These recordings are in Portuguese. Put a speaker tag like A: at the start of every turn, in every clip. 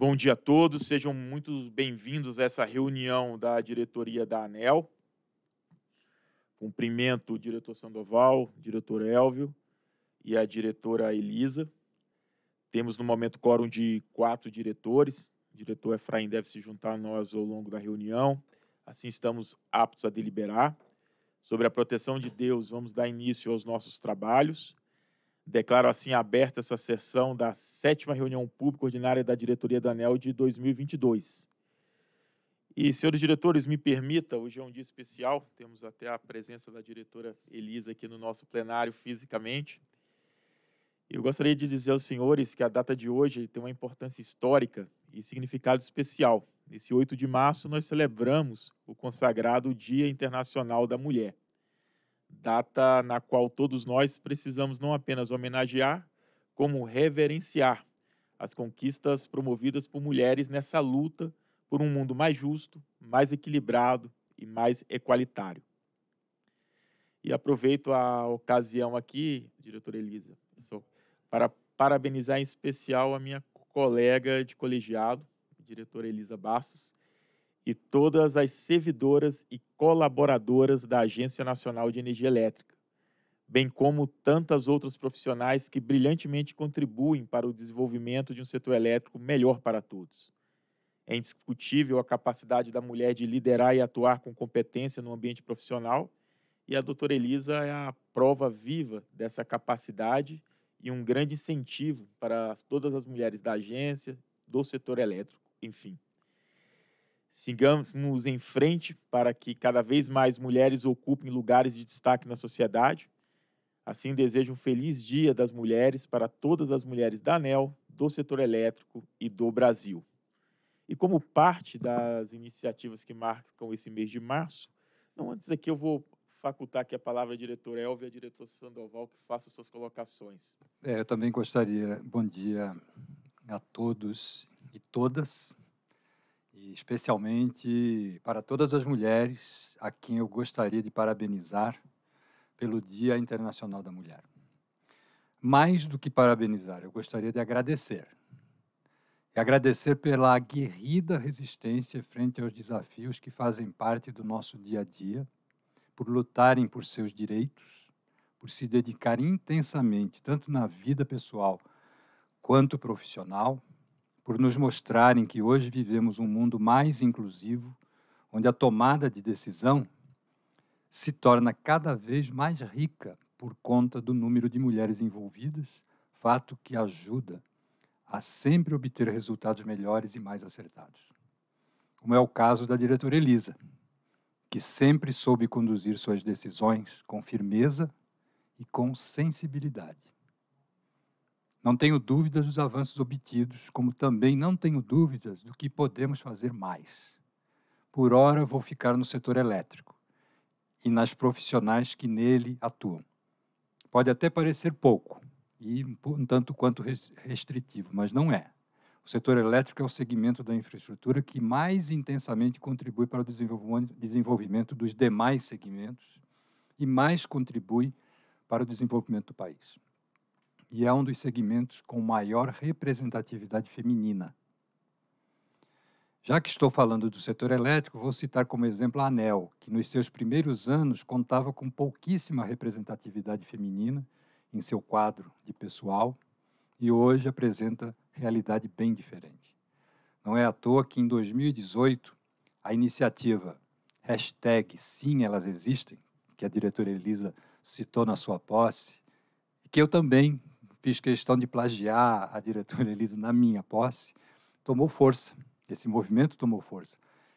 A: Bom dia a todos, sejam muito bem-vindos a essa reunião da diretoria da ANEL. Cumprimento o diretor Sandoval, diretor Elvio e a diretora Elisa. Temos no momento quórum de quatro diretores. O diretor Efraim deve se juntar a nós ao longo da reunião. Assim estamos aptos a deliberar. Sobre a proteção de Deus, vamos dar início aos nossos trabalhos. Declaro assim aberta essa sessão da sétima reunião pública ordinária da diretoria da ANEL de 2022. E, senhores diretores, me permita, hoje é um dia especial, temos até a presença da diretora Elisa aqui no nosso plenário fisicamente. Eu gostaria de dizer aos senhores que a data de hoje tem uma importância histórica e significado especial. Nesse 8 de março, nós celebramos o consagrado Dia Internacional da Mulher data na qual todos nós precisamos não apenas homenagear, como reverenciar as conquistas promovidas por mulheres nessa luta por um mundo mais justo, mais equilibrado e mais equalitário. E aproveito a ocasião aqui, diretora Elisa, para parabenizar em especial a minha colega de colegiado, diretora Elisa Bastos, e todas as servidoras e colaboradoras da Agência Nacional de Energia Elétrica, bem como tantas outras profissionais que brilhantemente contribuem para o desenvolvimento de um setor elétrico melhor para todos. É indiscutível a capacidade da mulher de liderar e atuar com competência no ambiente profissional, e a doutora Elisa é a prova viva dessa capacidade e um grande incentivo para todas as mulheres da agência, do setor elétrico, enfim. Sigamos em frente para que cada vez mais mulheres ocupem lugares de destaque na sociedade. Assim, desejo um feliz Dia das Mulheres para todas as mulheres da ANEL, do setor elétrico e do Brasil. E como parte das iniciativas que marcam esse mês de março, não antes aqui eu vou facultar aqui a palavra ao diretor Elvio e ao diretor Sandoval que faça suas colocações.
B: É, eu também gostaria, bom dia a todos e todas e especialmente para todas as mulheres a quem eu gostaria de parabenizar pelo Dia Internacional da Mulher. Mais do que parabenizar, eu gostaria de agradecer. E agradecer pela aguerrida resistência frente aos desafios que fazem parte do nosso dia a dia, por lutarem por seus direitos, por se dedicar intensamente, tanto na vida pessoal quanto profissional, por nos mostrarem que hoje vivemos um mundo mais inclusivo, onde a tomada de decisão se torna cada vez mais rica por conta do número de mulheres envolvidas, fato que ajuda a sempre obter resultados melhores e mais acertados. Como é o caso da diretora Elisa, que sempre soube conduzir suas decisões com firmeza e com sensibilidade. Não tenho dúvidas dos avanços obtidos, como também não tenho dúvidas do que podemos fazer mais. Por hora, vou ficar no setor elétrico e nas profissionais que nele atuam. Pode até parecer pouco e um tanto quanto restritivo, mas não é. O setor elétrico é o segmento da infraestrutura que mais intensamente contribui para o desenvolvimento dos demais segmentos e mais contribui para o desenvolvimento do país e é um dos segmentos com maior representatividade feminina. Já que estou falando do setor elétrico, vou citar como exemplo a ANEL, que nos seus primeiros anos contava com pouquíssima representatividade feminina em seu quadro de pessoal e hoje apresenta realidade bem diferente. Não é à toa que em 2018 a iniciativa hashtag Sim Elas Existem, que a diretora Elisa citou na sua posse, que eu também fiz questão de plagiar a diretora Elisa na minha posse, tomou força. Esse movimento tomou força.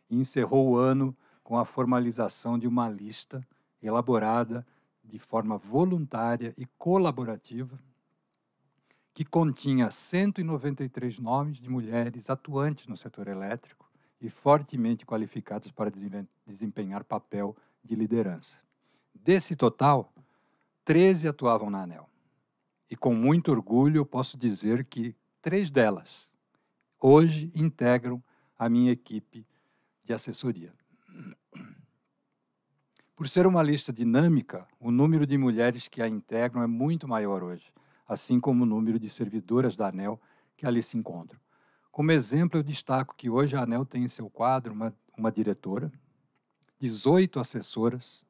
B: E encerrou o ano com a formalização de uma lista elaborada de forma voluntária e colaborativa, que continha 193 nomes de mulheres atuantes no setor elétrico e fortemente qualificadas para desempenhar papel de liderança. Desse total, 13 atuavam na ANEL. E com muito orgulho posso dizer que três delas hoje integram a minha equipe de assessoria. Por ser uma lista dinâmica, o número de mulheres que a integram é muito maior hoje, assim como o número de servidoras da ANEL que ali se encontram. Como exemplo, eu destaco que hoje a ANEL tem em seu quadro uma, uma diretora, 18 assessoras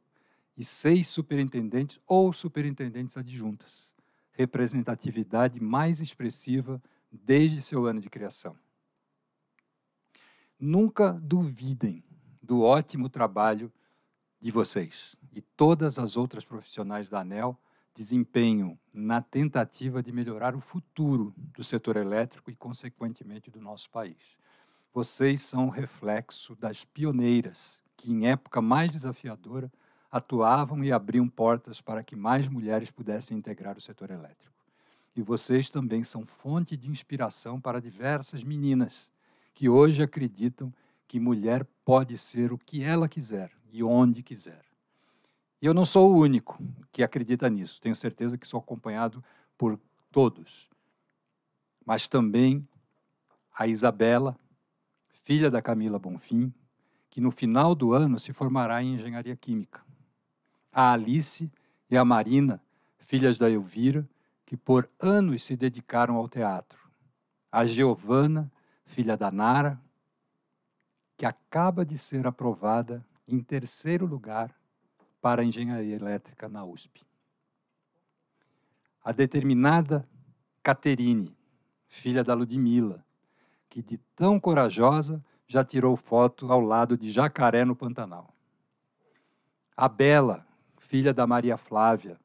B: e seis superintendentes ou superintendentes adjuntas, representatividade mais expressiva desde seu ano de criação. Nunca duvidem do ótimo trabalho de vocês e todas as outras profissionais da ANEL desempenham na tentativa de melhorar o futuro do setor elétrico e, consequentemente, do nosso país. Vocês são reflexo das pioneiras que, em época mais desafiadora, atuavam e abriam portas para que mais mulheres pudessem integrar o setor elétrico. E vocês também são fonte de inspiração para diversas meninas que hoje acreditam que mulher pode ser o que ela quiser e onde quiser. E eu não sou o único que acredita nisso, tenho certeza que sou acompanhado por todos. Mas também a Isabela, filha da Camila Bonfim, que no final do ano se formará em engenharia química. A Alice e a Marina, filhas da Elvira, que por anos se dedicaram ao teatro. A Giovana, filha da Nara, que acaba de ser aprovada em terceiro lugar para a engenharia elétrica na USP. A determinada Caterine, filha da Ludmila, que de tão corajosa já tirou foto ao lado de jacaré no Pantanal. A Bela, filha da Maria Flávia,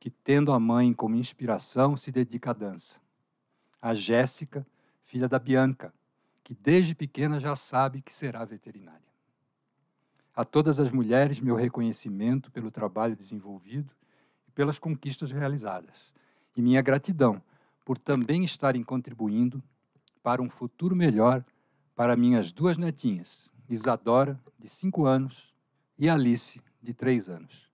B: que tendo a mãe como inspiração se dedica à dança. A Jéssica, filha da Bianca, que desde pequena já sabe que será veterinária. A todas as mulheres, meu reconhecimento pelo trabalho desenvolvido e pelas conquistas realizadas. E minha gratidão por também estarem contribuindo para um futuro melhor para minhas duas netinhas, Isadora, de cinco anos, e Alice, de três anos.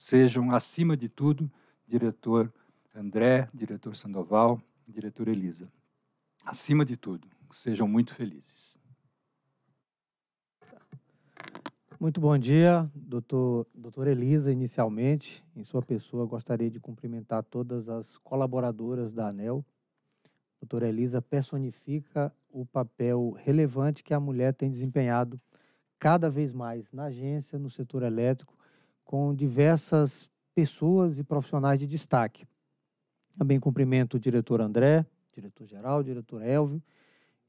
B: Sejam, acima de tudo, diretor André, diretor Sandoval, diretor Elisa. Acima de tudo, sejam muito felizes.
C: Muito bom dia, doutor, doutor Elisa. Inicialmente, em sua pessoa, gostaria de cumprimentar todas as colaboradoras da ANEL. Doutora Elisa personifica o papel relevante que a mulher tem desempenhado cada vez mais na agência, no setor elétrico, com diversas pessoas e profissionais de destaque. Também cumprimento o diretor André, diretor-geral, diretor Elvio,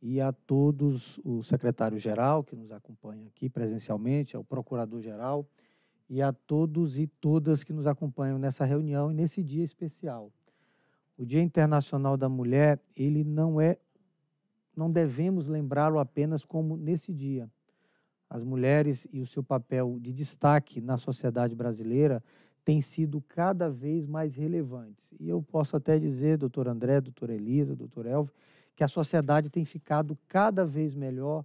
C: e a todos o secretário-geral que nos acompanha aqui presencialmente, ao procurador-geral e a todos e todas que nos acompanham nessa reunião e nesse dia especial. O Dia Internacional da Mulher, ele não é não devemos lembrá-lo apenas como nesse dia. As mulheres e o seu papel de destaque na sociedade brasileira têm sido cada vez mais relevantes. E eu posso até dizer, doutor André, doutora Elisa, doutor Elvio, que a sociedade tem ficado cada vez melhor,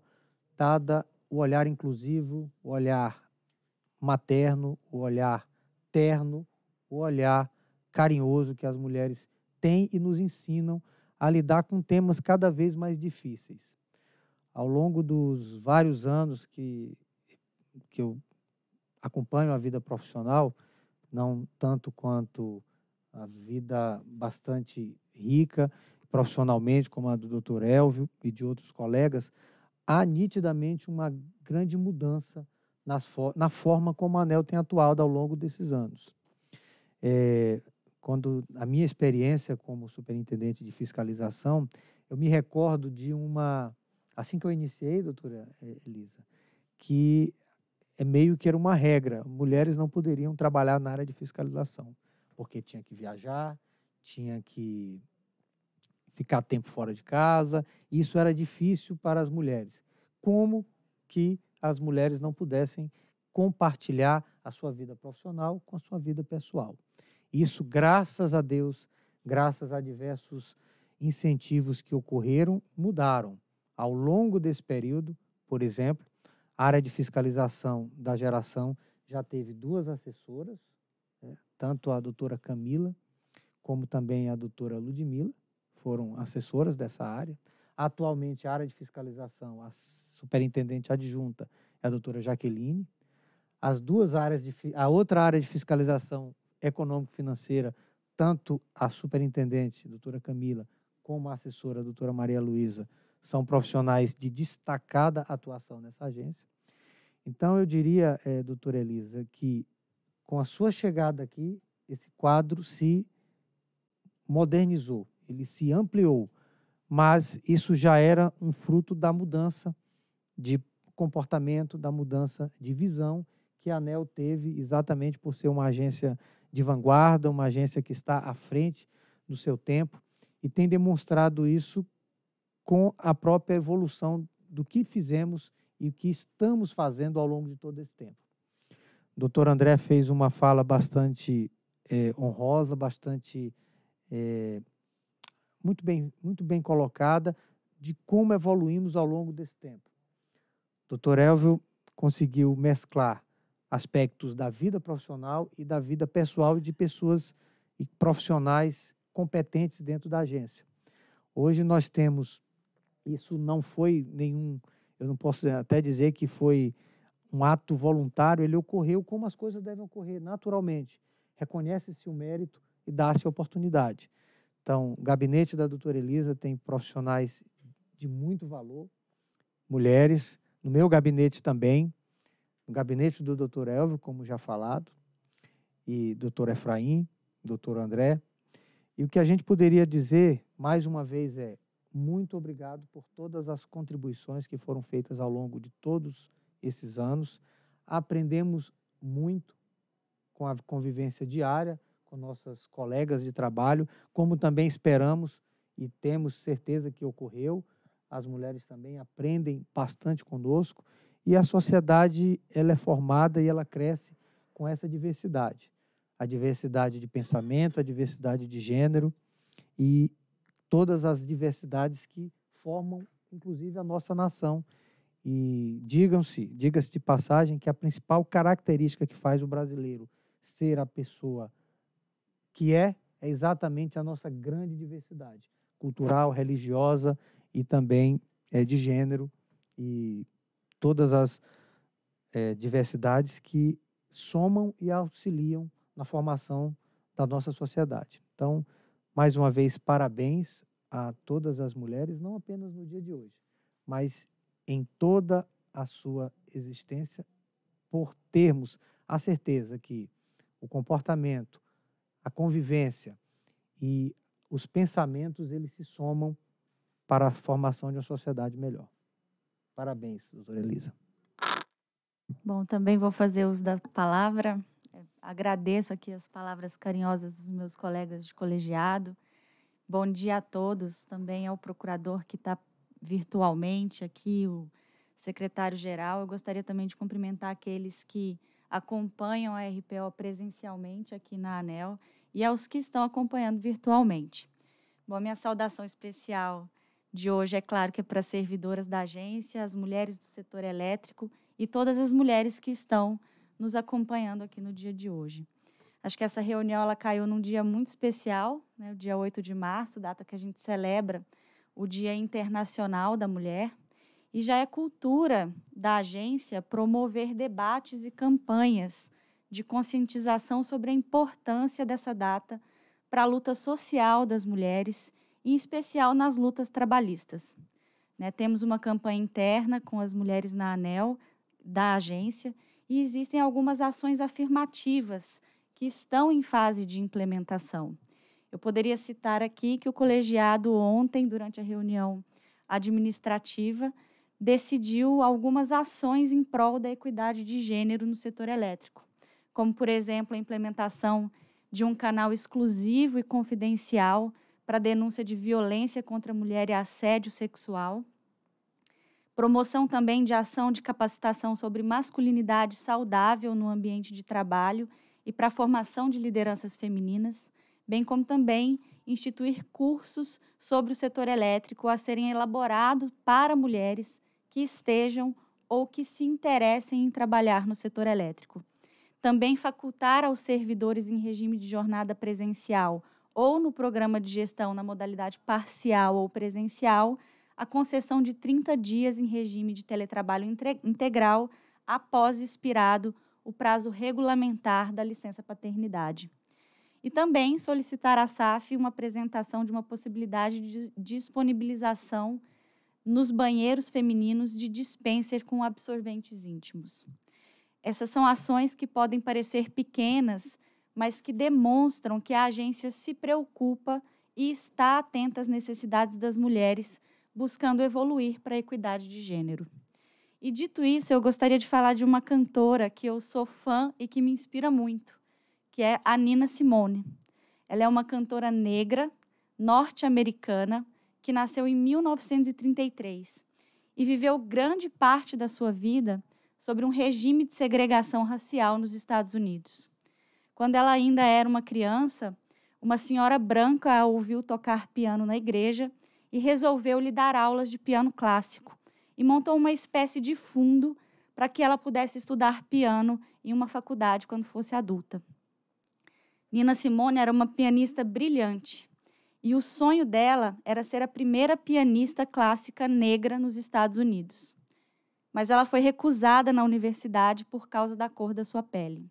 C: dada o olhar inclusivo, o olhar materno, o olhar terno, o olhar carinhoso que as mulheres têm e nos ensinam a lidar com temas cada vez mais difíceis. Ao longo dos vários anos que, que eu acompanho a vida profissional, não tanto quanto a vida bastante rica profissionalmente, como a do Dr. Elvio e de outros colegas, há nitidamente uma grande mudança nas, na forma como a ANEL tem atuado ao longo desses anos. É, quando a minha experiência como superintendente de fiscalização, eu me recordo de uma, assim que eu iniciei, doutora é, Elisa, que é meio que era uma regra, mulheres não poderiam trabalhar na área de fiscalização, porque tinha que viajar, tinha que ficar tempo fora de casa. Isso era difícil para as mulheres. Como que as mulheres não pudessem compartilhar a sua vida profissional com a sua vida pessoal? Isso, graças a Deus, graças a diversos incentivos que ocorreram, mudaram. Ao longo desse período, por exemplo, a área de fiscalização da geração já teve duas assessoras, né? tanto a doutora Camila como também a doutora Ludmila, foram assessoras dessa área. Atualmente, a área de fiscalização, a superintendente adjunta é a doutora Jaqueline. As duas áreas de a outra área de fiscalização econômico-financeira, tanto a superintendente, doutora Camila, como a assessora, doutora Maria Luísa, são profissionais de destacada atuação nessa agência. Então, eu diria, é, doutora Elisa, que com a sua chegada aqui, esse quadro se modernizou, ele se ampliou, mas isso já era um fruto da mudança de comportamento, da mudança de visão que a ANEL teve exatamente por ser uma agência de vanguarda, uma agência que está à frente do seu tempo e tem demonstrado isso com a própria evolução do que fizemos e o que estamos fazendo ao longo de todo esse tempo. O doutor André fez uma fala bastante é, honrosa, bastante é, muito, bem, muito bem colocada de como evoluímos ao longo desse tempo. O doutor Elvio conseguiu mesclar aspectos da vida profissional e da vida pessoal de pessoas e profissionais competentes dentro da agência. Hoje nós temos, isso não foi nenhum, eu não posso até dizer que foi um ato voluntário, ele ocorreu como as coisas devem ocorrer, naturalmente. Reconhece-se o mérito e dá-se a oportunidade. Então, o gabinete da doutora Elisa tem profissionais de muito valor, mulheres, no meu gabinete também, no gabinete do doutor Elvio, como já falado, e doutor Efraim, doutor André. E o que a gente poderia dizer, mais uma vez, é muito obrigado por todas as contribuições que foram feitas ao longo de todos esses anos. Aprendemos muito com a convivência diária com nossas colegas de trabalho, como também esperamos e temos certeza que ocorreu. As mulheres também aprendem bastante conosco e a sociedade ela é formada e ela cresce com essa diversidade. A diversidade de pensamento, a diversidade de gênero e todas as diversidades que formam, inclusive, a nossa nação. E digam-se, diga-se de passagem, que a principal característica que faz o brasileiro ser a pessoa que é, é exatamente a nossa grande diversidade cultural, religiosa e também é, de gênero. E todas as é, diversidades que somam e auxiliam na formação da nossa sociedade. Então, mais uma vez, parabéns a todas as mulheres, não apenas no dia de hoje, mas em toda a sua existência, por termos a certeza que o comportamento, a convivência e os pensamentos, eles se somam para a formação de uma sociedade melhor. Parabéns, doutora Elisa.
D: Bom, também vou fazer uso da palavra. Agradeço aqui as palavras carinhosas dos meus colegas de colegiado. Bom dia a todos, também ao procurador que está virtualmente aqui, o secretário-geral. Eu gostaria também de cumprimentar aqueles que acompanham a RPO presencialmente aqui na ANEL e aos que estão acompanhando virtualmente. Bom, minha saudação especial de hoje, é claro que é para servidoras da agência, as mulheres do setor elétrico e todas as mulheres que estão nos acompanhando aqui no dia de hoje. Acho que essa reunião ela caiu num dia muito especial, né, o dia 8 de março, data que a gente celebra o Dia Internacional da Mulher. E já é cultura da agência promover debates e campanhas de conscientização sobre a importância dessa data para a luta social das mulheres em especial nas lutas trabalhistas. Né, temos uma campanha interna com as mulheres na ANEL, da agência, e existem algumas ações afirmativas que estão em fase de implementação. Eu poderia citar aqui que o colegiado ontem, durante a reunião administrativa, decidiu algumas ações em prol da equidade de gênero no setor elétrico, como, por exemplo, a implementação de um canal exclusivo e confidencial para denúncia de violência contra a mulher e assédio sexual. Promoção também de ação de capacitação sobre masculinidade saudável no ambiente de trabalho e para a formação de lideranças femininas, bem como também instituir cursos sobre o setor elétrico a serem elaborados para mulheres que estejam ou que se interessem em trabalhar no setor elétrico. Também facultar aos servidores em regime de jornada presencial ou no programa de gestão na modalidade parcial ou presencial, a concessão de 30 dias em regime de teletrabalho integral após expirado o prazo regulamentar da licença paternidade. E também solicitar à SAF uma apresentação de uma possibilidade de disponibilização nos banheiros femininos de dispenser com absorventes íntimos. Essas são ações que podem parecer pequenas, mas que demonstram que a agência se preocupa e está atenta às necessidades das mulheres, buscando evoluir para a equidade de gênero. E dito isso, eu gostaria de falar de uma cantora que eu sou fã e que me inspira muito, que é a Nina Simone. Ela é uma cantora negra, norte-americana, que nasceu em 1933 e viveu grande parte da sua vida sobre um regime de segregação racial nos Estados Unidos. Quando ela ainda era uma criança, uma senhora branca a ouviu tocar piano na igreja e resolveu lhe dar aulas de piano clássico e montou uma espécie de fundo para que ela pudesse estudar piano em uma faculdade quando fosse adulta. Nina Simone era uma pianista brilhante e o sonho dela era ser a primeira pianista clássica negra nos Estados Unidos. Mas ela foi recusada na universidade por causa da cor da sua pele.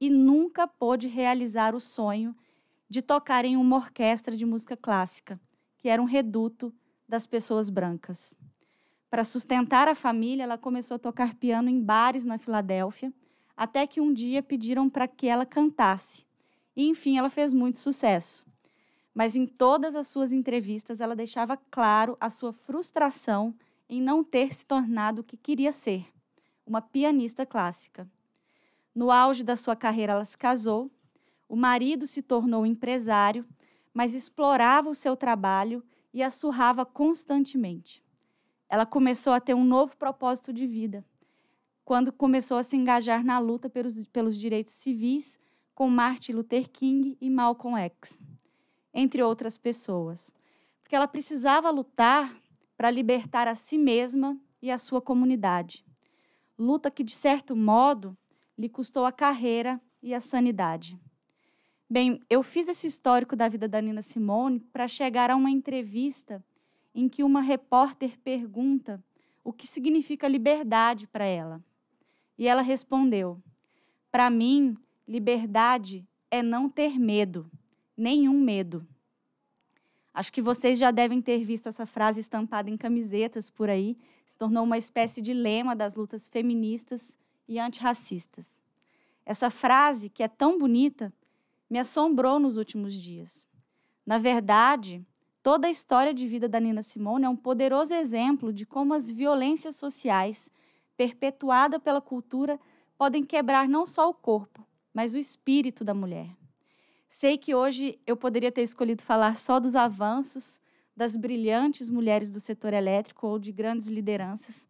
D: E nunca pôde realizar o sonho de tocar em uma orquestra de música clássica, que era um reduto das pessoas brancas. Para sustentar a família, ela começou a tocar piano em bares na Filadélfia, até que um dia pediram para que ela cantasse. E, enfim, ela fez muito sucesso mas em todas as suas entrevistas ela deixava claro a sua frustração em não ter se tornado o que queria ser, uma pianista clássica. No auge da sua carreira, ela se casou, o marido se tornou empresário, mas explorava o seu trabalho e a surrava constantemente. Ela começou a ter um novo propósito de vida, quando começou a se engajar na luta pelos, pelos direitos civis com Martin Luther King e Malcolm X entre outras pessoas. Porque ela precisava lutar para libertar a si mesma e a sua comunidade. Luta que, de certo modo, lhe custou a carreira e a sanidade. Bem, eu fiz esse histórico da vida da Nina Simone para chegar a uma entrevista em que uma repórter pergunta o que significa liberdade para ela. E ela respondeu: Para mim, liberdade é não ter medo nenhum medo. Acho que vocês já devem ter visto essa frase estampada em camisetas por aí, se tornou uma espécie de lema das lutas feministas e antirracistas. Essa frase, que é tão bonita, me assombrou nos últimos dias. Na verdade, toda a história de vida da Nina Simone é um poderoso exemplo de como as violências sociais, perpetuadas pela cultura, podem quebrar não só o corpo, mas o espírito da mulher. Sei que hoje eu poderia ter escolhido falar só dos avanços das brilhantes mulheres do setor elétrico ou de grandes lideranças,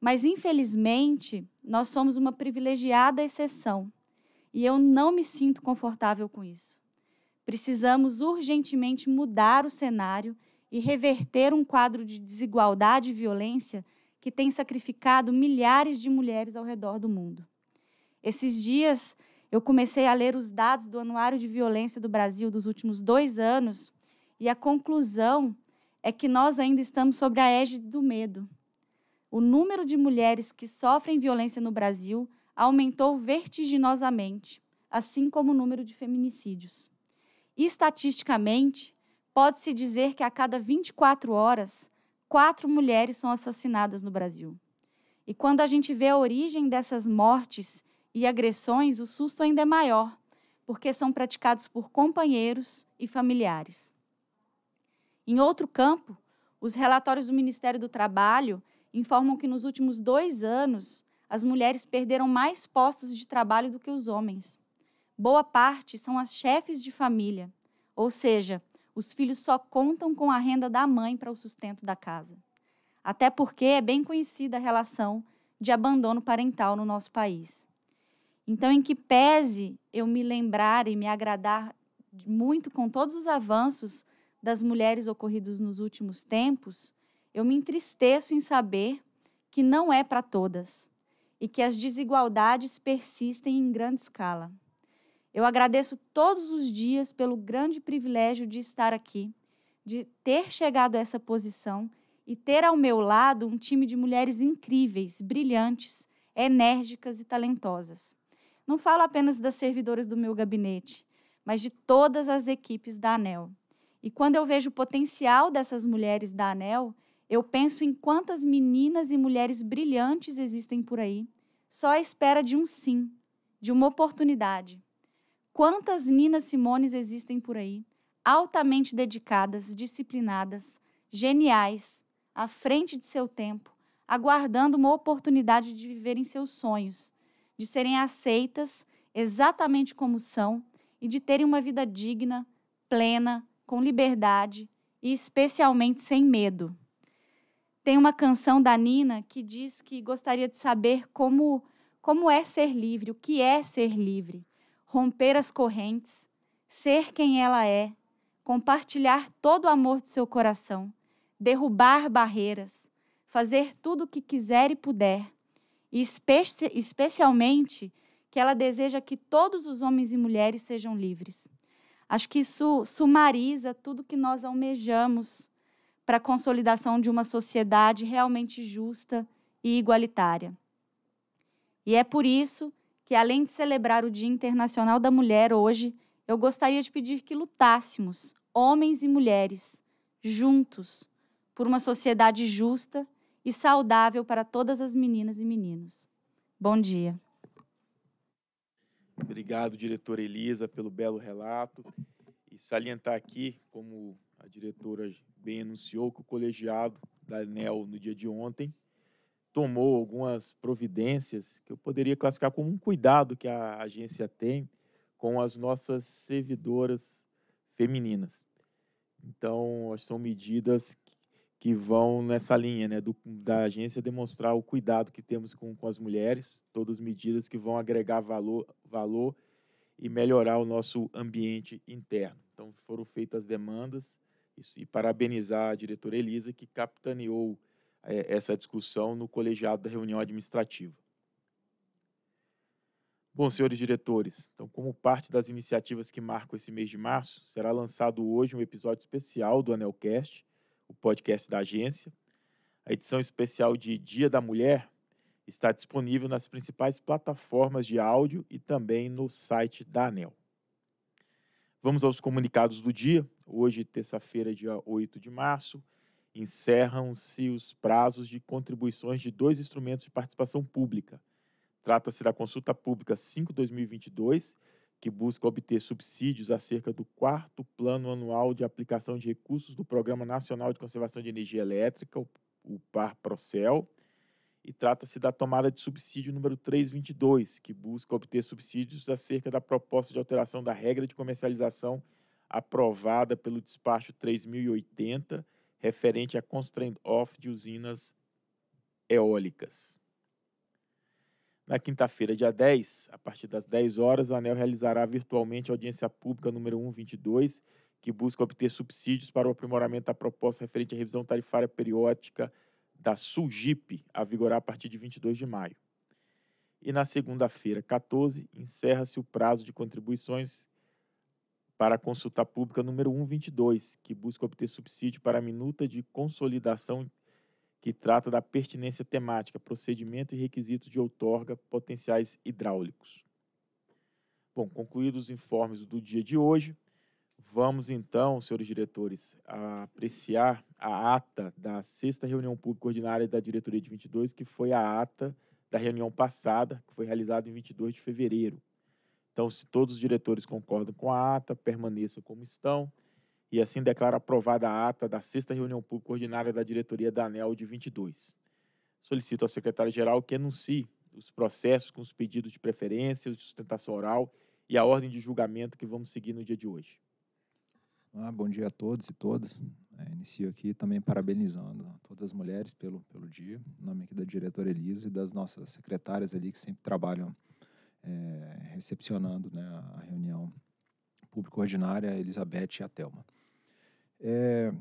D: mas infelizmente nós somos uma privilegiada exceção e eu não me sinto confortável com isso. Precisamos urgentemente mudar o cenário e reverter um quadro de desigualdade e violência que tem sacrificado milhares de mulheres ao redor do mundo. Esses dias eu comecei a ler os dados do Anuário de Violência do Brasil dos últimos dois anos e a conclusão é que nós ainda estamos sobre a égide do medo. O número de mulheres que sofrem violência no Brasil aumentou vertiginosamente, assim como o número de feminicídios. estatisticamente, pode-se dizer que a cada 24 horas, quatro mulheres são assassinadas no Brasil. E quando a gente vê a origem dessas mortes e agressões, o susto ainda é maior, porque são praticados por companheiros e familiares. Em outro campo, os relatórios do Ministério do Trabalho informam que nos últimos dois anos as mulheres perderam mais postos de trabalho do que os homens. Boa parte são as chefes de família, ou seja, os filhos só contam com a renda da mãe para o sustento da casa. Até porque é bem conhecida a relação de abandono parental no nosso país. Então, em que pese eu me lembrar e me agradar muito com todos os avanços das mulheres ocorridos nos últimos tempos, eu me entristeço em saber que não é para todas e que as desigualdades persistem em grande escala. Eu agradeço todos os dias pelo grande privilégio de estar aqui, de ter chegado a essa posição e ter ao meu lado um time de mulheres incríveis, brilhantes, enérgicas e talentosas. Não falo apenas das servidoras do meu gabinete, mas de todas as equipes da ANEL. E quando eu vejo o potencial dessas mulheres da ANEL, eu penso em quantas meninas e mulheres brilhantes existem por aí, só à espera de um sim, de uma oportunidade. Quantas Nina Simones existem por aí, altamente dedicadas, disciplinadas, geniais, à frente de seu tempo, aguardando uma oportunidade de viverem seus sonhos, de serem aceitas exatamente como são e de terem uma vida digna, plena, com liberdade e especialmente sem medo. Tem uma canção da Nina que diz que gostaria de saber como como é ser livre, o que é ser livre, romper as correntes, ser quem ela é, compartilhar todo o amor do seu coração, derrubar barreiras, fazer tudo o que quiser e puder, e espe especialmente que ela deseja que todos os homens e mulheres sejam livres. Acho que isso sumariza tudo que nós almejamos para a consolidação de uma sociedade realmente justa e igualitária. E é por isso que, além de celebrar o Dia Internacional da Mulher hoje, eu gostaria de pedir que lutássemos, homens e mulheres, juntos, por uma sociedade justa e saudável para todas as meninas e meninos. Bom dia.
A: Obrigado, diretora Elisa, pelo belo relato. E salientar aqui, como a diretora bem anunciou, que o colegiado da ANEL, no dia de ontem, tomou algumas providências que eu poderia classificar como um cuidado que a agência tem com as nossas servidoras femininas. Então, são medidas que vão nessa linha, né, do, da agência demonstrar o cuidado que temos com, com as mulheres, todas medidas que vão agregar valor, valor e melhorar o nosso ambiente interno. Então, foram feitas demandas e parabenizar a diretora Elisa, que capitaneou é, essa discussão no colegiado da reunião administrativa. Bom, senhores diretores, então, como parte das iniciativas que marcam esse mês de março, será lançado hoje um episódio especial do Anelcast, o podcast da agência. A edição especial de Dia da Mulher está disponível nas principais plataformas de áudio e também no site da ANEL. Vamos aos comunicados do dia. Hoje, terça-feira, dia 8 de março, encerram-se os prazos de contribuições de dois instrumentos de participação pública. Trata-se da consulta pública 5-2022 que busca obter subsídios acerca do quarto Plano Anual de Aplicação de Recursos do Programa Nacional de Conservação de Energia Elétrica, o PAR-PROCEL, e trata-se da tomada de subsídio número 322, que busca obter subsídios acerca da proposta de alteração da regra de comercialização aprovada pelo despacho 3080, referente a constraint off de usinas eólicas. Na quinta-feira, dia 10, a partir das 10 horas, a ANEL realizará virtualmente a audiência pública número 122, que busca obter subsídios para o aprimoramento da proposta referente à revisão tarifária periódica da SUGIP, a vigorar a partir de 22 de maio. E na segunda-feira, 14, encerra-se o prazo de contribuições para a consulta pública número 122, que busca obter subsídio para a minuta de consolidação que trata da pertinência temática, procedimento e requisitos de outorga potenciais hidráulicos. Bom, concluídos os informes do dia de hoje, vamos então, senhores diretores, apreciar a ata da sexta reunião pública ordinária da diretoria de 22, que foi a ata da reunião passada, que foi realizada em 22 de fevereiro. Então, se todos os diretores concordam com a ata, permaneçam como estão e assim declara aprovada a ata da sexta reunião pública ordinária da diretoria da ANEL de 22. Solicito ao secretário-geral que anuncie os processos com os pedidos de preferência, de sustentação oral e a ordem de julgamento que vamos seguir no dia de hoje.
E: Ah, bom dia a todos e todas. É, inicio aqui também parabenizando todas as mulheres pelo, pelo dia, em nome aqui da diretora Elisa e das nossas secretárias ali que sempre trabalham é, recepcionando né, a reunião pública ordinária, Elizabeth e a Thelma. É,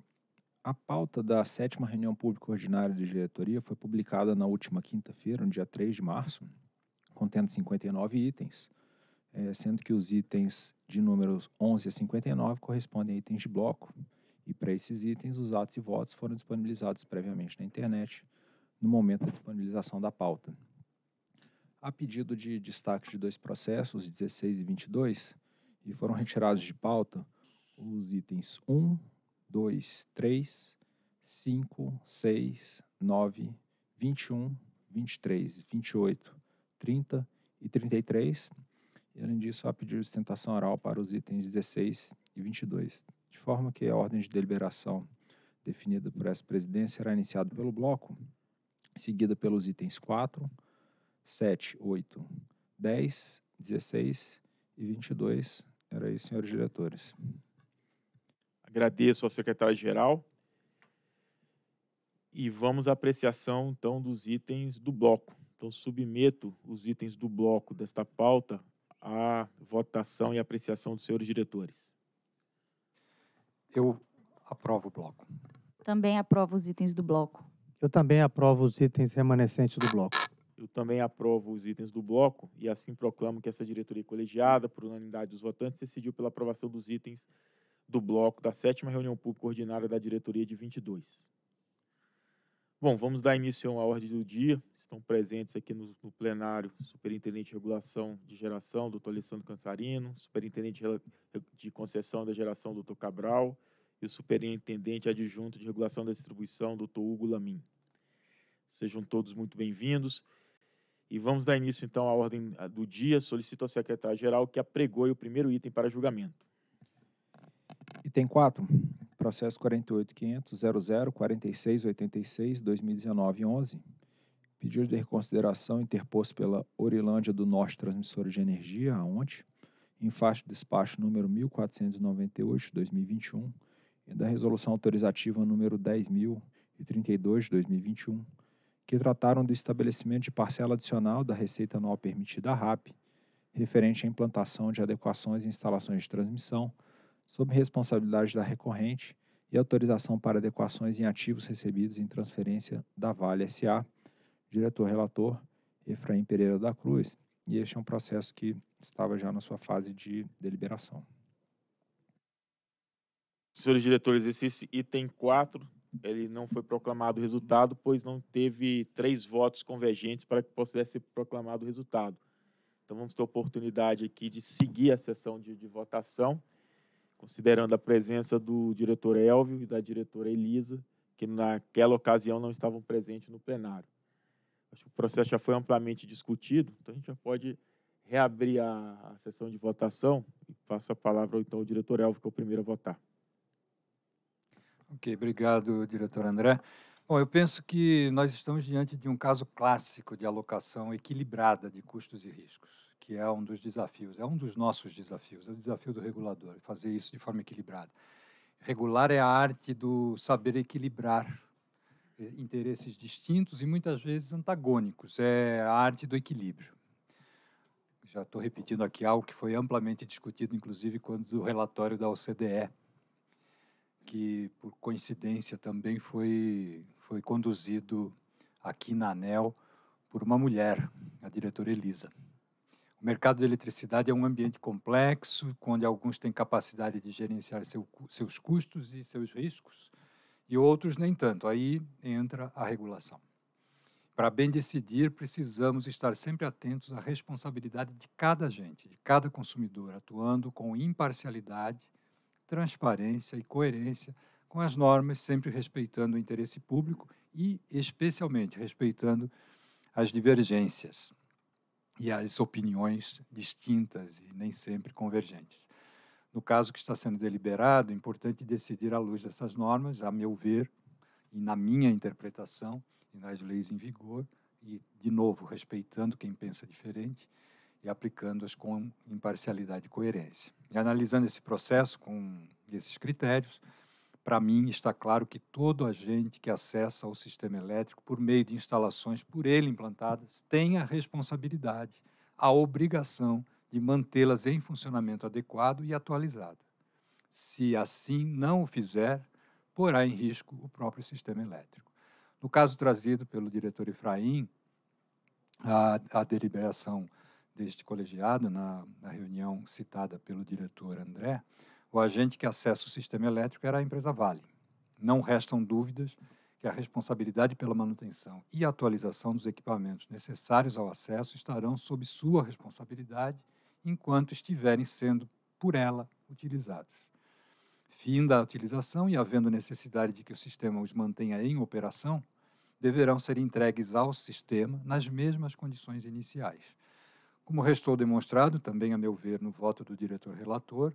E: a pauta da sétima reunião pública ordinária de diretoria foi publicada na última quinta-feira, no dia 3 de março, contendo 59 itens, é, sendo que os itens de números 11 a 59 correspondem a itens de bloco, e para esses itens os atos e votos foram disponibilizados previamente na internet no momento da disponibilização da pauta. A pedido de destaque de dois processos, 16 e 22, e foram retirados de pauta os itens 1, 2, 3, 5, 6, 9, 21, 23, 28, 30 e 33. E, além disso, há pedido de sustentação oral para os itens 16 e 22, de forma que a ordem de deliberação definida por essa presidência será iniciada pelo bloco, seguida pelos itens 4, 7, 8, 10, 16 e 22. Era isso, senhores diretores.
A: Agradeço ao secretário-geral. E vamos à apreciação, então, dos itens do bloco. Então, submeto os itens do bloco desta pauta à votação e apreciação dos senhores diretores.
B: Eu aprovo o bloco.
D: Também aprovo os itens do bloco.
C: Eu também aprovo os itens remanescentes do bloco.
A: Eu também aprovo os itens do bloco e assim proclamo que essa diretoria colegiada, por unanimidade dos votantes, decidiu pela aprovação dos itens do bloco da sétima reunião pública ordinária da diretoria de 22. Bom, vamos dar início à ordem do dia. Estão presentes aqui no, no plenário Superintendente de Regulação de Geração, doutor Alessandro Cansarino, Superintendente de Concessão da Geração, doutor Cabral, e o Superintendente Adjunto de Regulação da Distribuição, doutor Hugo Lamin. Sejam todos muito bem-vindos. E vamos dar início, então, à ordem do dia. Solicito ao secretário-geral que apregoe o primeiro item para julgamento.
E: Item 4, processo 48.500.00.4686.2019.11, pedido de reconsideração interposto pela Orilândia do Norte Transmissora de Energia, a ONTE, em faixa de despacho número 1498-2021 e da resolução autorizativa número 10.032-2021, que trataram do estabelecimento de parcela adicional da receita anual permitida à RAP, referente à implantação de adequações e instalações de transmissão, sob responsabilidade da recorrente e autorização para adequações em ativos recebidos em transferência da Vale SA, diretor-relator Efraim Pereira da Cruz, e este é um processo que estava já na sua fase de deliberação.
A: Senhores diretores, esse item 4, ele não foi proclamado o resultado, pois não teve três votos convergentes para que pudesse ser proclamado o resultado. Então, vamos ter oportunidade aqui de seguir a sessão de, de votação considerando a presença do diretor Elvio e da diretora Elisa, que naquela ocasião não estavam presentes no plenário. Acho que o processo já foi amplamente discutido, então a gente já pode reabrir a, a sessão de votação e passo a palavra então ao diretor Elvio, que é o primeiro a votar.
B: Ok, obrigado, diretor André. Bom, eu penso que nós estamos diante de um caso clássico de alocação equilibrada de custos e riscos que é um dos desafios, é um dos nossos desafios, é o desafio do regulador, fazer isso de forma equilibrada. Regular é a arte do saber equilibrar interesses distintos e muitas vezes antagônicos, é a arte do equilíbrio. Já estou repetindo aqui algo que foi amplamente discutido, inclusive, quando do relatório da OCDE, que, por coincidência, também foi, foi conduzido aqui na ANEL por uma mulher, a diretora Elisa. O mercado de eletricidade é um ambiente complexo, onde alguns têm capacidade de gerenciar seu, seus custos e seus riscos, e outros nem tanto. Aí entra a regulação. Para bem decidir, precisamos estar sempre atentos à responsabilidade de cada agente, de cada consumidor, atuando com imparcialidade, transparência e coerência com as normas, sempre respeitando o interesse público e, especialmente, respeitando as divergências e as opiniões distintas e nem sempre convergentes. No caso que está sendo deliberado, é importante decidir à luz dessas normas, a meu ver, e na minha interpretação, e nas leis em vigor, e, de novo, respeitando quem pensa diferente e aplicando-as com imparcialidade e coerência. E analisando esse processo com esses critérios, para mim está claro que todo agente que acessa o sistema elétrico por meio de instalações por ele implantadas tem a responsabilidade, a obrigação de mantê-las em funcionamento adequado e atualizado. Se assim não o fizer, porá em risco o próprio sistema elétrico. No caso trazido pelo diretor Efraim, a, a deliberação deste colegiado, na, na reunião citada pelo diretor André, o agente que acessa o sistema elétrico era a empresa Vale. Não restam dúvidas que a responsabilidade pela manutenção e atualização dos equipamentos necessários ao acesso estarão sob sua responsabilidade enquanto estiverem sendo por ela utilizados. Fim da utilização e havendo necessidade de que o sistema os mantenha em operação, deverão ser entregues ao sistema nas mesmas condições iniciais. Como restou demonstrado, também a meu ver, no voto do diretor relator,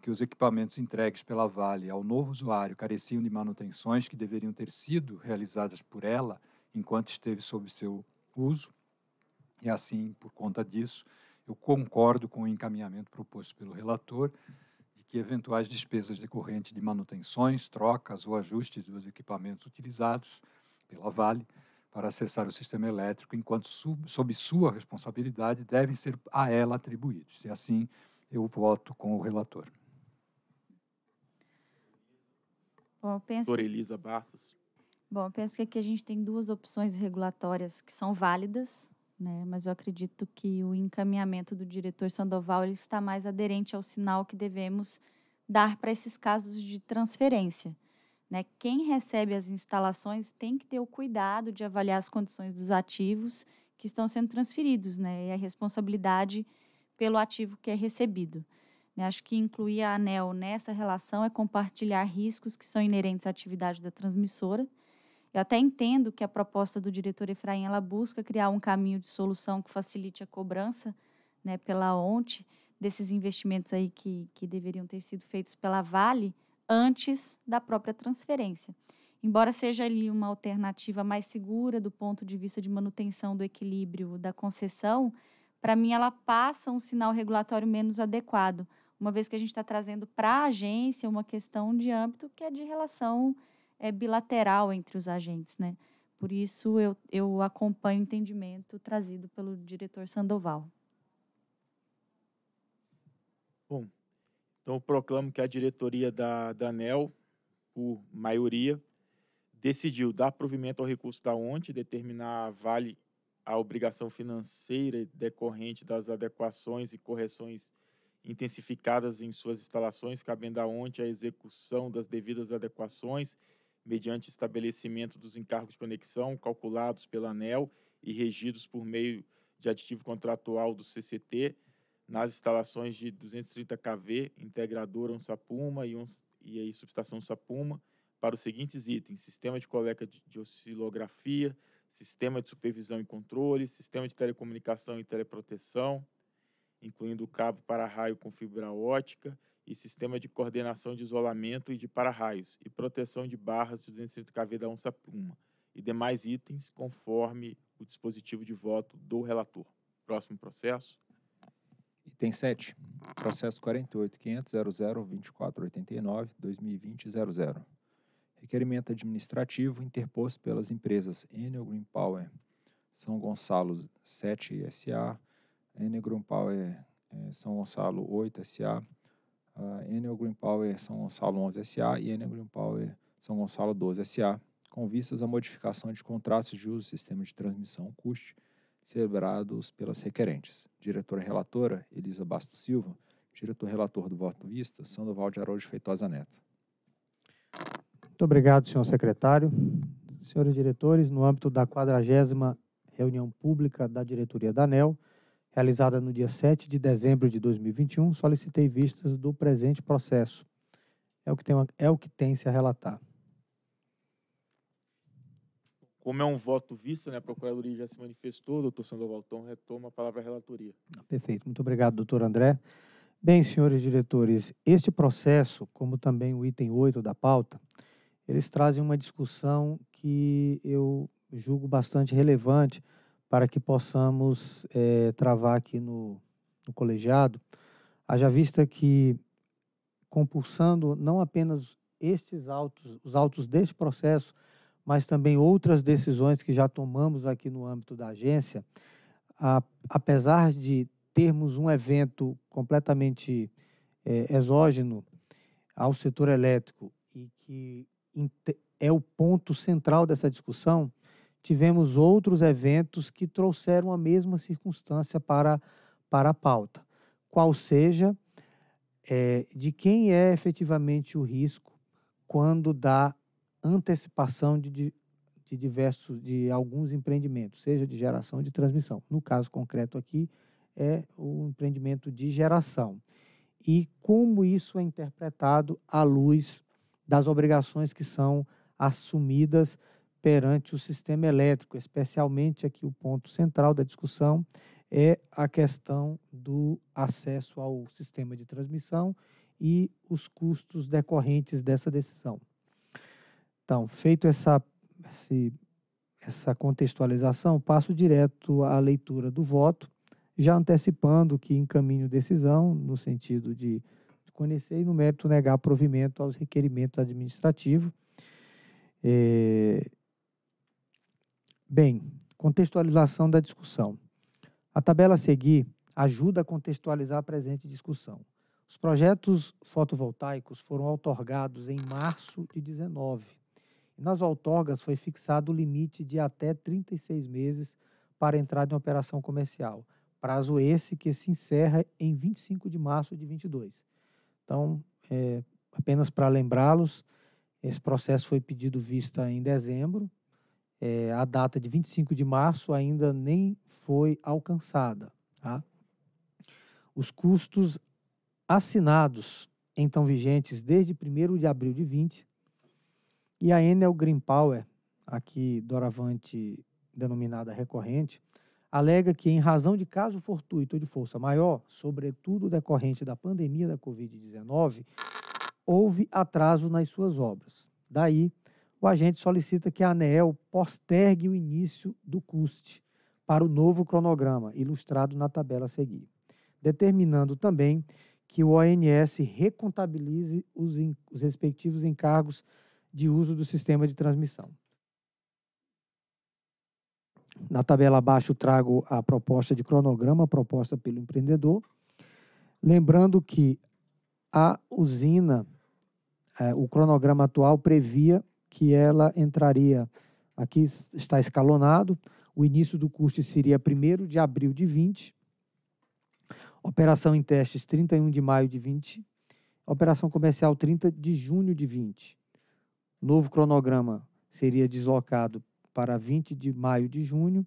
B: que os equipamentos entregues pela Vale ao novo usuário careciam de manutenções que deveriam ter sido realizadas por ela enquanto esteve sob seu uso, e assim, por conta disso, eu concordo com o encaminhamento proposto pelo relator de que eventuais despesas decorrentes de manutenções, trocas ou ajustes dos equipamentos utilizados pela Vale para acessar o sistema elétrico, enquanto sub, sob sua responsabilidade, devem ser a ela atribuídos. E assim, eu voto com o relator.
D: Bom, penso...
A: Doutora Elisa Bastos.
D: Bom, eu penso que aqui a gente tem duas opções regulatórias que são válidas, né? mas eu acredito que o encaminhamento do diretor Sandoval ele está mais aderente ao sinal que devemos dar para esses casos de transferência. Né? Quem recebe as instalações tem que ter o cuidado de avaliar as condições dos ativos que estão sendo transferidos né? e a responsabilidade pelo ativo que é recebido. Acho que incluir a ANEL nessa relação é compartilhar riscos que são inerentes à atividade da transmissora. Eu até entendo que a proposta do diretor Efraim ela busca criar um caminho de solução que facilite a cobrança né, pela ONTE desses investimentos aí que, que deveriam ter sido feitos pela Vale antes da própria transferência. Embora seja ali uma alternativa mais segura do ponto de vista de manutenção do equilíbrio da concessão, para mim ela passa um sinal regulatório menos adequado, uma vez que a gente está trazendo para a agência uma questão de âmbito que é de relação é, bilateral entre os agentes, né? Por isso, eu, eu acompanho o entendimento trazido pelo diretor Sandoval.
A: Bom, então eu proclamo que a diretoria da, ANEL, por maioria, decidiu dar provimento ao recurso da ONTE, determinar a Vale a obrigação financeira decorrente das adequações e correções intensificadas em suas instalações, cabendo a ONTE a execução das devidas adequações, mediante estabelecimento dos encargos de conexão calculados pela ANEL e regidos por meio de aditivo contratual do CCT, nas instalações de 230 kV, integradora Unsapuma e, uns, e aí, subestação Sapuma, para os seguintes itens: sistema de coleta de, de oscilografia, sistema de supervisão e controle, sistema de telecomunicação e teleproteção, incluindo cabo para-raio com fibra ótica e sistema de coordenação de isolamento e de para-raios e proteção de barras de 230 kV da onça puma e demais itens conforme o dispositivo de voto do relator. Próximo processo.
E: Item 7. Processo 48 500 2489 2020 00. Requerimento administrativo interposto pelas empresas Enel Green Power São Gonçalo 7 SA, Enel Green Power é, São Gonçalo 8 SA, uh, Enel Green Power São Gonçalo 11 SA e Enel Green Power São Gonçalo 12 SA, com vistas à modificação de contratos de uso do sistema de transmissão CUST celebrados pelas requerentes. Diretora relatora, Elisa Bastos Silva. Diretor relator do voto vista, Sandoval de Araújo Feitosa Neto.
C: Muito obrigado, senhor secretário. Senhores diretores, no âmbito da 40 reunião pública da diretoria da ANEL, realizada no dia 7 de dezembro de 2021, solicitei vistas do presente processo. É o que tem, é o que tem se a relatar.
A: Como é um voto vista, né, a Procuradoria já se manifestou, doutor Sandoval Tom retoma a palavra à relatoria.
C: Perfeito. Muito obrigado, doutor André. Bem, senhores diretores, este processo, como também o item 8 da pauta, eles trazem uma discussão que eu julgo bastante relevante para que possamos é, travar aqui no, no colegiado, haja vista que, compulsando não apenas estes autos, os autos deste processo, mas também outras decisões que já tomamos aqui no âmbito da agência, a, apesar de termos um evento completamente é, exógeno ao setor elétrico e que é o ponto central dessa discussão, tivemos outros eventos que trouxeram a mesma circunstância para, para a pauta, qual seja é, de quem é efetivamente o risco quando dá antecipação de, de, de diversos, de alguns empreendimentos, seja de geração de transmissão. No caso concreto aqui, é o empreendimento de geração. e como isso é interpretado à luz das obrigações que são assumidas perante o sistema elétrico, especialmente aqui o ponto central da discussão é a questão do acesso ao sistema de transmissão e os custos decorrentes dessa decisão. Então, feito essa, essa contextualização, passo direto à leitura do voto, já antecipando que encaminho decisão no sentido de conhecer e, no mérito, negar provimento aos requerimentos administrativos. É... Bem, contextualização da discussão. A tabela a seguir ajuda a contextualizar a presente discussão. Os projetos fotovoltaicos foram outorgados em março de 19. E nas outorgas foi fixado o limite de até 36 meses para entrada em operação comercial. Prazo esse que se encerra em 25 de março de 22. Então, é, apenas para lembrá-los, esse processo foi pedido vista em dezembro. É, a data de 25 de março ainda nem foi alcançada. Tá? Os custos assinados, então vigentes desde 1 de abril de 20, e a Enel Green Power, aqui doravante denominada recorrente, alega que, em razão de caso fortuito ou de força maior, sobretudo decorrente da pandemia da Covid-19, houve atraso nas suas obras. Daí, o agente solicita que a ANEEL postergue o início do custe para o novo cronograma, ilustrado na tabela a seguir, determinando também que o ONS recontabilize os, os respectivos encargos de uso do sistema de transmissão. Na tabela abaixo trago a proposta de cronograma proposta pelo empreendedor, lembrando que a usina, é, o cronograma atual previa que ela entraria, aqui está escalonado, o início do custo seria 1 de abril de 20, operação em testes 31 de maio de 20, operação comercial 30 de junho de 20. Novo cronograma seria deslocado para 20 de maio de junho,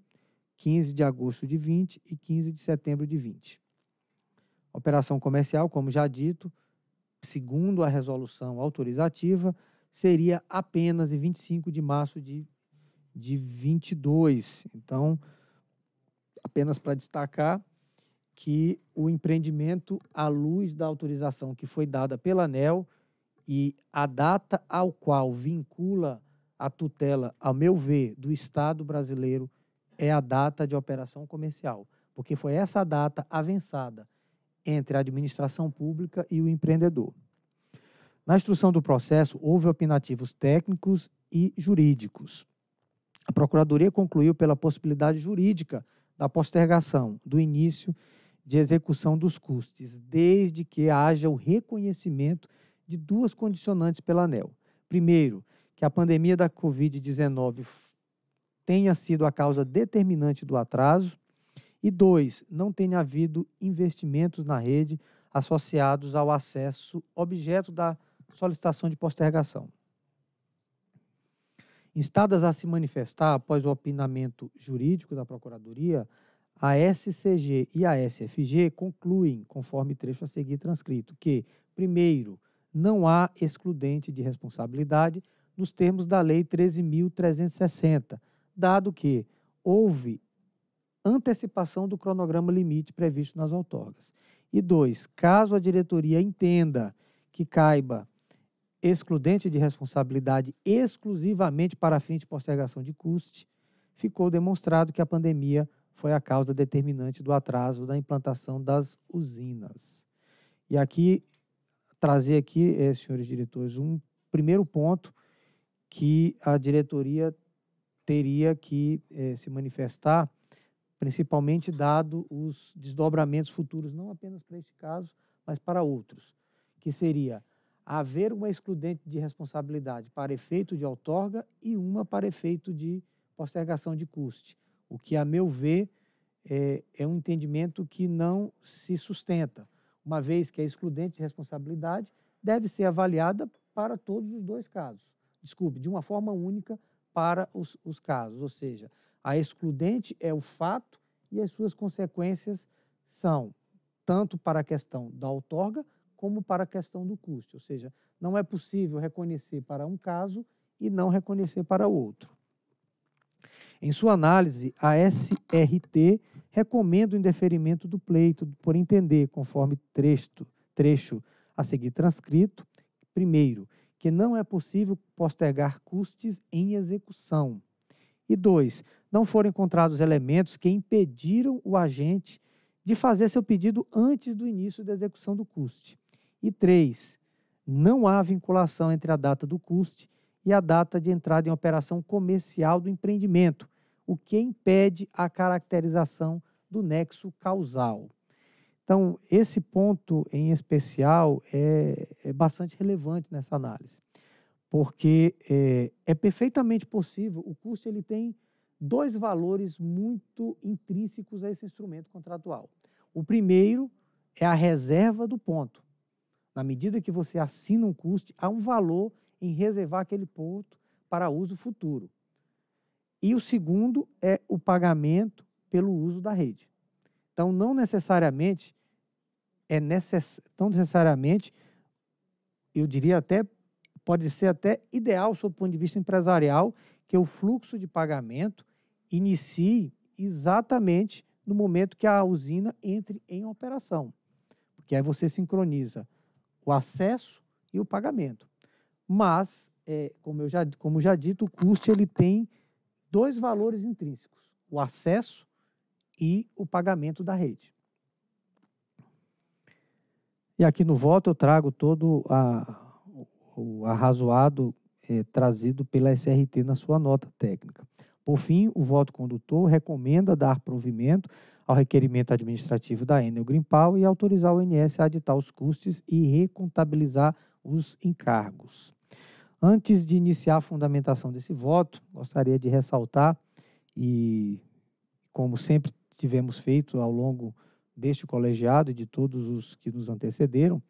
C: 15 de agosto de 20 e 15 de setembro de 20. Operação comercial, como já dito, segundo a resolução autorizativa, seria apenas em 25 de março de, de 22. Então, apenas para destacar que o empreendimento, à luz da autorização que foi dada pela ANEL e a data ao qual vincula a tutela, ao meu ver, do Estado brasileiro é a data de operação comercial, porque foi essa data avançada entre a administração pública e o empreendedor. Na instrução do processo, houve opinativos técnicos e jurídicos. A Procuradoria concluiu pela possibilidade jurídica da postergação do início de execução dos custos, desde que haja o reconhecimento de duas condicionantes pela ANEL. Primeiro, que a pandemia da Covid-19 tenha sido a causa determinante do atraso. E dois, não tenha havido investimentos na rede associados ao acesso objeto da solicitação de postergação. Instadas a se manifestar após o opinamento jurídico da Procuradoria, a SCG e a SFG concluem, conforme trecho a seguir transcrito, que, primeiro, não há excludente de responsabilidade nos termos da Lei 13.360, dado que houve antecipação do cronograma limite previsto nas outorgas. E dois, caso a diretoria entenda que caiba excludente de responsabilidade exclusivamente para fins de postergação de custe, ficou demonstrado que a pandemia foi a causa determinante do atraso da implantação das usinas. E aqui, trazer aqui, eh, senhores diretores, um primeiro ponto que a diretoria teria que eh, se manifestar, principalmente dado os desdobramentos futuros, não apenas para este caso, mas para outros, que seria haver uma excludente de responsabilidade para efeito de outorga e uma para efeito de postergação de custe, o que, a meu ver, é, é um entendimento que não se sustenta, uma vez que a excludente de responsabilidade deve ser avaliada para todos os dois casos desculpe, de uma forma única para os, os casos. Ou seja, a excludente é o fato e as suas consequências são tanto para a questão da outorga como para a questão do custo, ou seja, não é possível reconhecer para um caso e não reconhecer para outro. Em sua análise, a SRT recomenda o indeferimento do pleito por entender, conforme trecho, trecho a seguir transcrito, primeiro, que não é possível postergar custos em execução. E dois, não foram encontrados elementos que impediram o agente de fazer seu pedido antes do início da execução do custe. E três, não há vinculação entre a data do custe e a data de entrada em operação comercial do empreendimento, o que impede a caracterização do nexo causal. Então, esse ponto em especial é, é bastante relevante nessa análise, porque é, é, perfeitamente possível, o custo ele tem dois valores muito intrínsecos a esse instrumento contratual. O primeiro é a reserva do ponto. Na medida que você assina um custo, há um valor em reservar aquele ponto para uso futuro. E o segundo é o pagamento pelo uso da rede. Então, não necessariamente é necess... não necessariamente, eu diria até, pode ser até ideal, sob o ponto de vista empresarial, que o fluxo de pagamento inicie exatamente no momento que a usina entre em operação. Porque aí você sincroniza o acesso e o pagamento. Mas, é, como, eu já, como já dito, o custo ele tem dois valores intrínsecos: o acesso e o pagamento da rede. E aqui no voto eu trago todo a, o arrazoado é, trazido pela SRT na sua nota técnica. Por fim, o voto condutor recomenda dar provimento ao requerimento administrativo da Enel Grimpal e autorizar o INS a aditar os custos e recontabilizar os encargos. Antes de iniciar a fundamentação desse voto, gostaria de ressaltar, e como sempre tivemos feito ao longo deste colegiado e de todos os que nos antecederam,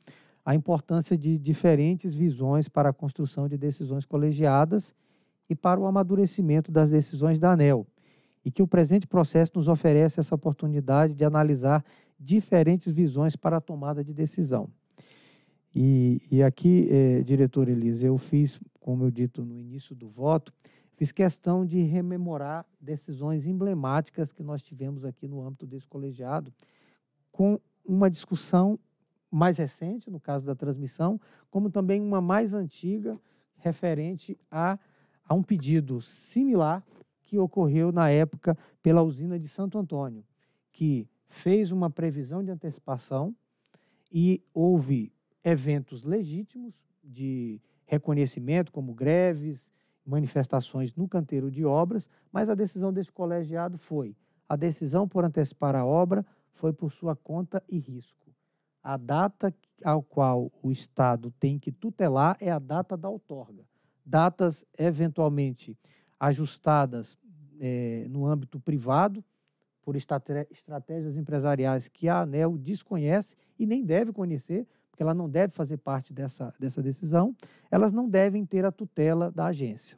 C: a importância de diferentes visões para a construção de decisões colegiadas e para o amadurecimento das decisões da ANEL, e que o presente processo nos oferece essa oportunidade de analisar diferentes visões para a tomada de decisão. E, e aqui, é, diretor Elisa, eu fiz, como eu dito no início do voto, fiz questão de rememorar decisões emblemáticas que nós tivemos aqui no âmbito desse colegiado, com uma discussão mais recente, no caso da transmissão, como também uma mais antiga, referente a, a um pedido similar que ocorreu na época pela usina de Santo Antônio, que fez uma previsão de antecipação e houve eventos legítimos de reconhecimento, como greves, manifestações no canteiro de obras, mas a decisão desse colegiado foi: a decisão por antecipar a obra foi por sua conta e risco. A data ao qual o Estado tem que tutelar é a data da outorga. Datas eventualmente ajustadas é, no âmbito privado, por estratégias empresariais que a ANEL desconhece e nem deve conhecer, porque ela não deve fazer parte dessa, dessa decisão, elas não devem ter a tutela da agência.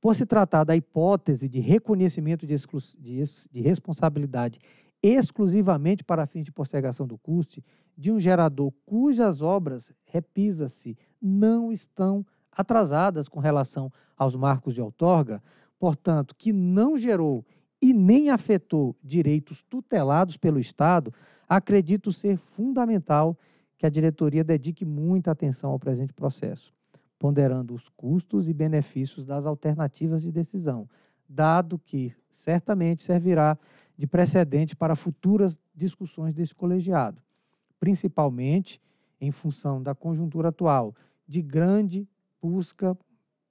C: Por se tratar da hipótese de reconhecimento de, de, de responsabilidade exclusivamente para fins de postergação do custe de um gerador cujas obras, repisa-se, não estão atrasadas com relação aos marcos de outorga, portanto, que não gerou e nem afetou direitos tutelados pelo Estado, acredito ser fundamental que a diretoria dedique muita atenção ao presente processo, ponderando os custos e benefícios das alternativas de decisão, dado que certamente servirá de precedente para futuras discussões desse colegiado, principalmente em função da conjuntura atual de grande busca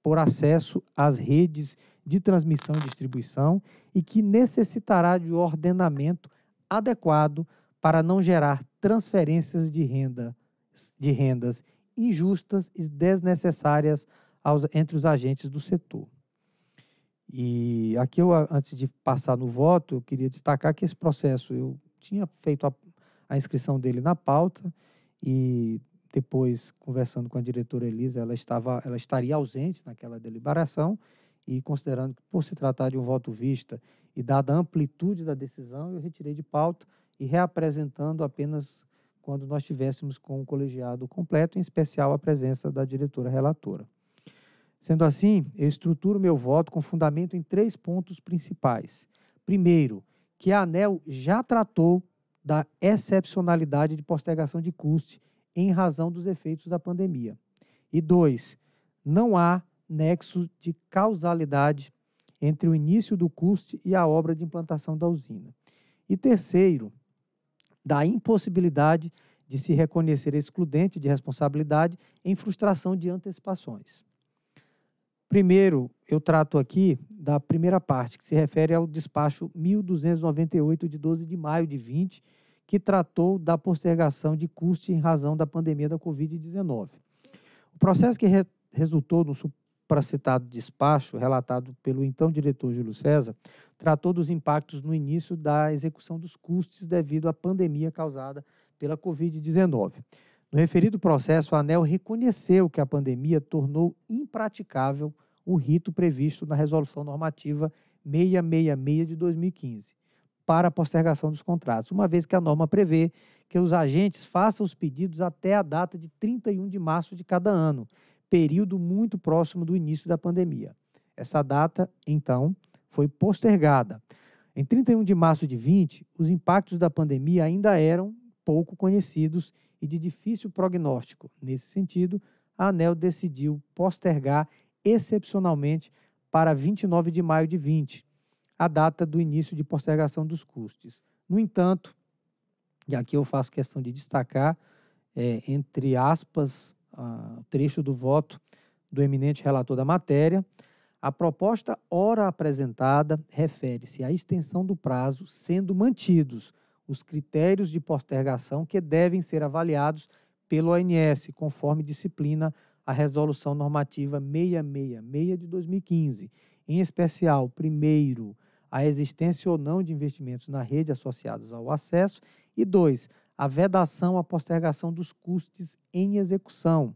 C: por acesso às redes de transmissão e distribuição e que necessitará de ordenamento adequado para não gerar transferências de, renda, de rendas injustas e desnecessárias aos, entre os agentes do setor. E aqui, eu, antes de passar no voto, eu queria destacar que esse processo, eu tinha feito a, a inscrição dele na pauta e depois, conversando com a diretora Elisa, ela, estava, ela estaria ausente naquela deliberação e considerando que, por se tratar de um voto vista e dada a amplitude da decisão, eu retirei de pauta e reapresentando apenas quando nós tivéssemos com o colegiado completo, em especial a presença da diretora relatora. Sendo assim, eu estruturo meu voto com fundamento em três pontos principais. Primeiro, que a ANEL já tratou da excepcionalidade de postergação de custe em razão dos efeitos da pandemia. E dois, não há nexo de causalidade entre o início do custe e a obra de implantação da usina. E terceiro, da impossibilidade de se reconhecer excludente de responsabilidade em frustração de antecipações. Primeiro, eu trato aqui da primeira parte, que se refere ao despacho 1298 de 12 de maio de 20, que tratou da postergação de custe em razão da pandemia da Covid-19. O processo que re resultou no supracitado despacho, relatado pelo então diretor Júlio César, tratou dos impactos no início da execução dos custos devido à pandemia causada pela Covid-19. No referido processo, a ANEL reconheceu que a pandemia tornou impraticável o rito previsto na Resolução Normativa 666 de 2015 para a postergação dos contratos, uma vez que a norma prevê que os agentes façam os pedidos até a data de 31 de março de cada ano, período muito próximo do início da pandemia. Essa data, então, foi postergada. Em 31 de março de 20, os impactos da pandemia ainda eram pouco conhecidos e de difícil prognóstico. Nesse sentido, a ANEL decidiu postergar excepcionalmente para 29 de maio de 20, a data do início de postergação dos custos. No entanto, e aqui eu faço questão de destacar, é, entre aspas, o trecho do voto do eminente relator da matéria, a proposta ora apresentada refere-se à extensão do prazo, sendo mantidos os critérios de postergação que devem ser avaliados pelo ONS, conforme disciplina a Resolução Normativa 666 de 2015. Em especial, primeiro, a existência ou não de investimentos na rede associados ao acesso, e dois, a vedação à postergação dos custos em execução,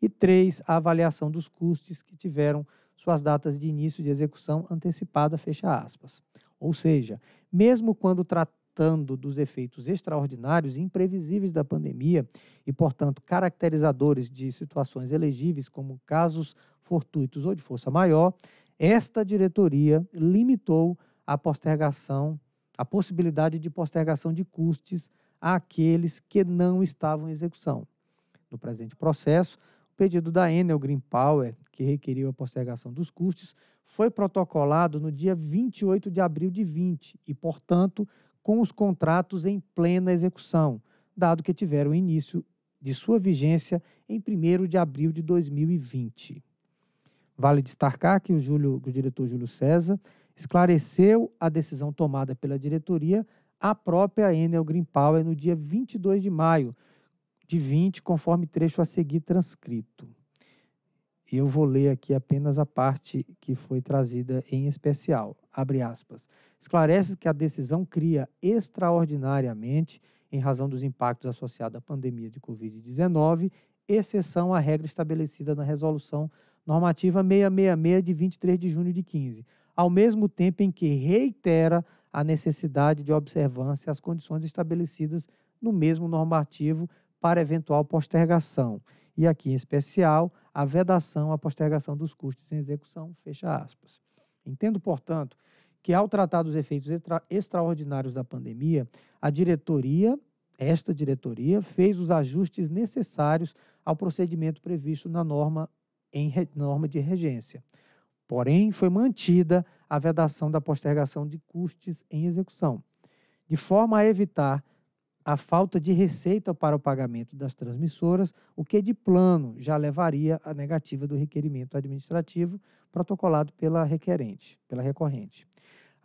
C: e três, a avaliação dos custos que tiveram suas datas de início de execução antecipada, fecha aspas. Ou seja, mesmo quando tratando dos efeitos extraordinários e imprevisíveis da pandemia e, portanto, caracterizadores de situações elegíveis como casos fortuitos ou de força maior, esta diretoria limitou a postergação, a possibilidade de postergação de custos àqueles que não estavam em execução. No presente processo, o pedido da Enel Green Power, que requeriu a postergação dos custos, foi protocolado no dia 28 de abril de 20 e, portanto, com os contratos em plena execução, dado que tiveram início de sua vigência em 1 de abril de 2020. Vale destacar que o, Júlio, o diretor Júlio César esclareceu a decisão tomada pela diretoria à própria Enel Green Power no dia 22 de maio de 20, conforme trecho a seguir transcrito. Eu vou ler aqui apenas a parte que foi trazida em especial. Abre aspas esclarece que a decisão cria extraordinariamente, em razão dos impactos associados à pandemia de Covid-19, exceção à regra estabelecida na Resolução Normativa 666 de 23 de junho de 15, ao mesmo tempo em que reitera a necessidade de observância às condições estabelecidas no mesmo normativo para eventual postergação. E aqui, em especial, a vedação à postergação dos custos em execução, fecha aspas. Entendo, portanto, que, ao tratar dos efeitos extra, extraordinários da pandemia, a diretoria, esta diretoria, fez os ajustes necessários ao procedimento previsto na norma, em norma de regência. Porém, foi mantida a vedação da postergação de custos em execução, de forma a evitar a falta de receita para o pagamento das transmissoras, o que de plano já levaria à negativa do requerimento administrativo protocolado pela requerente, pela recorrente.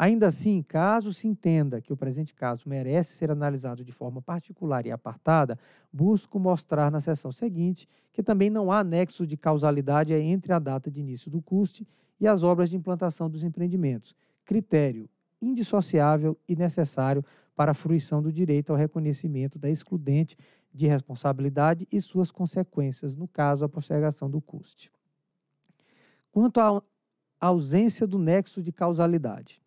C: Ainda assim, caso se entenda que o presente caso merece ser analisado de forma particular e apartada, busco mostrar na sessão seguinte que também não há nexo de causalidade entre a data de início do custe e as obras de implantação dos empreendimentos, critério indissociável e necessário para a fruição do direito ao reconhecimento da excludente de responsabilidade e suas consequências, no caso, a postergação do custe. Quanto à ausência do nexo de causalidade,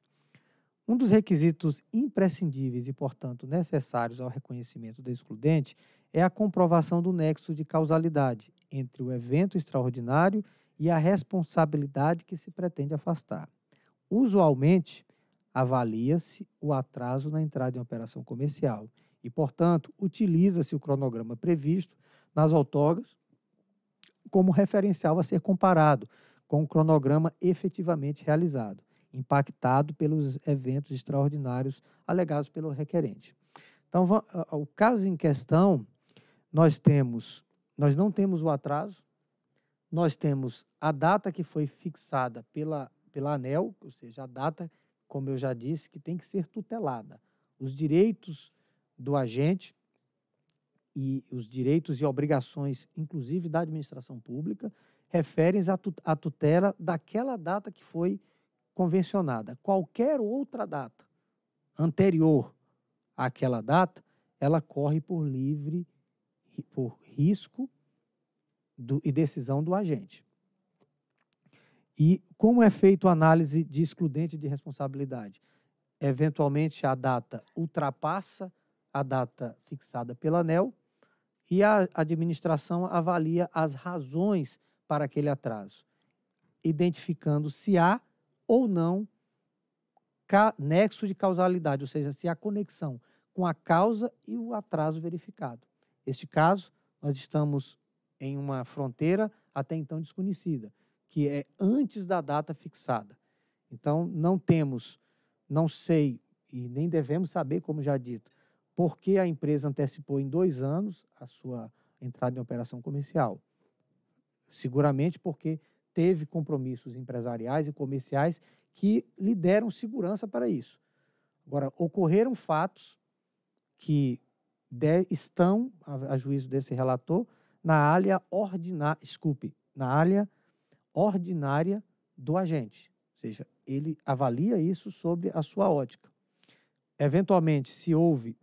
C: Um dos requisitos imprescindíveis e, portanto, necessários ao reconhecimento do excludente é a comprovação do nexo de causalidade entre o evento extraordinário e a responsabilidade que se pretende afastar. Usualmente, avalia-se o atraso na entrada em operação comercial e, portanto, utiliza-se o cronograma previsto nas outorgas como referencial a ser comparado com o cronograma efetivamente realizado, impactado pelos eventos extraordinários alegados pelo requerente. Então, o caso em questão, nós temos, nós não temos o atraso, nós temos a data que foi fixada pela, pela ANEL, ou seja, a data, como eu já disse, que tem que ser tutelada. Os direitos do agente e os direitos e obrigações, inclusive da administração pública, referem-se à tutela daquela data que foi convencionada. Qualquer outra data anterior àquela data, ela corre por livre, por risco do, e decisão do agente. E como é feito a análise de excludente de responsabilidade? Eventualmente, a data ultrapassa a data fixada pela ANEL e a administração avalia as razões para aquele atraso, identificando se há ou não nexo de causalidade, ou seja, se há conexão com a causa e o atraso verificado. Neste caso, nós estamos em uma fronteira até então desconhecida, que é antes da data fixada. Então, não temos, não sei e nem devemos saber, como já dito, por que a empresa antecipou em dois anos a sua entrada em operação comercial. Seguramente porque teve compromissos empresariais e comerciais que lhe deram segurança para isso. Agora, ocorreram fatos que de, estão, a, a, juízo desse relator, na área ordinária, desculpe, na área ordinária do agente. Ou seja, ele avalia isso sobre a sua ótica. Eventualmente, se houve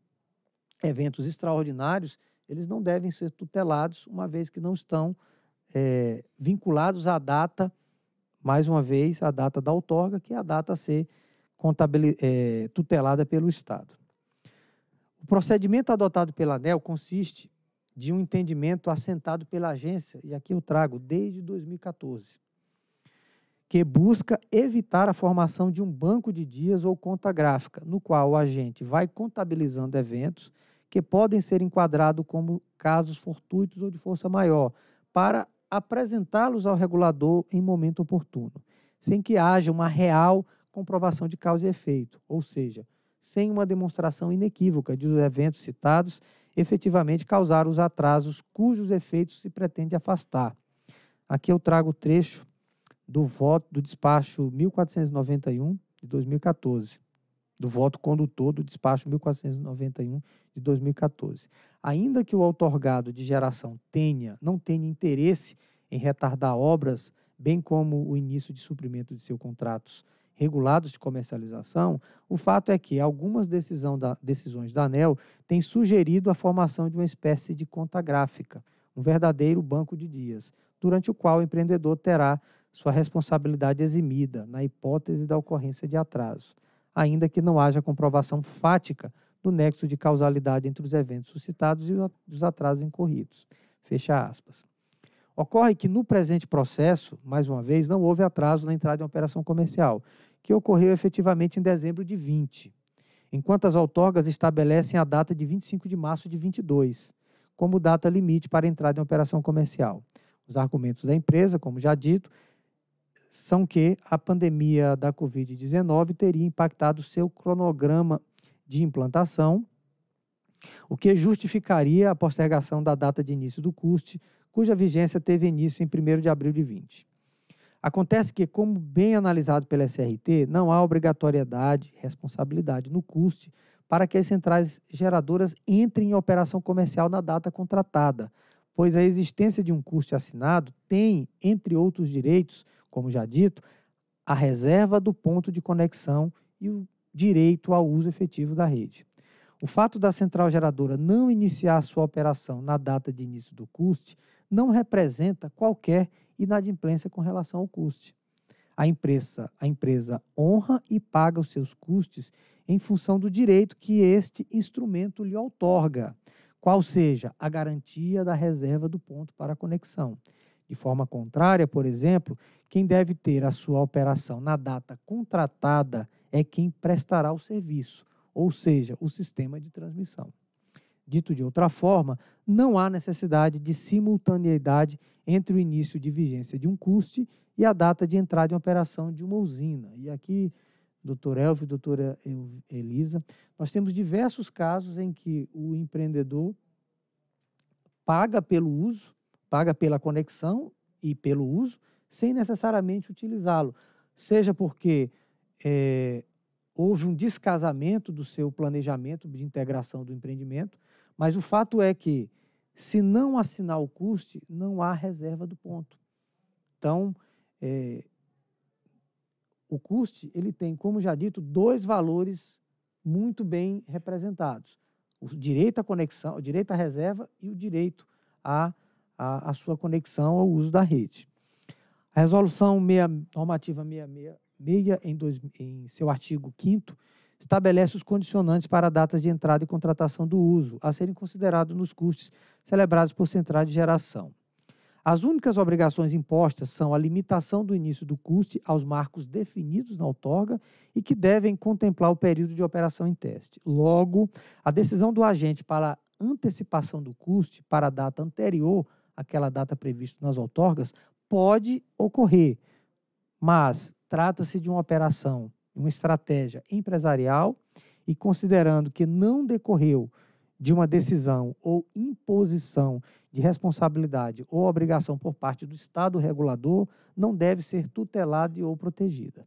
C: eventos extraordinários, eles não devem ser tutelados, uma vez que não estão é, vinculados à data, mais uma vez, a data da outorga, que é a data a ser é, tutelada pelo Estado. O procedimento adotado pela ANEL consiste de um entendimento assentado pela agência, e aqui eu trago desde 2014, que busca evitar a formação de um banco de dias ou conta gráfica, no qual o agente vai contabilizando eventos que podem ser enquadrados como casos fortuitos ou de força maior, para apresentá-los ao regulador em momento oportuno, sem que haja uma real comprovação de causa e efeito, ou seja, sem uma demonstração inequívoca de os eventos citados efetivamente causaram os atrasos cujos efeitos se pretende afastar. Aqui eu trago o trecho do voto do despacho 1491 de 2014 do voto condutor do despacho 1491 de 2014. Ainda que o outorgado de geração tenha, não tenha interesse em retardar obras, bem como o início de suprimento de seus contratos regulados de comercialização, o fato é que algumas da, decisões da ANEL têm sugerido a formação de uma espécie de conta gráfica, um verdadeiro banco de dias, durante o qual o empreendedor terá sua responsabilidade eximida na hipótese da ocorrência de atraso ainda que não haja comprovação fática do nexo de causalidade entre os eventos suscitados e os atrasos incorridos. Fecha aspas. Ocorre que no presente processo, mais uma vez, não houve atraso na entrada em operação comercial, que ocorreu efetivamente em dezembro de 20, enquanto as outorgas estabelecem a data de 25 de março de 22 como data limite para entrada em operação comercial. Os argumentos da empresa, como já dito, são que a pandemia da Covid-19 teria impactado seu cronograma de implantação, o que justificaria a postergação da data de início do custe, cuja vigência teve início em 1 de abril de 20. Acontece que, como bem analisado pela SRT, não há obrigatoriedade, responsabilidade no custe para que as centrais geradoras entrem em operação comercial na data contratada, pois a existência de um custe assinado tem, entre outros direitos, como já dito, a reserva do ponto de conexão e o direito ao uso efetivo da rede. O fato da central geradora não iniciar sua operação na data de início do custe não representa qualquer inadimplência com relação ao custe. a empresa, a empresa honra e paga os seus custos em função do direito que este instrumento lhe outorga, qual seja a garantia da reserva do ponto para conexão. De forma contrária, por exemplo, quem deve ter a sua operação na data contratada é quem prestará o serviço, ou seja, o sistema de transmissão. Dito de outra forma, não há necessidade de simultaneidade entre o início de vigência de um custe e a data de entrada em operação de uma usina. E aqui, doutor Elvio e doutora Elisa, nós temos diversos casos em que o empreendedor paga pelo uso, paga pela conexão e pelo uso, sem necessariamente utilizá-lo. Seja porque é, houve um descasamento do seu planejamento de integração do empreendimento, mas o fato é que, se não assinar o custe, não há reserva do ponto. Então, é, o custe ele tem, como já dito, dois valores muito bem representados: o direito à conexão, o direito à reserva e o direito à, à, à sua conexão ao uso da rede. A resolução normativa 66, em, em seu artigo 5 estabelece os condicionantes para datas de entrada e contratação do uso, a serem considerados nos custos celebrados por central de geração. As únicas obrigações impostas são a limitação do início do custe aos marcos definidos na outorga e que devem contemplar o período de operação em teste. Logo, a decisão do agente para antecipação do custe para a data anterior àquela data prevista nas outorgas pode ocorrer, mas trata-se de uma operação, uma estratégia empresarial e considerando que não decorreu de uma decisão ou imposição de responsabilidade ou obrigação por parte do Estado regulador não deve ser tutelada ou protegida.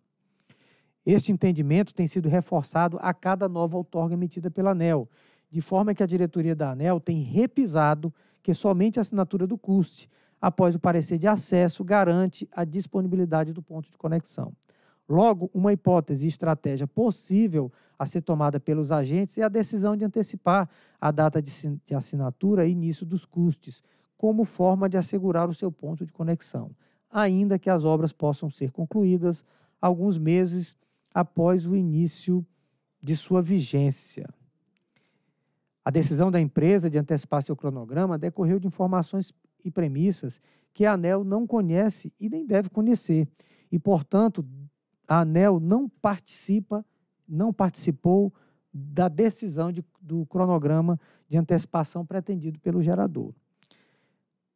C: Este entendimento tem sido reforçado a cada nova outorga emitida pela ANEL, de forma que a diretoria da ANEL tem repisado que somente a assinatura do CUST, após o parecer de acesso, garante a disponibilidade do ponto de conexão. Logo, uma hipótese e estratégia possível a ser tomada pelos agentes é a decisão de antecipar a data de assinatura e início dos custos, como forma de assegurar o seu ponto de conexão, ainda que as obras possam ser concluídas alguns meses após o início de sua vigência. A decisão da empresa de antecipar seu cronograma decorreu de informações e premissas que a ANEL não conhece e nem deve conhecer, e, portanto, a ANEL não participa, não participou da decisão de, do cronograma de antecipação pretendido pelo gerador.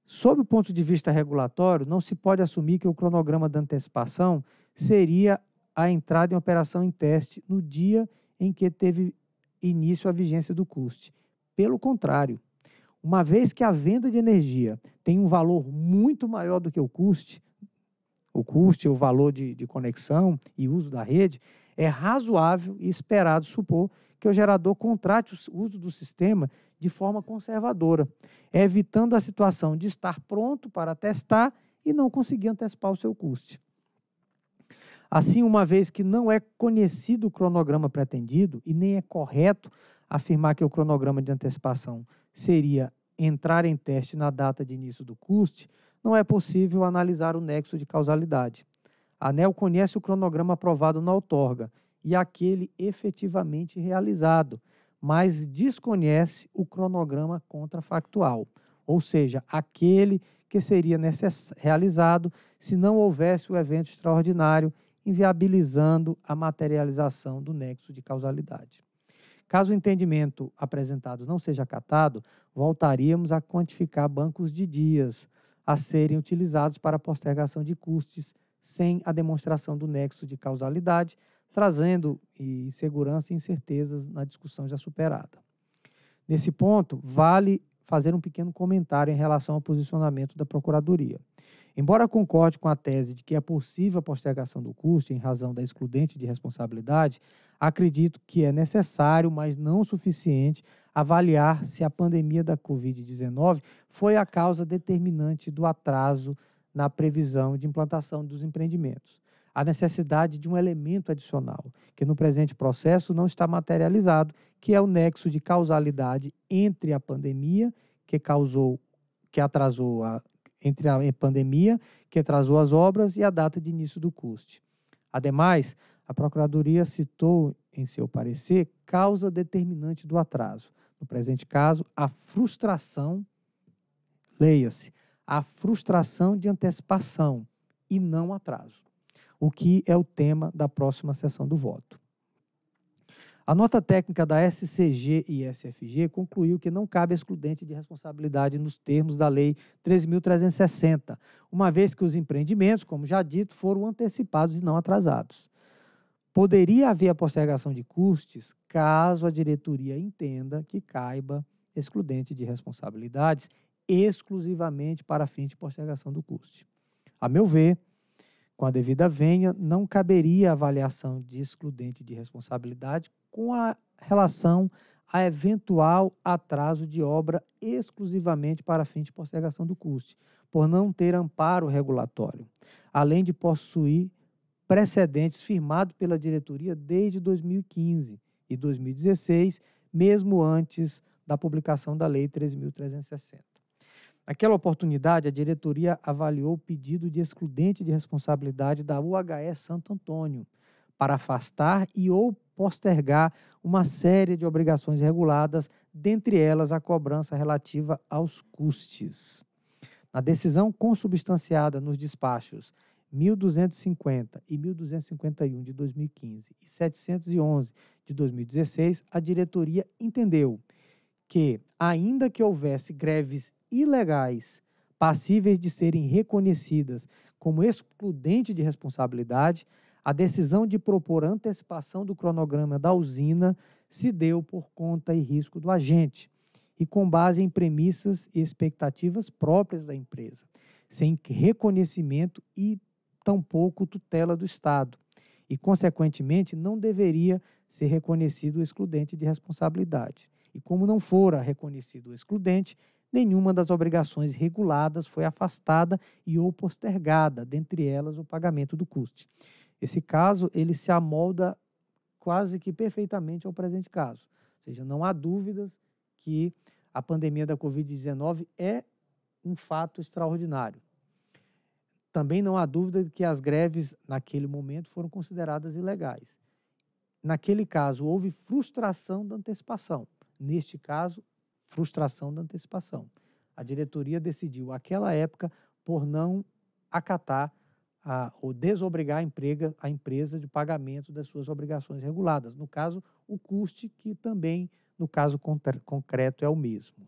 C: Sob o ponto de vista regulatório, não se pode assumir que o cronograma da antecipação seria a entrada em operação em teste no dia em que teve início a vigência do custe. Pelo contrário, uma vez que a venda de energia tem um valor muito maior do que o custe, o custo, o valor de, de conexão e uso da rede, é razoável e esperado supor que o gerador contrate o uso do sistema de forma conservadora, evitando a situação de estar pronto para testar e não conseguir antecipar o seu custo. Assim, uma vez que não é conhecido o cronograma pretendido e nem é correto afirmar que o cronograma de antecipação seria entrar em teste na data de início do custe, não é possível analisar o nexo de causalidade. A ANEL conhece o cronograma aprovado na outorga e aquele efetivamente realizado, mas desconhece o cronograma contrafactual, ou seja, aquele que seria realizado se não houvesse o evento extraordinário, inviabilizando a materialização do nexo de causalidade. Caso o entendimento apresentado não seja acatado, voltaríamos a quantificar bancos de dias, a serem utilizados para postergação de custos sem a demonstração do nexo de causalidade, trazendo insegurança e incertezas na discussão já superada. Nesse ponto, vale fazer um pequeno comentário em relação ao posicionamento da Procuradoria. Embora concorde com a tese de que é possível a postergação do custo em razão da excludente de responsabilidade, acredito que é necessário, mas não suficiente, avaliar se a pandemia da Covid-19 foi a causa determinante do atraso na previsão de implantação dos empreendimentos. A necessidade de um elemento adicional, que no presente processo não está materializado, que é o nexo de causalidade entre a pandemia, que causou, que atrasou a, entre a pandemia, que atrasou as obras, e a data de início do custe. Ademais, a Procuradoria citou em seu parecer causa determinante do atraso. No presente caso, a frustração, leia-se, a frustração de antecipação e não atraso, o que é o tema da próxima sessão do voto. A nota técnica da SCG e SFG concluiu que não cabe excludente de responsabilidade nos termos da Lei 13.360, uma vez que os empreendimentos, como já dito, foram antecipados e não atrasados. Poderia haver a postergação de custos caso a diretoria entenda que caiba excludente de responsabilidades exclusivamente para fins de postergação do custo. A meu ver, com a devida venha, não caberia avaliação de excludente de responsabilidade com a relação a eventual atraso de obra exclusivamente para fins de postergação do custo, por não ter amparo regulatório, além de possuir precedentes firmados pela diretoria desde 2015 e 2016, mesmo antes da publicação da Lei 3.360. Naquela oportunidade, a diretoria avaliou o pedido de excludente de responsabilidade da UHE Santo Antônio para afastar e ou postergar uma série de obrigações reguladas, dentre elas a cobrança relativa aos custes. Na decisão consubstanciada nos despachos 1250 e 1251 de 2015 e 711 de 2016, a diretoria entendeu que, ainda que houvesse greves ilegais passíveis de serem reconhecidas como excludente de responsabilidade, a decisão de propor antecipação do cronograma da usina se deu por conta e risco do agente e com base em premissas e expectativas próprias da empresa, sem reconhecimento e tampouco tutela do Estado, e, consequentemente, não deveria ser reconhecido o excludente de responsabilidade. E como não fora reconhecido o excludente, nenhuma das obrigações reguladas foi afastada e ou postergada, dentre elas o pagamento do custe. Esse caso, ele se amolda quase que perfeitamente ao presente caso. Ou seja, não há dúvidas que a pandemia da Covid-19 é um fato extraordinário. Também não há dúvida de que as greves, naquele momento, foram consideradas ilegais. Naquele caso, houve frustração da antecipação. Neste caso, frustração da antecipação. A diretoria decidiu, naquela época, por não acatar a, ou desobrigar a, emprega, a empresa de pagamento das suas obrigações reguladas. No caso, o custe, que também, no caso concreto, é o mesmo.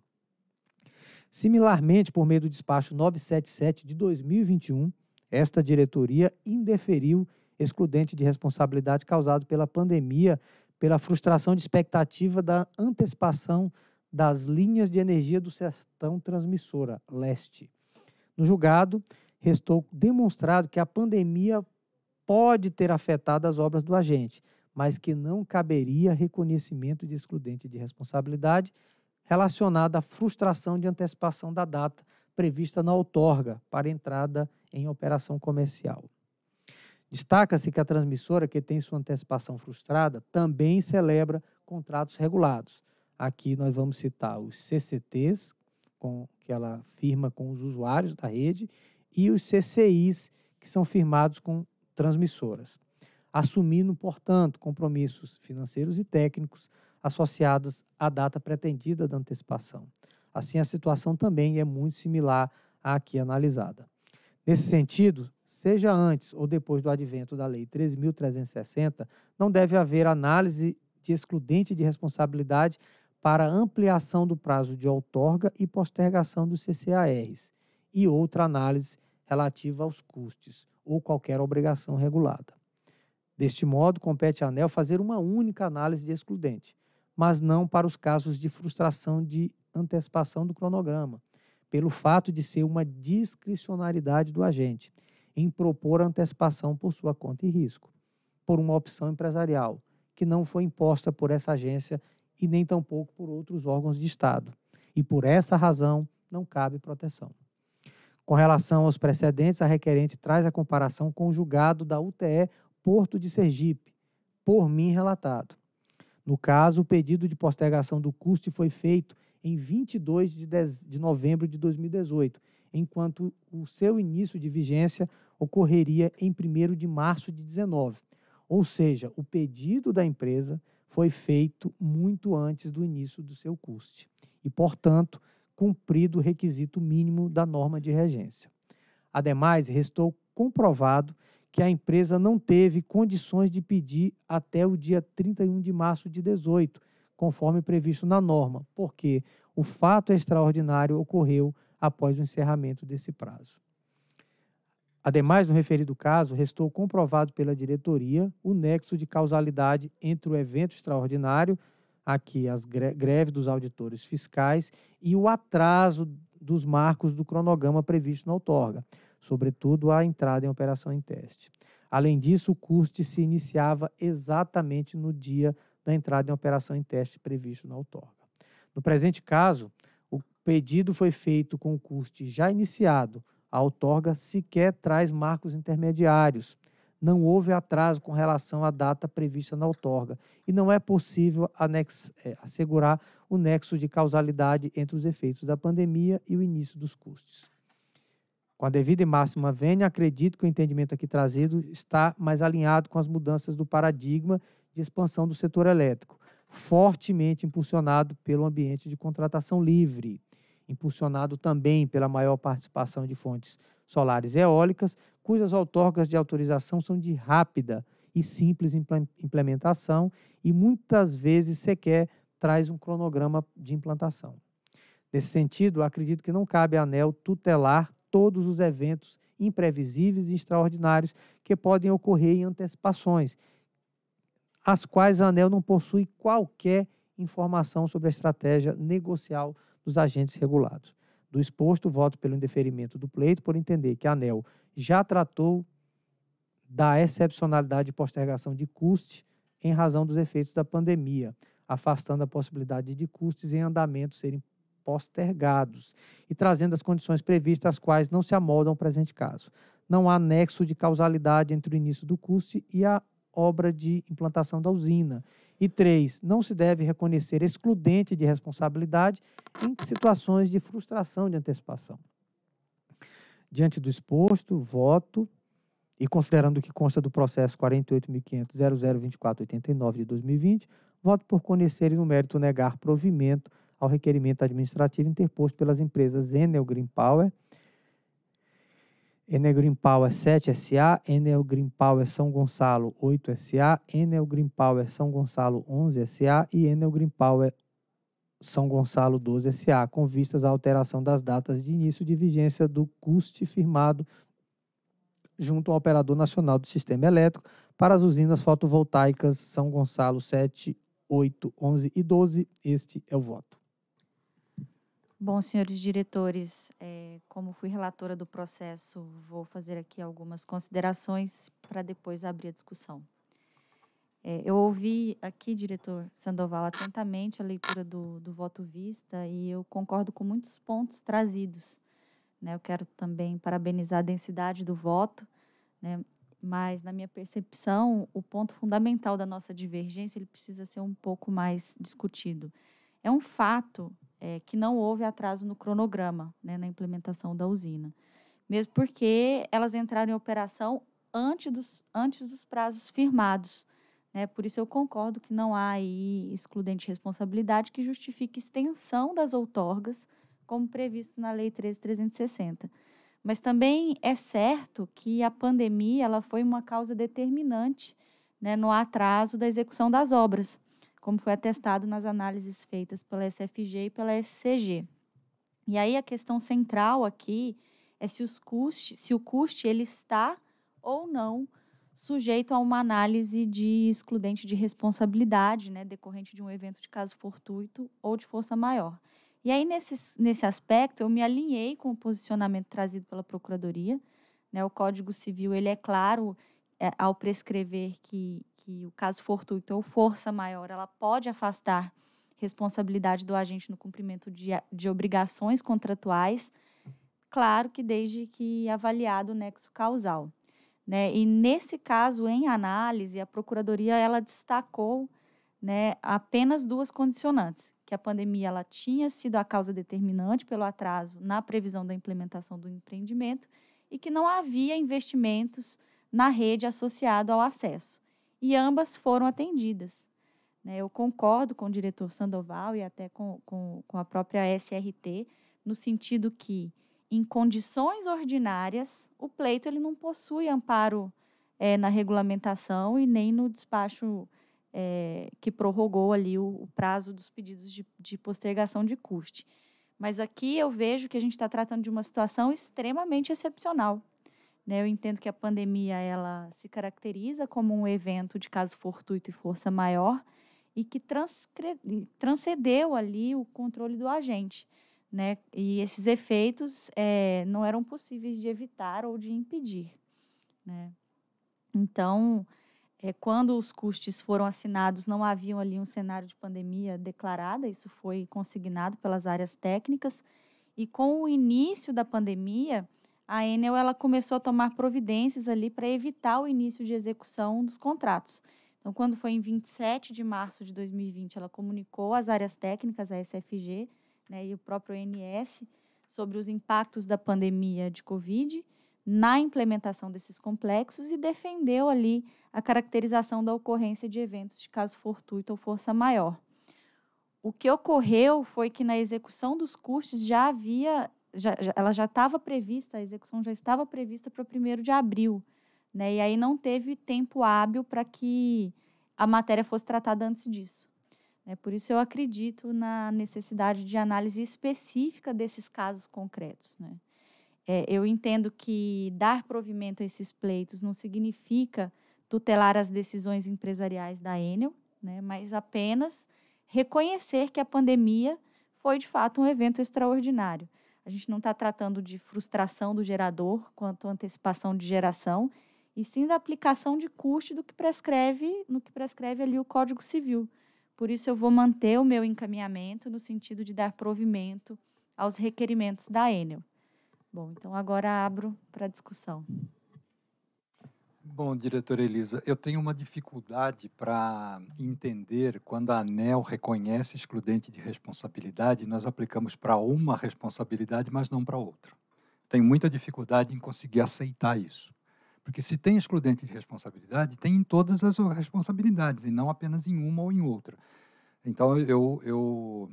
C: Similarmente, por meio do despacho 977 de 2021, esta diretoria indeferiu excludente de responsabilidade causado pela pandemia, pela frustração de expectativa da antecipação das linhas de energia do Sertão Transmissora, Leste. No julgado, restou demonstrado que a pandemia pode ter afetado as obras do agente, mas que não caberia reconhecimento de excludente de responsabilidade relacionada à frustração de antecipação da data prevista na outorga para entrada em operação comercial. Destaca-se que a transmissora que tem sua antecipação frustrada também celebra contratos regulados. Aqui nós vamos citar os CCTs, com, que ela firma com os usuários da rede, e os CCIs, que são firmados com transmissoras, assumindo, portanto, compromissos financeiros e técnicos associados à data pretendida da antecipação. Assim, a situação também é muito similar à aqui analisada. Nesse sentido, seja antes ou depois do advento da Lei 13.360, não deve haver análise de excludente de responsabilidade para ampliação do prazo de outorga e postergação dos CCARs, e outra análise relativa aos custos ou qualquer obrigação regulada. Deste modo, compete à ANEL fazer uma única análise de excludente, mas não para os casos de frustração de antecipação do cronograma, pelo fato de ser uma discricionariedade do agente em propor antecipação por sua conta e risco, por uma opção empresarial, que não foi imposta por essa agência e nem tampouco por outros órgãos de Estado. E por essa razão não cabe proteção. Com relação aos precedentes, a requerente traz a comparação com o julgado da UTE Porto de Sergipe, por mim relatado. No caso, o pedido de postergação do custo foi feito em 22 de, de novembro de 2018, enquanto o seu início de vigência ocorreria em 1 de março de 19. Ou seja, o pedido da empresa foi feito muito antes do início do seu custe e, portanto, cumprido o requisito mínimo da norma de regência. Ademais, restou comprovado que a empresa não teve condições de pedir até o dia 31 de março de 18, conforme previsto na norma, porque o fato extraordinário ocorreu após o encerramento desse prazo. Ademais, no referido caso, restou comprovado pela diretoria o nexo de causalidade entre o evento extraordinário, aqui as greves dos auditores fiscais, e o atraso dos marcos do cronograma previsto na outorga, sobretudo a entrada em operação em teste. Além disso, o custe se iniciava exatamente no dia da entrada em operação em teste previsto na outorga. No presente caso, o pedido foi feito com o custe já iniciado. A outorga sequer traz marcos intermediários. Não houve atraso com relação à data prevista na outorga e não é possível anex, é, assegurar o nexo de causalidade entre os efeitos da pandemia e o início dos custos. Com a devida e máxima vênia, acredito que o entendimento aqui trazido está mais alinhado com as mudanças do paradigma de expansão do setor elétrico, fortemente impulsionado pelo ambiente de contratação livre, impulsionado também pela maior participação de fontes solares e eólicas, cujas outorgas de autorização são de rápida e simples implementação e muitas vezes sequer traz um cronograma de implantação. Nesse sentido, acredito que não cabe à ANEL tutelar todos os eventos imprevisíveis e extraordinários que podem ocorrer em antecipações, as quais a ANEL não possui qualquer informação sobre a estratégia negocial dos agentes regulados. Do exposto, voto pelo indeferimento do pleito por entender que a ANEL já tratou da excepcionalidade de postergação de custos em razão dos efeitos da pandemia, afastando a possibilidade de custos em andamento serem postergados e trazendo as condições previstas, as quais não se amoldam ao presente caso. Não há nexo de causalidade entre o início do custo e a obra de implantação da usina. E três, não se deve reconhecer excludente de responsabilidade em situações de frustração de antecipação. Diante do exposto, voto e considerando o que consta do processo 48.500.002489 de 2020, voto por conhecer e no mérito negar provimento ao requerimento administrativo interposto pelas empresas Enel Green Power, Enel Green Power 7 SA, Enel Green Power São Gonçalo 8 SA, Enel Green Power São Gonçalo 11 SA e Enel Green Power São Gonçalo 12 SA, com vistas à alteração das datas de início de vigência do custe firmado junto ao Operador Nacional do Sistema Elétrico para as usinas fotovoltaicas São Gonçalo 7, 8, 11 e 12. Este é o voto.
D: Bom, senhores diretores, é, como fui relatora do processo, vou fazer aqui algumas considerações para depois abrir a discussão. É, eu ouvi aqui, diretor Sandoval, atentamente a leitura do, do voto vista e eu concordo com muitos pontos trazidos. Né? Eu quero também parabenizar a densidade do voto, né? mas, na minha percepção, o ponto fundamental da nossa divergência ele precisa ser um pouco mais discutido. É um fato é, que não houve atraso no cronograma, né, na implementação da usina. Mesmo porque elas entraram em operação antes dos, antes dos prazos firmados. Né? Por isso eu concordo que não há aí excludente responsabilidade que justifique extensão das outorgas, como previsto na Lei 13.360. Mas também é certo que a pandemia ela foi uma causa determinante né, no atraso da execução das obras como foi atestado nas análises feitas pela SFG e pela SCG. E aí a questão central aqui é se, os custe, se o custe ele está ou não sujeito a uma análise de excludente de responsabilidade, né, decorrente de um evento de caso fortuito ou de força maior. E aí, nesse, nesse aspecto, eu me alinhei com o posicionamento trazido pela Procuradoria. Né, o Código Civil ele é claro ao prescrever que, que o caso fortuito ou força maior, ela pode afastar responsabilidade do agente no cumprimento de, de obrigações contratuais, claro que desde que avaliado o nexo causal. Né? E nesse caso, em análise, a Procuradoria ela destacou né, apenas duas condicionantes, que a pandemia ela tinha sido a causa determinante pelo atraso na previsão da implementação do empreendimento e que não havia investimentos na rede associado ao acesso. E ambas foram atendidas. Né? Eu concordo com o diretor Sandoval e até com, com, com a própria SRT, no sentido que, em condições ordinárias, o pleito ele não possui amparo é, na regulamentação e nem no despacho é, que prorrogou ali o, o, prazo dos pedidos de, de postergação de custe. Mas aqui eu vejo que a gente está tratando de uma situação extremamente excepcional. Né? Eu entendo que a pandemia ela se caracteriza como um evento de caso fortuito e força maior e que transcendeu ali o controle do agente. Né? E esses efeitos é, não eram possíveis de evitar ou de impedir. Né? Então, é, quando os custos foram assinados, não haviam ali um cenário de pandemia declarada, isso foi consignado pelas áreas técnicas, e com o início da pandemia, a Enel ela começou a tomar providências ali para evitar o início de execução dos contratos. Então, quando foi em 27 de março de 2020, ela comunicou às áreas técnicas, a SFG né, e o próprio ONS, sobre os impactos da pandemia de Covid, na implementação desses complexos e defendeu ali a caracterização da ocorrência de eventos de caso fortuito ou força maior. O que ocorreu foi que na execução dos custos já havia, já, já, ela já estava prevista, a execução já estava prevista para o 1 de abril, né? e aí não teve tempo hábil para que a matéria fosse tratada antes disso. É por isso eu acredito na necessidade de análise específica desses casos concretos. Né? É, eu entendo que dar provimento a esses pleitos não significa tutelar as decisões empresariais da Enel, né, mas apenas reconhecer que a pandemia foi de fato um evento extraordinário. A gente não está tratando de frustração do gerador quanto antecipação de geração, e sim da aplicação de custo do que prescreve, no que prescreve ali o Código Civil. Por isso eu vou manter o meu encaminhamento no sentido de dar provimento aos requerimentos da Enel. Bom, então agora abro para discussão.
B: Bom, diretora Elisa, eu tenho uma dificuldade para entender quando a ANEL reconhece excludente de responsabilidade, nós aplicamos para uma responsabilidade, mas não para outra. Tenho muita dificuldade em conseguir aceitar isso. Porque se tem excludente de responsabilidade, tem em todas as responsabilidades, e não apenas em uma ou em outra. Então, eu, eu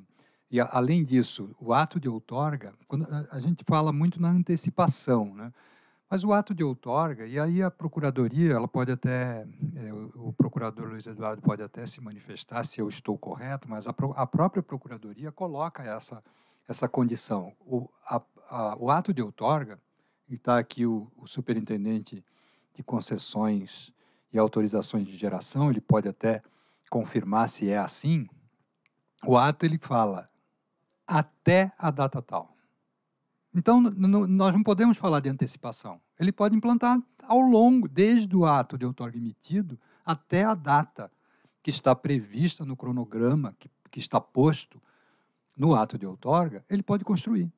B: e além disso, o ato de outorga, quando a gente fala muito na antecipação, né? Mas o ato de outorga, e aí a procuradoria, ela pode até, é, o, procurador Luiz Eduardo pode até se manifestar se eu estou correto, mas a, a própria procuradoria coloca essa, essa condição. O, a, a, o ato de outorga, e está aqui o, o superintendente de concessões e autorizações de geração, ele pode até confirmar se é assim. O ato ele fala até a data tal. Então, nós não podemos falar de antecipação. Ele pode implantar ao longo, desde o ato de outorga emitido até a data que está prevista no cronograma, que, que está posto no ato de outorga, ele pode construir.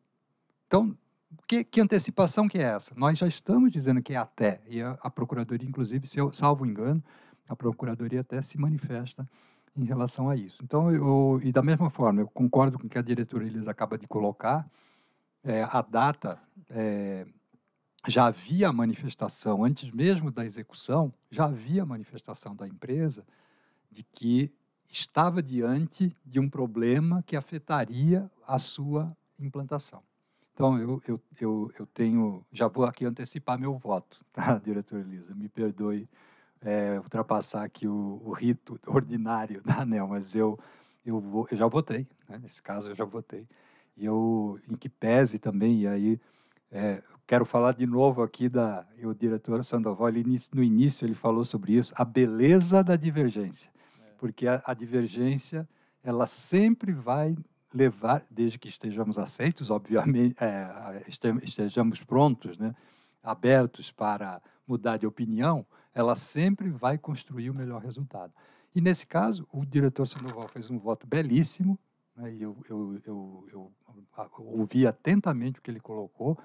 B: Então, que, que, antecipação que é essa? Nós já estamos dizendo que é até, e a, a Procuradoria, inclusive, se eu salvo engano, a Procuradoria até se manifesta em relação a isso. Então, eu, e da mesma forma, eu concordo com o que a diretora eles acaba de colocar, é, a data, é, já havia manifestação, antes mesmo da execução, já havia manifestação da empresa de que estava diante de um problema que afetaria a sua implantação. Então, eu, eu, eu, eu tenho, já vou aqui antecipar meu voto, tá, diretora Elisa, me perdoe é, ultrapassar aqui o, o, rito ordinário da ANEL, mas eu, eu, vou, eu já votei, né? nesse caso eu já votei. E eu, em que pese também, e aí é, quero falar de novo aqui da, o diretor Sandoval, ele, no início ele falou sobre isso, a beleza da divergência, é. porque a, a divergência, ela sempre vai levar, desde que estejamos aceitos, obviamente, é, estejamos prontos, né, abertos para mudar de opinião, ela sempre vai construir o melhor resultado. E nesse caso, o diretor Sandoval fez um voto belíssimo, né, e eu, eu, eu, eu, ouvi atentamente o que ele colocou,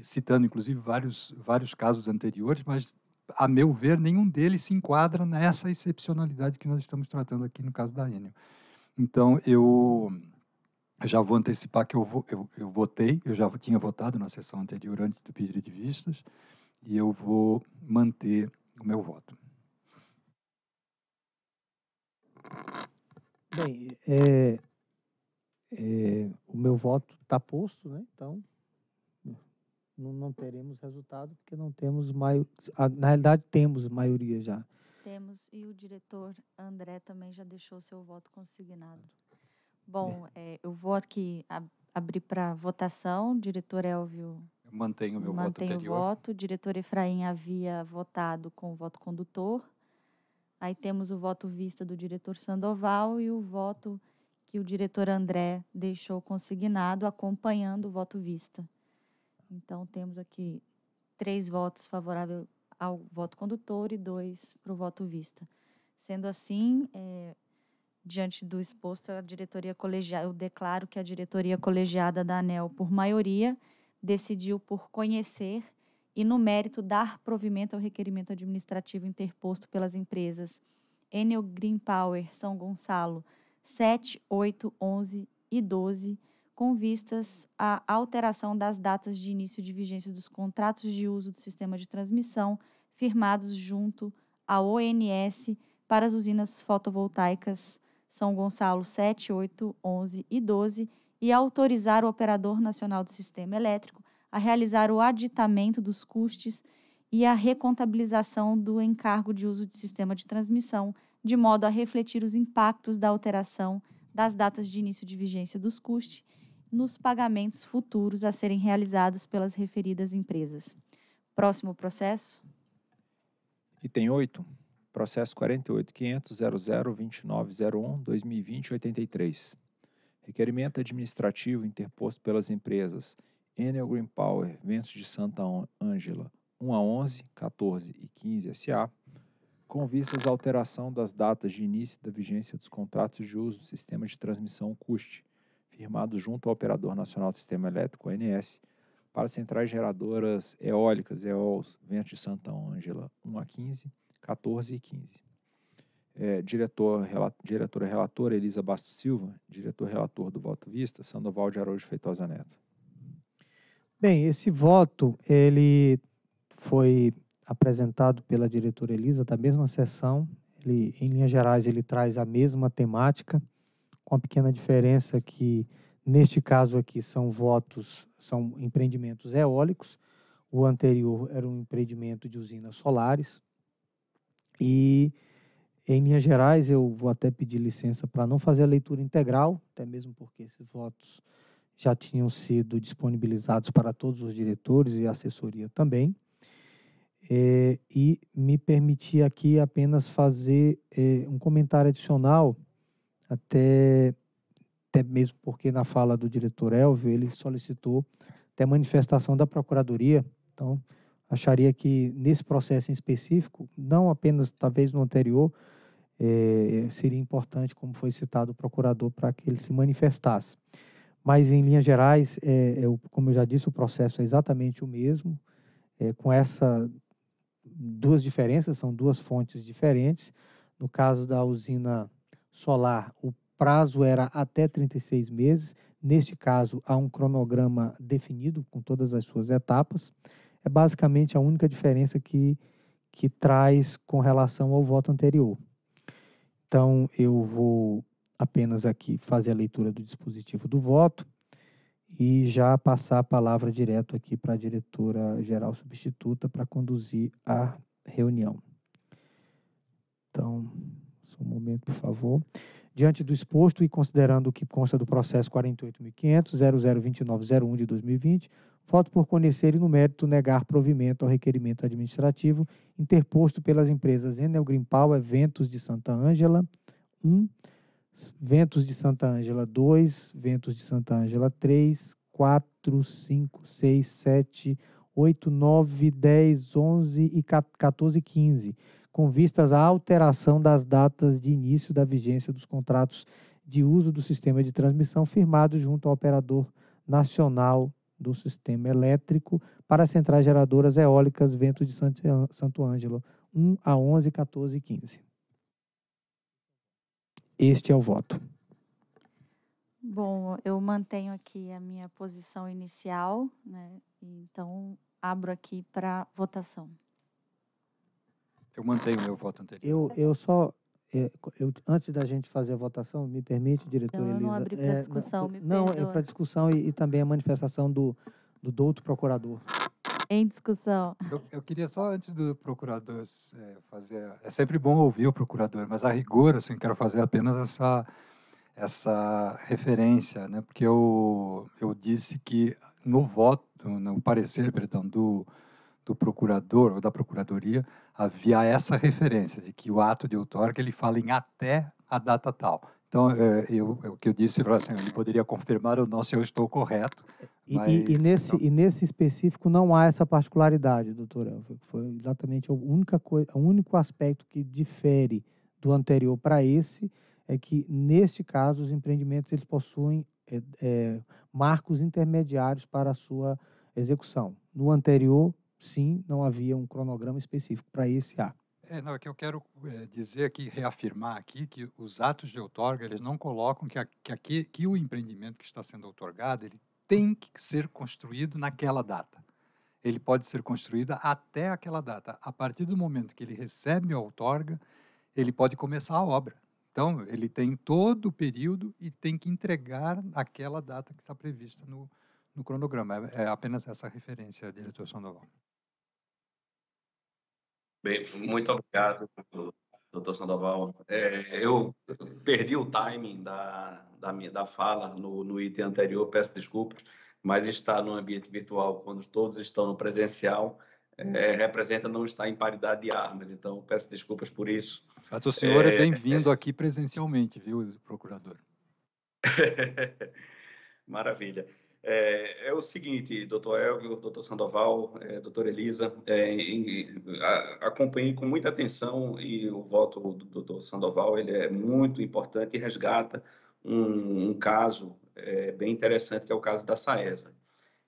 B: citando inclusive vários, vários casos anteriores, mas a meu ver, nenhum deles se enquadra nessa excepcionalidade que nós estamos tratando aqui no caso da Enel. Então, eu já vou antecipar que eu, eu, eu votei, eu já tinha votado na sessão anterior antes do pedido de vistas, e eu vou manter o meu voto.
C: Bem, é, é, o meu voto está posto, né? Então, não, não, teremos resultado porque não temos maioria. Na realidade, temos maioria já.
D: Temos, e o diretor André também já deixou seu voto consignado. Bom, é, eu vou aqui ab abrir para votação. Diretor Elvio.
B: Eu mantenho o meu
D: mantém
B: voto anterior.
D: o voto. Diretor Efraim havia votado com o voto condutor. Aí temos o voto vista do diretor Sandoval e o voto que o diretor André deixou consignado, acompanhando o voto vista. Então, temos aqui três votos favoráveis ao voto condutor e dois para o voto vista. Sendo assim, é, diante do exposto, a diretoria colegiada, eu declaro que a diretoria colegiada da ANEL, por maioria, decidiu por conhecer e, no mérito, dar provimento ao requerimento administrativo interposto pelas empresas Enel Green Power São Gonçalo 7, 8, 11 e 12 com vistas à alteração das datas de início de vigência dos contratos de uso do sistema de transmissão firmados junto à ONS para as usinas fotovoltaicas São Gonçalo 7, 8, 11 e 12 e autorizar o Operador Nacional do Sistema Elétrico a realizar o aditamento dos custos e a recontabilização do encargo de uso de sistema de transmissão, de modo a refletir os impactos da alteração das datas de início de vigência dos custos nos pagamentos futuros a serem realizados pelas referidas empresas. Próximo processo.
E: Item 8. Processo 48.500.00.2901.2020.83. Requerimento administrativo interposto pelas empresas Enel Green Power, Ventos de Santa Ângela, 1 a 11, 14 e 15 SA, com vistas à alteração das datas de início da vigência dos contratos de uso do sistema de transmissão CUST, firmado junto ao Operador Nacional do Sistema Elétrico, ONS, para centrais geradoras eólicas, EOLs, Vento de Santa Ângela, 1 a 15, 14 e 15. É, diretor, rela, diretora relatora Elisa Bastos Silva, diretor relator do voto vista, Sandoval de Araújo Feitosa Neto.
C: Bem, esse voto, ele foi apresentado pela diretora Elisa da mesma sessão. Ele, em linhas gerais, ele traz a mesma temática, com a pequena diferença que, neste caso aqui, são votos, são empreendimentos eólicos. O anterior era um empreendimento de usinas solares. E, em linhas gerais, eu vou até pedir licença para não fazer a leitura integral, até mesmo porque esses votos já tinham sido disponibilizados para todos os diretores e assessoria também. É, e me permitir aqui apenas fazer é, um comentário adicional até, até mesmo porque na fala do diretor Elvio, ele solicitou até manifestação da Procuradoria, então acharia que nesse processo em específico, não apenas talvez no anterior, é, seria importante, como foi citado o procurador, para que ele se manifestasse. Mas, em linhas gerais, é, é, como eu já disse, o processo é exatamente o mesmo, é, com essa duas diferenças, são duas fontes diferentes. No caso da usina solar, o prazo era até 36 meses. Neste caso, há um cronograma definido com todas as suas etapas. É basicamente a única diferença que, que traz com relação ao voto anterior. Então, eu vou apenas aqui fazer a leitura do dispositivo do voto e já passar a palavra direto aqui para a diretora geral substituta para conduzir a reunião. Então, só um momento, por favor. Diante do exposto e considerando o que consta do processo 48.500.002901 de 2020, voto por conhecer e, no mérito, negar provimento ao requerimento administrativo interposto pelas empresas Enel Green Power, Ventos de Santa Ângela, 1, Ventos de Santa Ângela 2, Ventos de Santa Ângela 3, 4, 5, 6, 7, 8, 9, 10, 11 e 14 e 15 com vistas à alteração das datas de início da vigência dos contratos de uso do sistema de transmissão firmados junto ao operador nacional do sistema elétrico para centrais geradoras eólicas Vento de Santo Ângelo, 1 a 11, 14 e 15. Este é o voto.
D: Bom, eu mantenho aqui a minha posição inicial, né? Então, abro aqui para votação.
B: Eu mantenho o meu voto anterior.
C: Eu, eu só, é, eu, antes da gente fazer a votação, me permite, diretor
D: então,
C: Elisa?
D: Eu não abri para
C: é,
D: discussão, me
C: Não,
D: perdoa.
C: é para discussão e, e, também a manifestação do, do douto procurador.
D: Em discussão.
B: Eu, eu queria só, antes do procurador é, fazer... É sempre bom ouvir o procurador, mas a rigor, assim, quero fazer apenas essa, essa referência, né? Porque eu, eu disse que no voto, no parecer, perdão, do, do procurador ou da procuradoria, havia essa referência de que o ato de outorga ele fala em até a data tal. Então, é, eu, o que eu disse, assim, ele poderia confirmar ou não se eu estou correto.
C: E, e, e nesse, não... e nesse específico não há essa particularidade, doutora. Foi exatamente a única coisa, o único aspecto que difere do anterior para esse é que, neste caso, os empreendimentos eles possuem é, é, marcos intermediários para a sua execução. No anterior, sim, não havia um cronograma específico para esse A.
B: É, não, é que eu quero é, dizer aqui, reafirmar aqui, que os atos de outorga, eles não colocam que, a, que, aqui, que o empreendimento que está sendo outorgado, ele tem que ser construído naquela data. Ele pode ser construído até aquela data. A partir do momento que ele recebe a outorga, ele pode começar a obra. Então, ele tem todo o período e tem que entregar aquela data que está prevista no, no cronograma. É, é apenas essa referência, diretor Sandoval.
F: Bem, muito obrigado, doutor Sandoval. É, eu perdi o timing da, da, minha, da fala no, no item anterior, peço desculpas, mas estar no ambiente virtual, quando todos estão no presencial, é, representa não estar em paridade de armas. Então, peço desculpas por isso.
B: Mas o senhor é, é bem-vindo aqui presencialmente, viu, procurador?
F: Maravilha. É, é, o seguinte, doutor Elvio, doutor Sandoval, é, doutor Elisa, é, em, a, acompanhei com muita atenção e o voto do doutor Sandoval ele é muito importante e resgata um, um caso é, bem interessante, que é o caso da Saesa.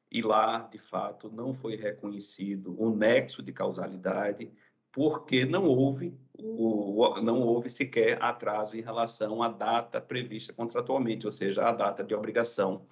F: E lá, de fato, não foi reconhecido o nexo de causalidade, porque não houve, o, não houve sequer atraso em relação à data prevista contratualmente, ou seja, a data de obrigação.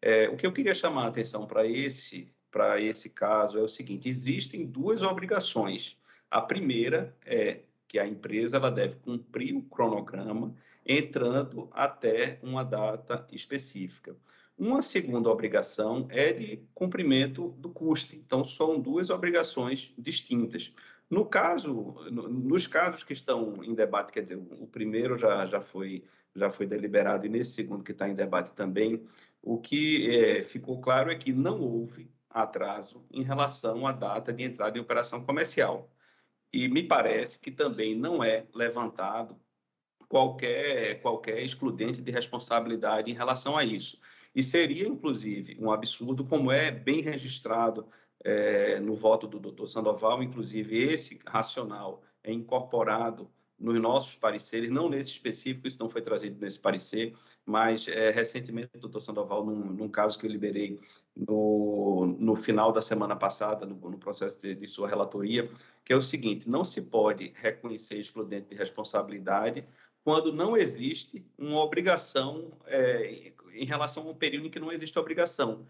F: É, o que eu queria chamar a atenção para esse, esse caso é o seguinte: existem duas obrigações. A primeira é que a empresa ela deve cumprir o cronograma entrando até uma data específica. Uma segunda obrigação é de cumprimento do custe. Então, são duas obrigações distintas. No caso, no, nos casos que estão em debate, quer dizer, o primeiro já, já, foi, já foi deliberado e nesse segundo que está em debate também, o que é, ficou claro é que não houve atraso em relação à data de entrada em operação comercial. E me parece que também não é levantado qualquer, qualquer excludente de responsabilidade em relação a isso. E seria, inclusive, um absurdo, como é bem registrado é, no voto do doutor Sandoval, inclusive esse racional é incorporado nos nossos pareceres, não nesse específico, isso não foi trazido nesse parecer, mas é, recentemente doutor Sandoval, num, num, caso que eu liberei no, no final da semana passada, no, no processo de, de, sua relatoria, que é o seguinte, não se pode reconhecer excludente de responsabilidade quando não existe uma obrigação é, em relação a um período em que não existe obrigação,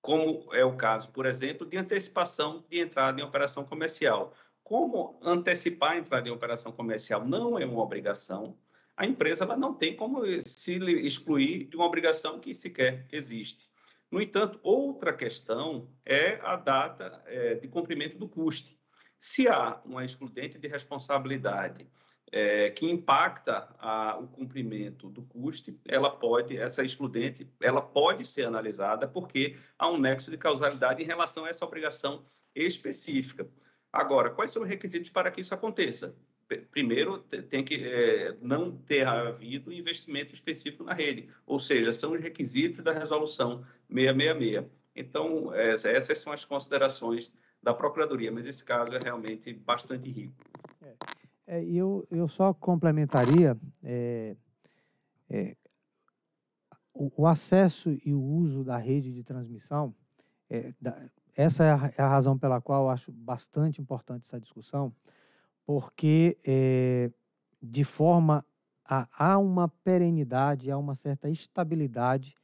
F: como é o caso, por exemplo, de antecipação de entrada em operação comercial como antecipar a entrada em operação comercial não é uma obrigação, a empresa ela não tem como se excluir de uma obrigação que sequer existe. No entanto, outra questão é a data é, de cumprimento do custe. Se há uma excludente de responsabilidade é, que impacta a, o cumprimento do custe, ela pode, essa excludente, ela pode ser analisada porque há um nexo de causalidade em relação a essa obrigação específica. Agora, quais são os requisitos para que isso aconteça? Primeiro, tem que é, não ter havido investimento específico na rede, ou seja, são os requisitos da resolução 666. Então, essas são as considerações da Procuradoria, mas esse caso é realmente bastante rico.
C: É, é, eu, eu só complementaria é, é, o, o, acesso e o uso da rede de transmissão, é, da, essa é a, é a, razão pela qual eu acho bastante importante essa discussão, porque é, de forma a há uma perenidade, há uma certa estabilidade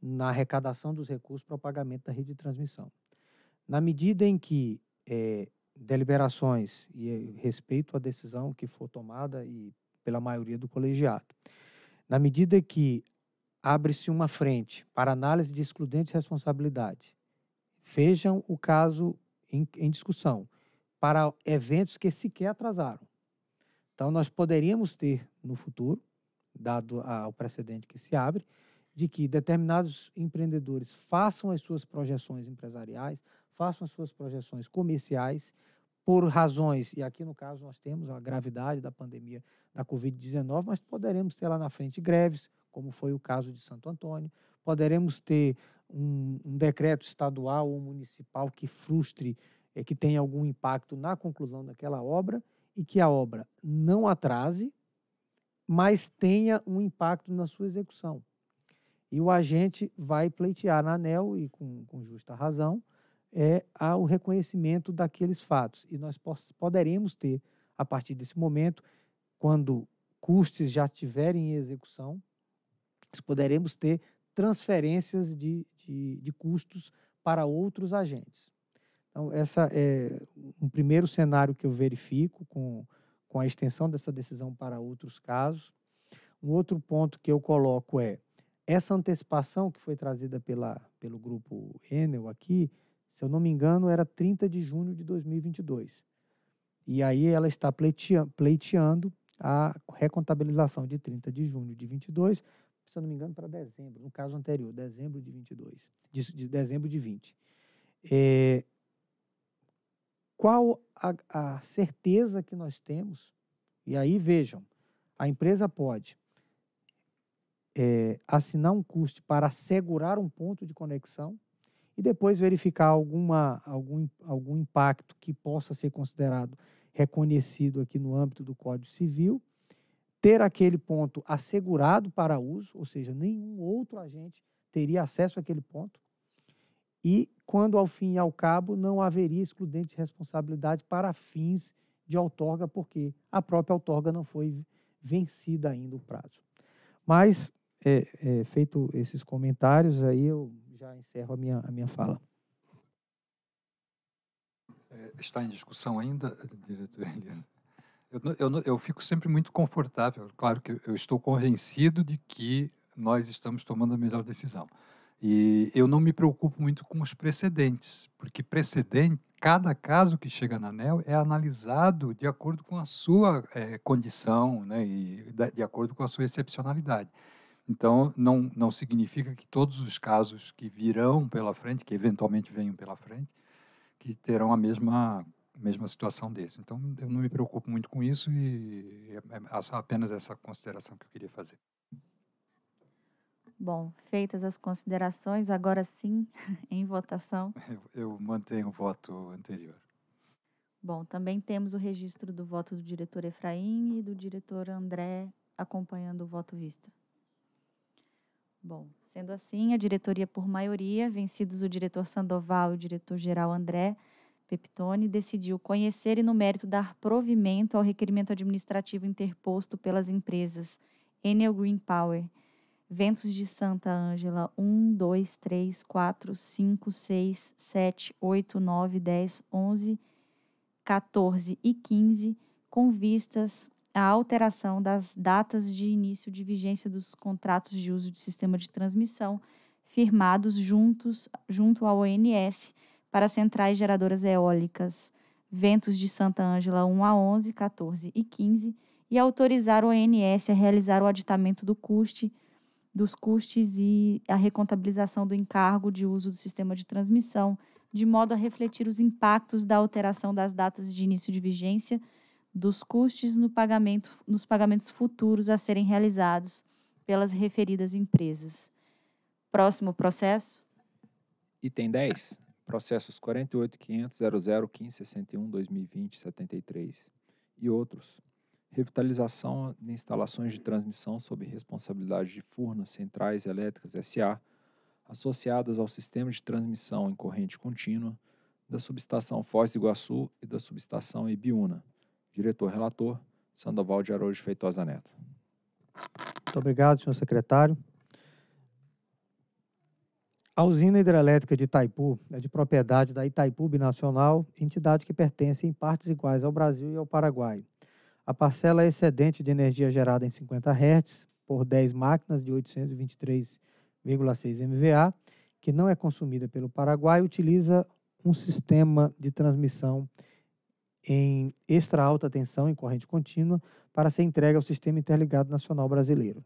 C: na arrecadação dos recursos para o pagamento da rede de transmissão. Na medida em que é, deliberações e respeito à decisão que for tomada e pela maioria do colegiado, na medida que abre-se uma frente para análise de excludentes de responsabilidade, vejam o caso em, em discussão para eventos que sequer atrasaram. Então, nós poderíamos ter no futuro, dado o precedente que se abre, de que determinados empreendedores façam as suas projeções empresariais, façam as suas projeções comerciais, por razões, e aqui no caso nós temos a gravidade da pandemia da Covid-19, mas poderemos ter lá na frente greves, como foi o caso de Santo Antônio, poderemos ter um, um decreto estadual ou municipal que frustre, é, que tenha algum impacto na conclusão daquela obra, e que a obra não atrase, mas tenha um impacto na sua execução. E o agente vai pleitear na ANEL, e com, com justa razão, é o reconhecimento daqueles fatos. E nós poderemos ter, a partir desse momento, quando custos já estiverem em execução, poderemos ter transferências de, de, de custos para outros agentes. Então, essa é um primeiro cenário que eu verifico com, com a extensão dessa decisão para outros casos. Um outro ponto que eu coloco é essa antecipação que foi trazida pela, pelo grupo Enel aqui, se eu não me engano, era 30 de junho de 2022. E aí ela está pleiteando a recontabilização de 30 de junho de 22, se eu não me engano, para dezembro, no caso anterior, dezembro de 22, de, de dezembro de 20. É, qual a, a certeza que nós temos? E aí vejam, a empresa pode é, assinar um custo para assegurar um ponto de conexão e depois verificar alguma, algum, algum impacto que possa ser considerado reconhecido aqui no âmbito do Código Civil, ter aquele ponto assegurado para uso, ou seja, nenhum outro agente teria acesso àquele ponto, e quando ao fim e ao cabo não haveria excludente de responsabilidade para fins de outorga, porque a própria outorga não foi vencida ainda o prazo. Mas, é, é, feito esses comentários, aí eu já encerro a minha, a minha fala.
B: É, está em discussão ainda, diretora Eliana? Eu, eu, eu fico sempre muito confortável. Claro que eu estou convencido de que nós estamos tomando a melhor decisão. E eu não me preocupo muito com os precedentes, porque precedente, cada caso que chega na ANEL é analisado de acordo com a sua é, condição né, e de, acordo com a sua excepcionalidade. Então, não, não significa que todos os casos que virão pela frente, que eventualmente venham pela frente, que terão a mesma mesma situação desse. Então, eu não me preocupo muito com isso e é, é apenas essa consideração que eu queria fazer.
D: Bom, feitas as considerações, agora sim, em votação.
B: Eu, eu mantenho o voto anterior.
D: Bom, também temos o registro do voto do diretor Efraim e do diretor André acompanhando o voto vista. Bom, sendo assim, a diretoria por maioria, vencidos o diretor Sandoval e o diretor-geral André Peptone, decidiu conhecer e no mérito dar provimento ao requerimento administrativo interposto pelas empresas Enel Green Power Ventos de Santa Ângela, 1, 2, 3, 4, 5, 6, 7, 8, 9, 10, 11, 14 e 15, com vistas à alteração das datas de início de vigência dos contratos de uso de sistema de transmissão firmados juntos, junto ao ONS para centrais geradoras eólicas Ventos de Santa Ângela 1 a 11, 14 e 15 e autorizar o ONS a realizar o aditamento do custe dos custos e a recontabilização do encargo de uso do sistema de transmissão, de modo a refletir os impactos da alteração das datas de início de vigência dos custos no pagamento, nos pagamentos futuros a serem realizados pelas referidas empresas. Próximo processo.
E: Item 10. Processos 48.500.00.1561.2020.73 e outros revitalização de instalações de transmissão sob responsabilidade de Furnas Centrais Elétricas S.A., associadas ao sistema de transmissão em corrente contínua da subestação Foz do Iguaçu e da subestação Ibiúna. Diretor-relator, Sandoval de Araújo Feitosa Neto.
C: Muito obrigado, senhor secretário. A usina hidrelétrica de Itaipu é de propriedade da Itaipu Binacional, entidade que pertence em partes iguais ao Brasil e ao Paraguai. A parcela excedente de energia gerada em 50 Hz por 10 máquinas de 823,6 MVA, que não é consumida pelo Paraguai, utiliza um sistema de transmissão em extra alta tensão em corrente contínua para ser entregue ao Sistema Interligado Nacional Brasileiro.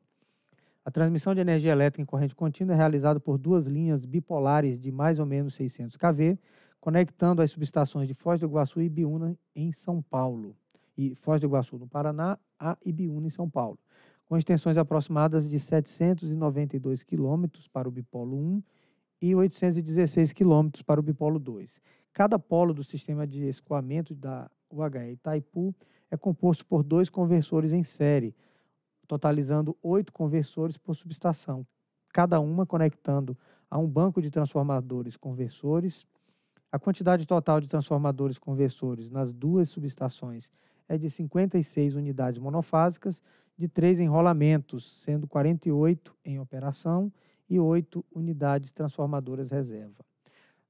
C: A transmissão de energia elétrica em corrente contínua é realizada por duas linhas bipolares de mais ou menos 600 kV, conectando as subestações de Foz do Iguaçu e Ibiúna em São Paulo, e Foz do Iguaçu no Paraná a Ibiúna em São Paulo, com extensões aproximadas de 792 km para o bipolo 1 e 816 km para o bipolo 2. Cada polo do sistema de escoamento da UHE Itaipu é composto por dois conversores em série, totalizando oito conversores por subestação, cada uma conectando a um banco de transformadores conversores. A quantidade total de transformadores conversores nas duas subestações é de 56 unidades monofásicas, de três enrolamentos, sendo 48 em operação e oito unidades transformadoras reserva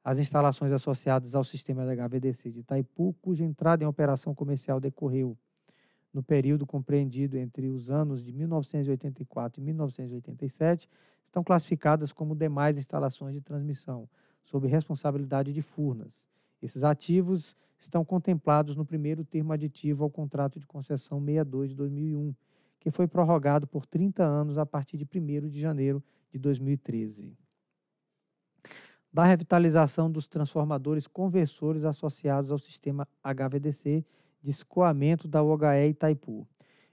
C: as instalações associadas ao sistema da HVDC de Itaipu, cuja entrada em operação comercial decorreu no período compreendido entre os anos de 1984 e 1987, estão classificadas como demais instalações de transmissão, sob responsabilidade de Furnas. Esses ativos estão contemplados no primeiro termo aditivo ao contrato de concessão 62 de 2001, que foi prorrogado por 30 anos a partir de 1 de janeiro de 2013 da revitalização dos transformadores conversores associados ao sistema HVDC de escoamento da OHE Itaipu.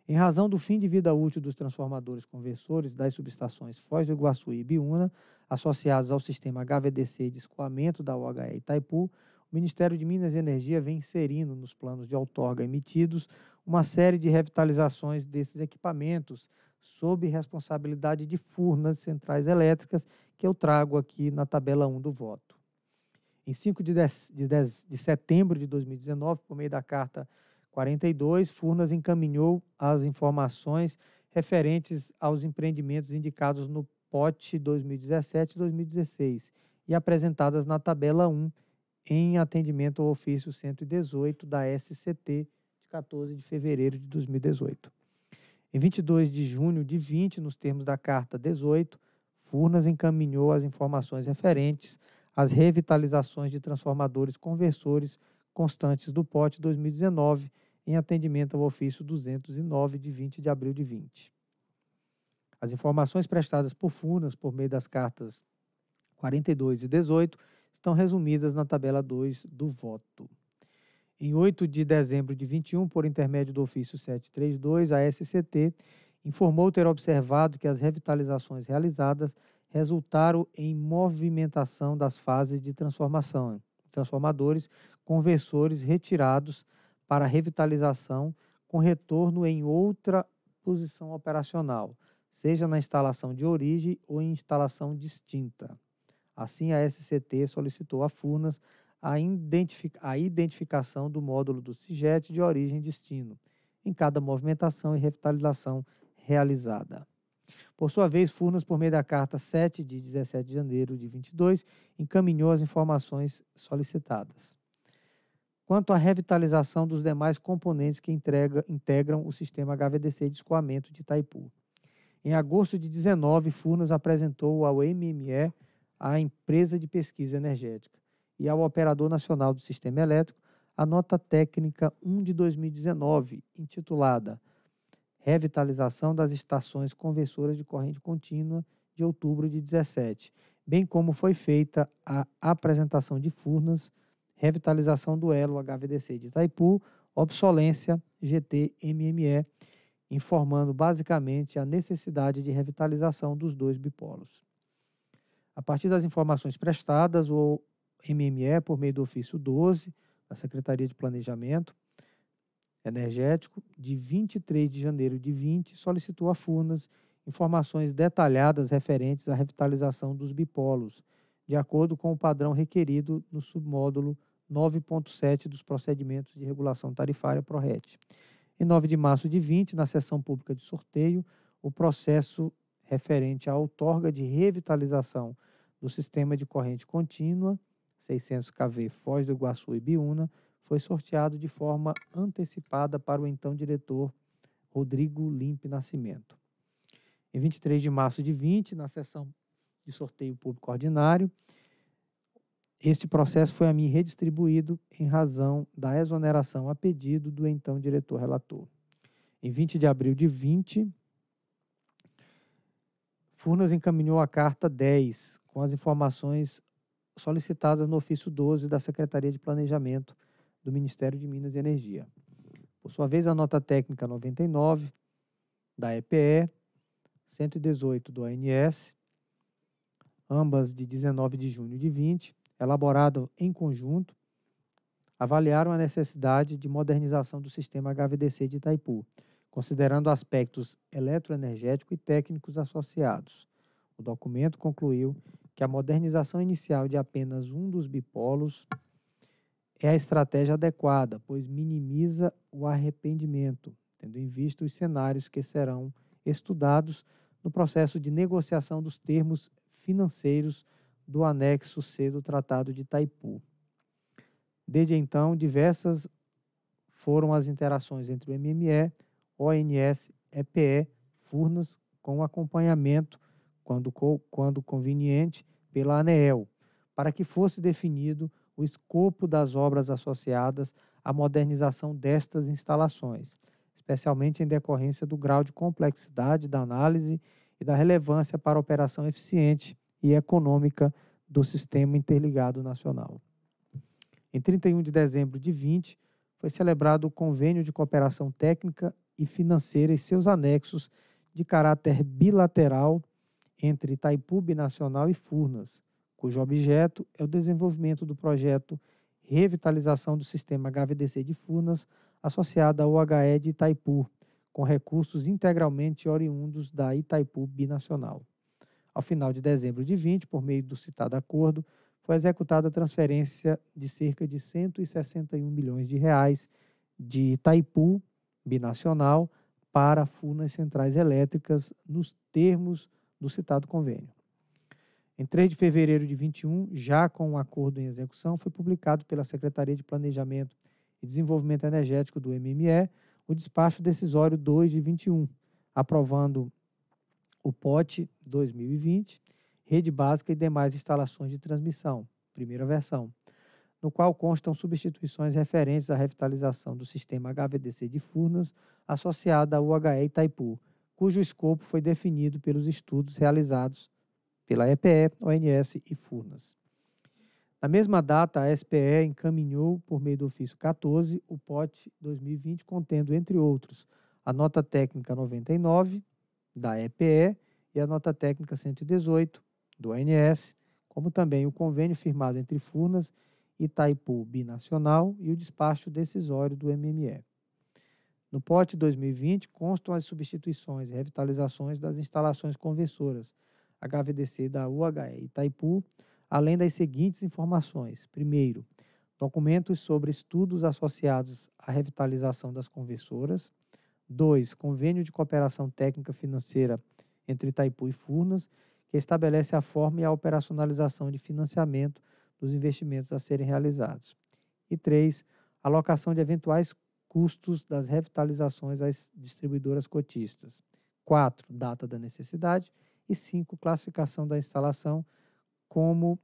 C: Em razão do fim de vida útil dos transformadores conversores das subestações Foz do Iguaçu e Ibiúna, associados ao sistema HVDC de escoamento da OHE Itaipu, o Ministério de Minas e Energia vem inserindo nos planos de outorga emitidos uma série de revitalizações desses equipamentos sob responsabilidade de Furnas Centrais Elétricas, que eu trago aqui na tabela 1 do voto. Em 5 de, 10, de, 10, de setembro de 2019, por meio da carta 42, Furnas encaminhou as informações referentes aos empreendimentos indicados no POT 2017-2016 e apresentadas na tabela 1 em atendimento ao ofício 118 da SCT de 14 de fevereiro de 2018. Em 22 de junho de 20, nos termos da Carta 18, Furnas encaminhou as informações referentes às revitalizações de transformadores conversores constantes do POT 2019, em atendimento ao ofício 209 de 20 de abril de 20. As informações prestadas por Furnas por meio das cartas 42 e 18 estão resumidas na tabela 2 do voto. Em 8 de dezembro de 21, por intermédio do ofício 732, a SCT informou ter observado que as revitalizações realizadas resultaram em movimentação das fases de transformação, transformadores conversores retirados para revitalização com retorno em outra posição operacional, seja na instalação de origem ou em instalação distinta. Assim, a SCT solicitou a Furnas a, identific a identificação do módulo do CIGET de origem e destino, em cada movimentação e revitalização realizada. Por sua vez, Furnas, por meio da carta 7 de 17 de janeiro de 22, encaminhou as informações solicitadas. Quanto à revitalização dos demais componentes que entrega, integram o sistema HVDC de escoamento de Itaipu. Em agosto de 19, Furnas apresentou ao MME a empresa de pesquisa energética e ao Operador Nacional do Sistema Elétrico a nota técnica 1 de 2019, intitulada Revitalização das estações conversoras de corrente contínua de outubro de 17, bem como foi feita a apresentação de Furnas, revitalização do elo HVDC de Itaipu, obsolência GT-MME, informando basicamente a necessidade de revitalização dos dois bipolos. A partir das informações prestadas, o MME, por meio do ofício 12 da Secretaria de Planejamento, Energético, de 23 de janeiro de 20, solicitou a Furnas informações detalhadas referentes à revitalização dos bipolos, de acordo com o padrão requerido no submódulo 9.7 dos procedimentos de regulação tarifária PRORET. Em 9 de março de 20, na sessão pública de sorteio, o processo referente à outorga de revitalização do sistema de corrente contínua 600 kV Foz do Iguaçu e Biúna foi sorteado de forma antecipada para o então diretor Rodrigo Limpe Nascimento. Em 23 de março de 20, na sessão de sorteio público ordinário, este processo foi a mim redistribuído em razão da exoneração a pedido do então diretor relator. Em 20 de abril de 20, Furnas encaminhou a carta 10 com as informações solicitadas no ofício 12 da Secretaria de Planejamento do Ministério de Minas e Energia. Por sua vez, a nota técnica 99 da EPE, 118 do ANS, ambas de 19 de junho de 20, elaborado em conjunto, avaliaram a necessidade de modernização do sistema HVDC de Itaipu, considerando aspectos eletroenergéticos e técnicos associados. O documento concluiu que a modernização inicial de apenas um dos bipolos é a estratégia adequada, pois minimiza o arrependimento, tendo em vista os cenários que serão estudados no processo de negociação dos termos financeiros do anexo C do Tratado de Itaipu. Desde então, diversas foram as interações entre o MME, ONS, EPE, Furnas, com acompanhamento, quando, quando conveniente, pela ANEEL, para que fosse definido o escopo das obras associadas à modernização destas instalações, especialmente em decorrência do grau de complexidade da análise e da relevância para a operação eficiente e econômica do Sistema Interligado Nacional. Em 31 de dezembro de 20, foi celebrado o Convênio de Cooperação Técnica e financeira e seus anexos de caráter bilateral entre Itaipu Binacional e Furnas, cujo objeto é o desenvolvimento do projeto Revitalização do Sistema HVDC de Furnas associado ao HE de Itaipu, com recursos integralmente oriundos da Itaipu Binacional. Ao final de dezembro de 20, por meio do citado acordo, foi executada a transferência de cerca de 161 milhões de reais de Itaipu binacional para Furnas Centrais Elétricas nos termos do citado convênio. Em 3 de fevereiro de 21, já com um acordo em execução, foi publicado pela Secretaria de Planejamento e Desenvolvimento Energético do MME o despacho decisório 2 de 21, aprovando o POT 2020, Rede Básica e demais instalações de transmissão, primeira versão, no qual constam substituições referentes à revitalização do sistema HVDC de Furnas associada ao UHE Itaipu, cujo escopo foi definido pelos estudos realizados pela EPE, ONS e Furnas. Na mesma data, a SPE encaminhou, por meio do ofício 14, o POT 2020, contendo, entre outros, a nota técnica 99 da EPE e a nota técnica 118 do ONS, como também o convênio firmado entre Furnas Itaipu Binacional e o despacho decisório do MME. No POT 2020 constam as substituições e revitalizações das instalações conversoras HVDC da UHE Itaipu, além das seguintes informações. Primeiro, documentos sobre estudos associados à revitalização das conversoras. Dois, convênio de cooperação técnica financeira entre Itaipu e Furnas, que estabelece a forma e a operacionalização de financiamento dos investimentos a serem realizados. E três, alocação de eventuais custos das revitalizações às distribuidoras cotistas. Quatro, data da necessidade. E cinco, classificação da instalação como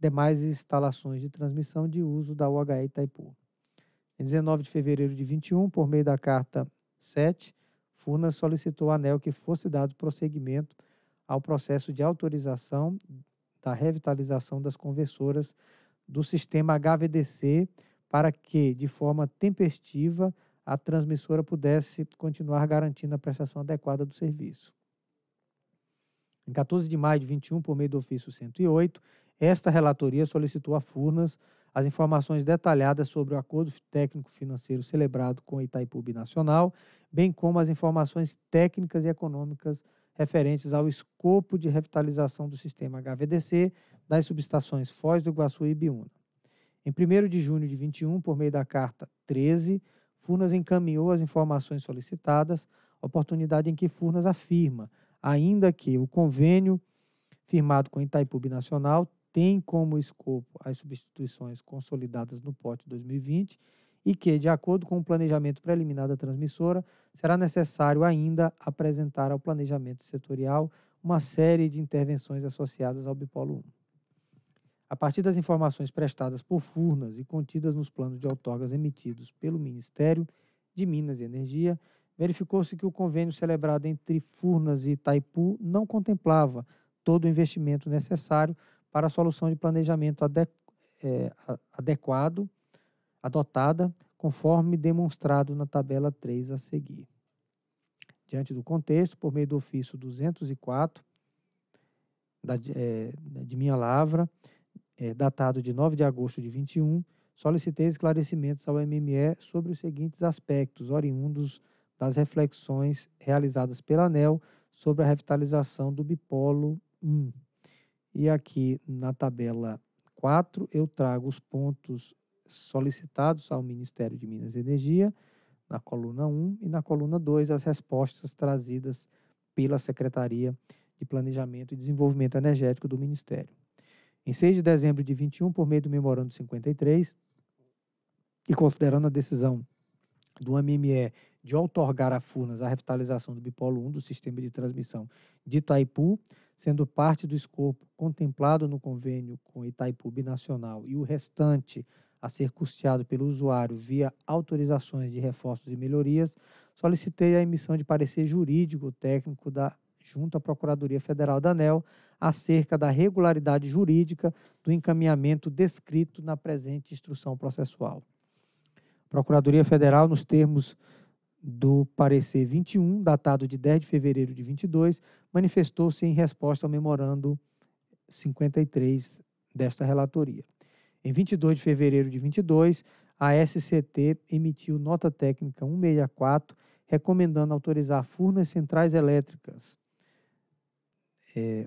C: demais instalações de transmissão de uso da UHE Itaipu. Em 19 de fevereiro de 21, por meio da carta 7, Furnas solicitou à ANEL que fosse dado prosseguimento ao processo de autorização da revitalização das conversoras do sistema HVDC para que, de forma tempestiva, a transmissora pudesse continuar garantindo a prestação adequada do serviço. Em 14 de maio de 21, por meio do ofício 108, esta relatoria solicitou a Furnas as informações detalhadas sobre o acordo técnico financeiro celebrado com a Itaipu Binacional, bem como as informações técnicas e econômicas referentes ao escopo de revitalização do sistema HVDC das subestações Foz do Iguaçu e Ibiúna. Em 1 de junho de 21, por meio da carta 13, Furnas encaminhou as informações solicitadas, oportunidade em que Furnas afirma, ainda que o convênio firmado com Itaipu Binacional tem como escopo as substituições consolidadas no pote 2020 e que, de acordo com o planejamento preliminar da transmissora, será necessário ainda apresentar ao planejamento setorial uma série de intervenções associadas ao Bipolo 1. A partir das informações prestadas por Furnas e contidas nos planos de outorgas emitidos pelo Ministério de Minas e Energia, verificou-se que o convênio celebrado entre Furnas e Itaipu não contemplava todo o investimento necessário para a solução de planejamento é, adequado, adotada, conforme demonstrado na tabela 3 a seguir. Diante do contexto, por meio do ofício 204 da, é, de minha lavra, é, datado de 9 de agosto de 21, solicitei esclarecimentos ao MME sobre os seguintes aspectos, oriundos das reflexões realizadas pela ANEL sobre a revitalização do bipolo 1. E aqui na tabela 4 eu trago os pontos solicitados ao Ministério de Minas e Energia, na coluna 1, e na coluna 2 as respostas trazidas pela Secretaria de Planejamento e Desenvolvimento Energético do Ministério. Em 6 de dezembro de 21, por meio do Memorando 53, e considerando a decisão do MME de outorgar a Furnas a revitalização do bipolo 1 do sistema de transmissão de Itaipu, sendo parte do escopo contemplado no convênio com Itaipu Binacional e o restante a ser custeado pelo usuário via autorizações de reforços e melhorias, solicitei a emissão de parecer jurídico técnico da junto à Procuradoria Federal da ANEL acerca da regularidade jurídica do encaminhamento descrito na presente instrução processual. Procuradoria Federal, nos termos do parecer 21, datado de 10 de fevereiro de 22, manifestou-se em resposta ao memorando 53 desta relatoria. Em 22 de fevereiro de 22, a SCT emitiu nota técnica 164, recomendando autorizar furnas centrais elétricas, é,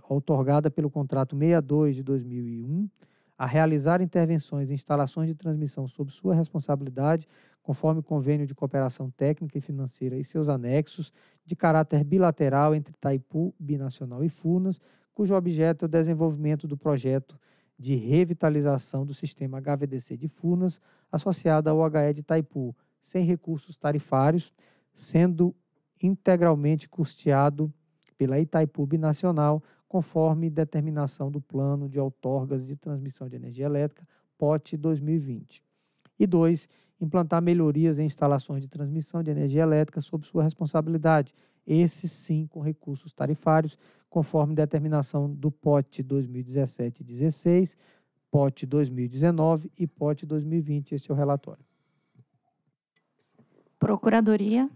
C: pelo contrato 62 de 2001, a realizar intervenções em instalações de transmissão sob sua responsabilidade, conforme o convênio de cooperação técnica e financeira e seus anexos, de caráter bilateral entre Taipu Binacional e Furnas, cujo objeto é o desenvolvimento do projeto de revitalização do sistema HVDC de Furnas, associado ao HE de Taipu, sem recursos tarifários, sendo integralmente custeado pela Itaipu Binacional, conforme determinação do Plano de Outorgas de Transmissão de Energia Elétrica, POT 2020. E dois, implantar melhorias em instalações de transmissão de energia elétrica sob sua responsabilidade, esses sim com recursos tarifários, conforme determinação do POT 2017-16, POT 2019 e POT 2020. Esse é o relatório.
D: Procuradoria.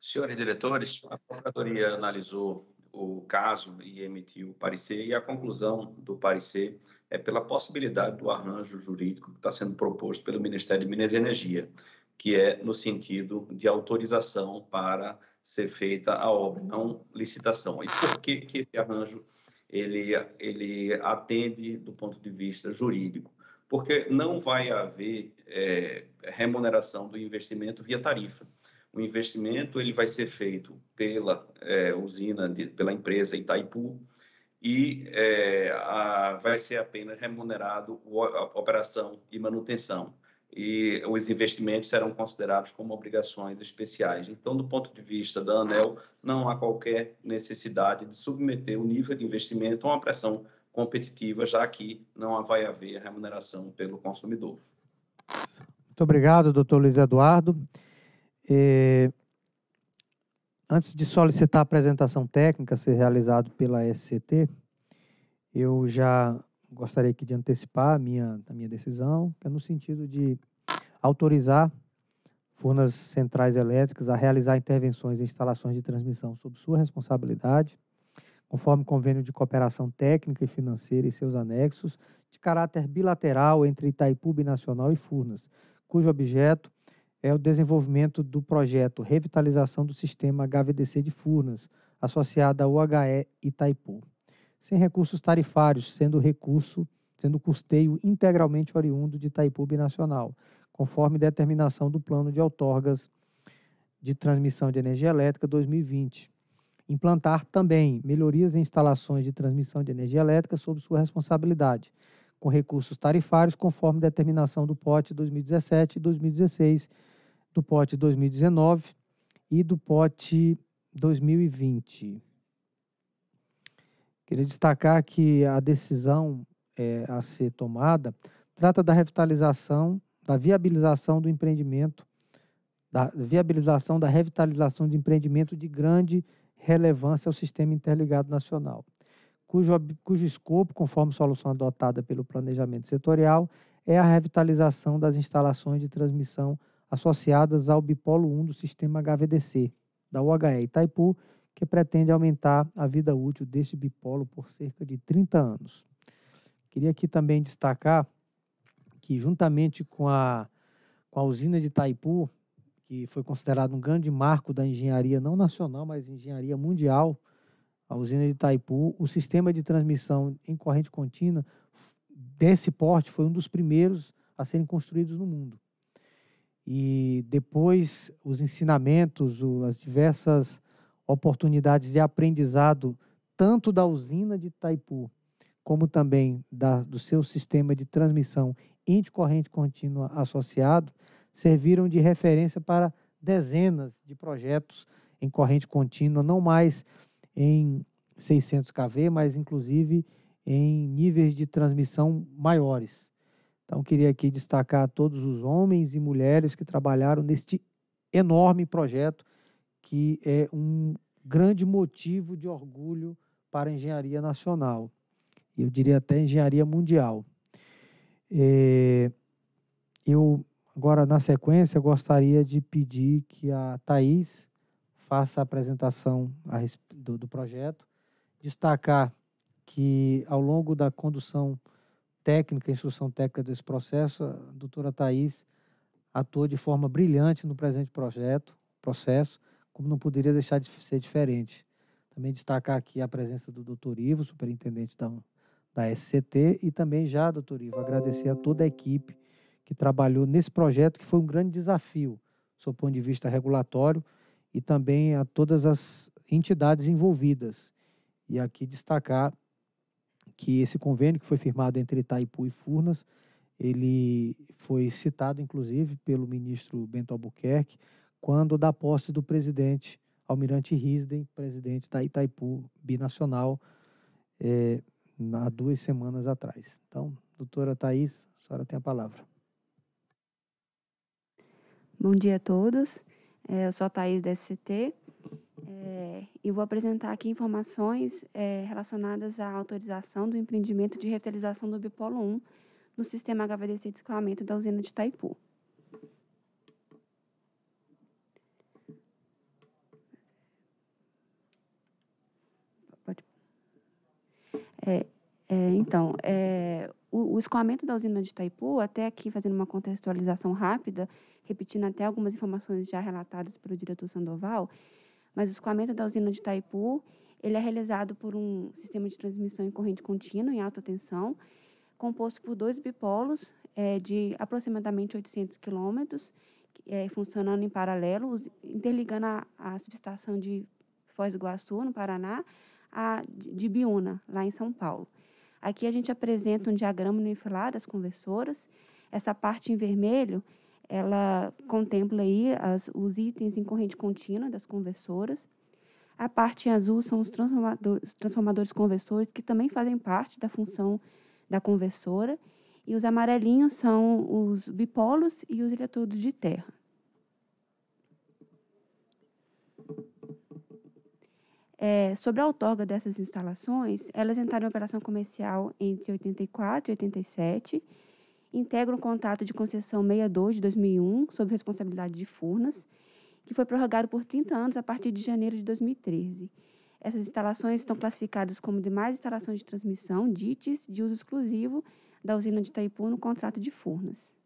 F: Senhores diretores, a Procuradoria analisou o caso e emitiu o parecer, e a conclusão do parecer é pela possibilidade do arranjo jurídico que está sendo proposto pelo Ministério de Minas e Energia, que é no sentido de autorização para ser feita a obra, não licitação. E por que, que esse arranjo ele, ele atende do ponto de vista jurídico? Porque não vai haver é, remuneração do investimento via tarifa o investimento ele vai ser feito pela é, usina, de, pela empresa Itaipu, e é, a, vai ser apenas remunerado a operação e manutenção. E os investimentos serão considerados como obrigações especiais. Então, do ponto de vista da ANEL, não há qualquer necessidade de submeter o nível de investimento a uma pressão competitiva, já que não vai haver remuneração pelo consumidor.
C: Muito obrigado, doutor Luiz Eduardo. É, antes de solicitar a apresentação técnica a ser realizada pela SCT, eu já gostaria aqui de antecipar a minha, a minha decisão, que é no sentido de autorizar Furnas Centrais Elétricas a realizar intervenções em instalações de transmissão sob sua responsabilidade, conforme convênio de cooperação técnica e financeira e seus anexos, de caráter bilateral entre Itaipu Binacional e Furnas, cujo objeto é o desenvolvimento do projeto Revitalização do Sistema HVDC de Furnas, associado ao UHE Itaipu, sem recursos tarifários, sendo recurso, sendo custeio integralmente oriundo de Itaipu Binacional, conforme determinação do Plano de Outorgas de Transmissão de Energia Elétrica 2020. Implantar também melhorias em instalações de transmissão de energia elétrica sob sua responsabilidade, com recursos tarifários conforme determinação do POT 2017 e 2016, do POT 2019 e do POT 2020. Queria destacar que a decisão é, a ser tomada trata da revitalização, da viabilização do empreendimento, da viabilização da revitalização de empreendimento de grande relevância ao sistema interligado nacional cujo, cujo escopo, conforme solução adotada pelo planejamento setorial, é a revitalização das instalações de transmissão associadas ao bipolo 1 do sistema HVDC, da UHE Itaipu, que pretende aumentar a vida útil deste bipolo por cerca de 30 anos. Queria aqui também destacar que, juntamente com a, com a usina de Itaipu, que foi considerado um grande marco da engenharia não nacional, mas engenharia mundial, a usina de Itaipu, o sistema de transmissão em corrente contínua desse porte foi um dos primeiros a serem construídos no mundo. E depois os ensinamentos, as diversas oportunidades de aprendizado, tanto da usina de Itaipu, como também da, do seu sistema de transmissão em corrente contínua associado, serviram de referência para dezenas de projetos em corrente contínua, não mais em 600 kV, mas inclusive em níveis de transmissão maiores. Então, queria aqui destacar todos os homens e mulheres que trabalharam neste enorme projeto, que é um grande motivo de orgulho para a engenharia nacional. Eu diria até engenharia mundial. É, eu, agora, na sequência, gostaria de pedir que a Thais faça a apresentação do, do projeto, destacar que ao longo da condução técnica, instrução técnica desse processo, a doutora Thais atuou de forma brilhante no presente projeto, processo, como não poderia deixar de ser diferente. Também destacar aqui a presença do doutor Ivo, superintendente da, da SCT, e também já, doutor Ivo, agradecer a toda a equipe que trabalhou nesse projeto, que foi um grande desafio, do ponto de vista regulatório, e também a todas as entidades envolvidas. E aqui destacar que esse convênio que foi firmado entre Itaipu e Furnas, ele foi citado, inclusive, pelo ministro Bento Albuquerque, quando da posse do presidente Almirante Risden, presidente da Itaipu Binacional, é, há duas semanas atrás. Então, doutora Thais, a senhora tem a palavra.
G: Bom dia a todos. É, eu sou a Thais da SCT é, e vou apresentar aqui informações é, relacionadas à autorização do empreendimento de revitalização do Bipolo 1 no sistema HVDC de escoamento da usina de Itaipu. É, é, então, é, o, o, escoamento da usina de Itaipu, até aqui fazendo uma contextualização rápida, repetindo até algumas informações já relatadas pelo diretor Sandoval, mas o escoamento da usina de Itaipu, ele é realizado por um sistema de transmissão em corrente contínua, em alta tensão, composto por dois bipolos é, de aproximadamente 800 quilômetros, é, funcionando em paralelo, interligando a, a subestação de Foz do Iguaçu, no Paraná, a de Biúna, lá em São Paulo. Aqui a gente apresenta um diagrama unifilar das conversoras. Essa parte em vermelho, ela contempla aí as, os itens em corrente contínua das conversoras. A parte em azul são os transformadores, transformadores conversores, que também fazem parte da função da conversora. E os amarelinhos são os bipolos e os eletrodos de terra. É, sobre a outorga dessas instalações, elas entraram em operação comercial entre 84 e 87, integram o contrato de concessão 62 de 2001, sob responsabilidade de Furnas, que foi prorrogado por 30 anos a partir de janeiro de 2013. Essas instalações estão classificadas como demais instalações de transmissão, DITs, de uso exclusivo da usina de Itaipu no contrato de Furnas.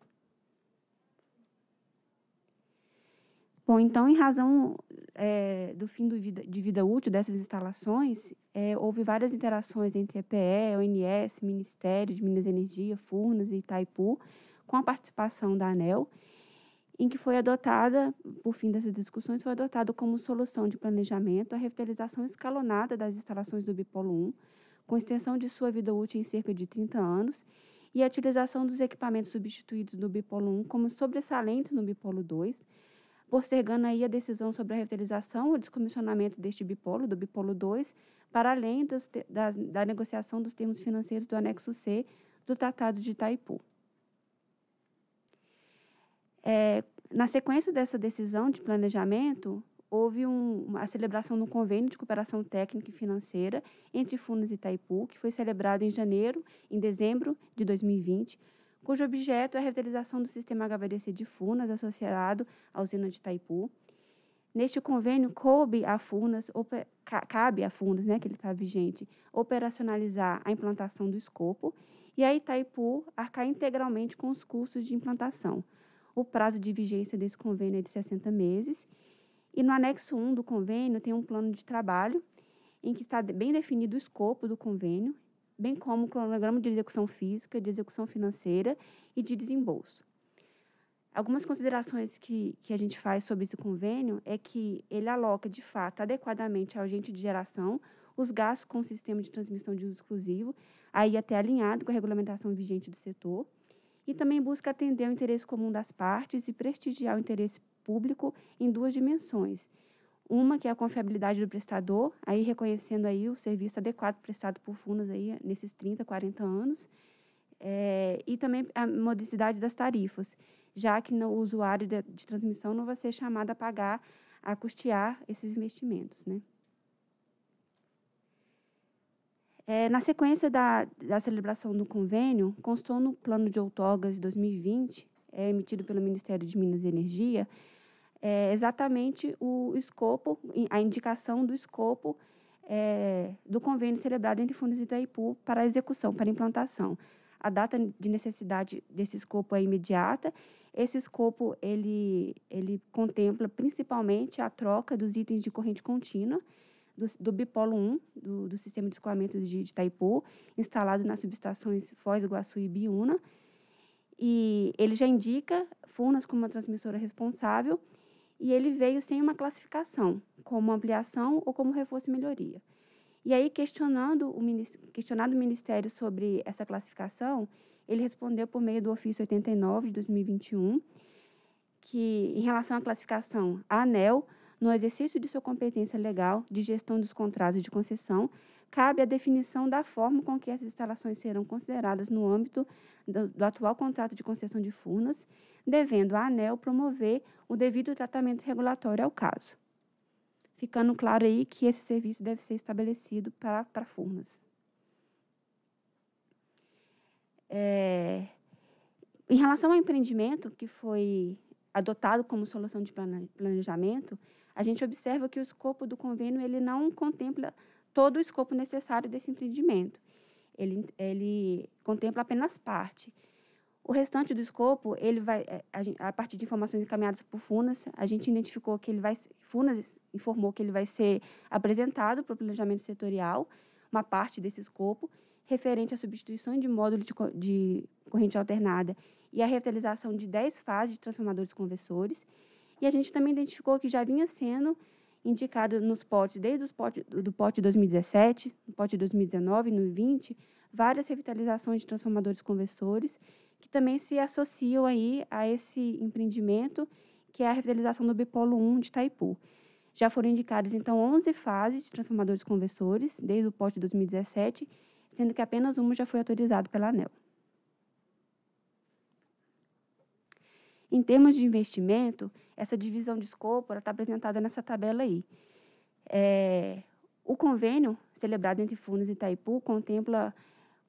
G: Bom, então, em razão é, do fim do vida, de vida útil dessas instalações, é, houve várias interações entre EPE, ONS, Ministério de Minas e Energia, Furnas e Itaipu, com a participação da ANEL, em que foi adotada, por fim dessas discussões, foi adotado como solução de planejamento a revitalização escalonada das instalações do Bipolo 1, com extensão de sua vida útil em cerca de 30 anos, e a utilização dos equipamentos substituídos do Bipolo 1 como sobressalentes no Bipolo 2, postergando aí a decisão sobre a revitalização ou descomissionamento deste bipolo, do Bipolo 2, para além dos, da, da negociação dos termos financeiros do anexo C do Tratado de Itaipu. É, na sequência dessa decisão de planejamento, houve um, a celebração de um convênio de cooperação técnica e financeira entre Funas e Itaipu, que foi celebrado em janeiro, em dezembro de 2020, cujo objeto é a revitalização do sistema HVDC de Funas associado à usina de Itaipu. Neste convênio, coube a cabe a Funas, né, que ele está vigente, operacionalizar a implantação do escopo e a Itaipu arcar integralmente com os custos de implantação. O prazo de vigência desse convênio é de 60 meses. E no anexo 1 do convênio tem um plano de trabalho em que está bem definido o escopo do convênio, bem como o cronograma de execução física, de execução financeira e de desembolso. Algumas considerações que, que a gente faz sobre esse convênio é que ele aloca, de fato, adequadamente ao agente de geração os gastos com o sistema de transmissão de uso exclusivo, aí até alinhado com a regulamentação vigente do setor, e também busca atender ao interesse comum das partes e prestigiar o interesse público em duas dimensões. Uma que é a confiabilidade do prestador, aí reconhecendo aí o serviço adequado prestado por Funas aí nesses 30, 40 anos, é, e também a modicidade das tarifas, já que no, o usuário de, de transmissão não vai ser chamado a pagar, a custear esses investimentos, né? É, na sequência da, da celebração do convênio, constou no plano de outorgas de 2020, é, emitido pelo Ministério de Minas e Energia, é, exatamente o escopo, a indicação do escopo é, do convênio celebrado entre Fundos e Itaipu para execução, para implantação. A data de necessidade desse escopo é imediata. Esse escopo ele, ele contempla principalmente a troca dos itens de corrente contínua, do, do Bipolo 1, do, do, sistema de escoamento de, de Itaipu, instalado nas subestações Foz do Iguaçu e Biúna. E ele já indica Furnas como uma transmissora responsável e ele veio sem uma classificação, como ampliação ou como reforço e melhoria. E aí, questionando o, questionado o Ministério sobre essa classificação, ele respondeu por meio do ofício 89 de 2021, que, em relação à classificação, ANEL no exercício de sua competência legal de gestão dos contratos de concessão, cabe a definição da forma com que essas instalações serão consideradas no âmbito do, do atual contrato de concessão de Furnas, devendo a ANEL promover o devido tratamento regulatório ao caso. Ficando claro aí que esse serviço deve ser estabelecido para, para Furnas. É, em relação ao empreendimento que foi adotado como solução de planejamento, a gente observa que o escopo do convênio ele não contempla todo o escopo necessário desse empreendimento. Ele, ele contempla apenas parte. O restante do escopo, ele vai, é, a, a partir de informações encaminhadas por Funas, a gente identificou que ele vai, Funas informou que ele vai ser apresentado para o planejamento setorial, uma parte desse escopo, referente à substituição de módulo de, de corrente alternada e a revitalização de 10 fases de transformadores conversores, e a gente também identificou que já vinha sendo indicado nos potes, desde os potes, do pote 2017, no pote 2019 e no 2020, várias revitalizações de transformadores conversores, também se associam aí a esse empreendimento, que é a revitalização do Bipolo 1 de Itaipu. Já foram indicadas, então, 11 fases de transformadores conversores, desde o pote 2017, sendo que apenas uma já foi autorizada pela ANEL. Em termos de investimento, essa divisão de escopo está apresentada nessa tabela aí. É, o convênio celebrado entre Funes e Itaipu contempla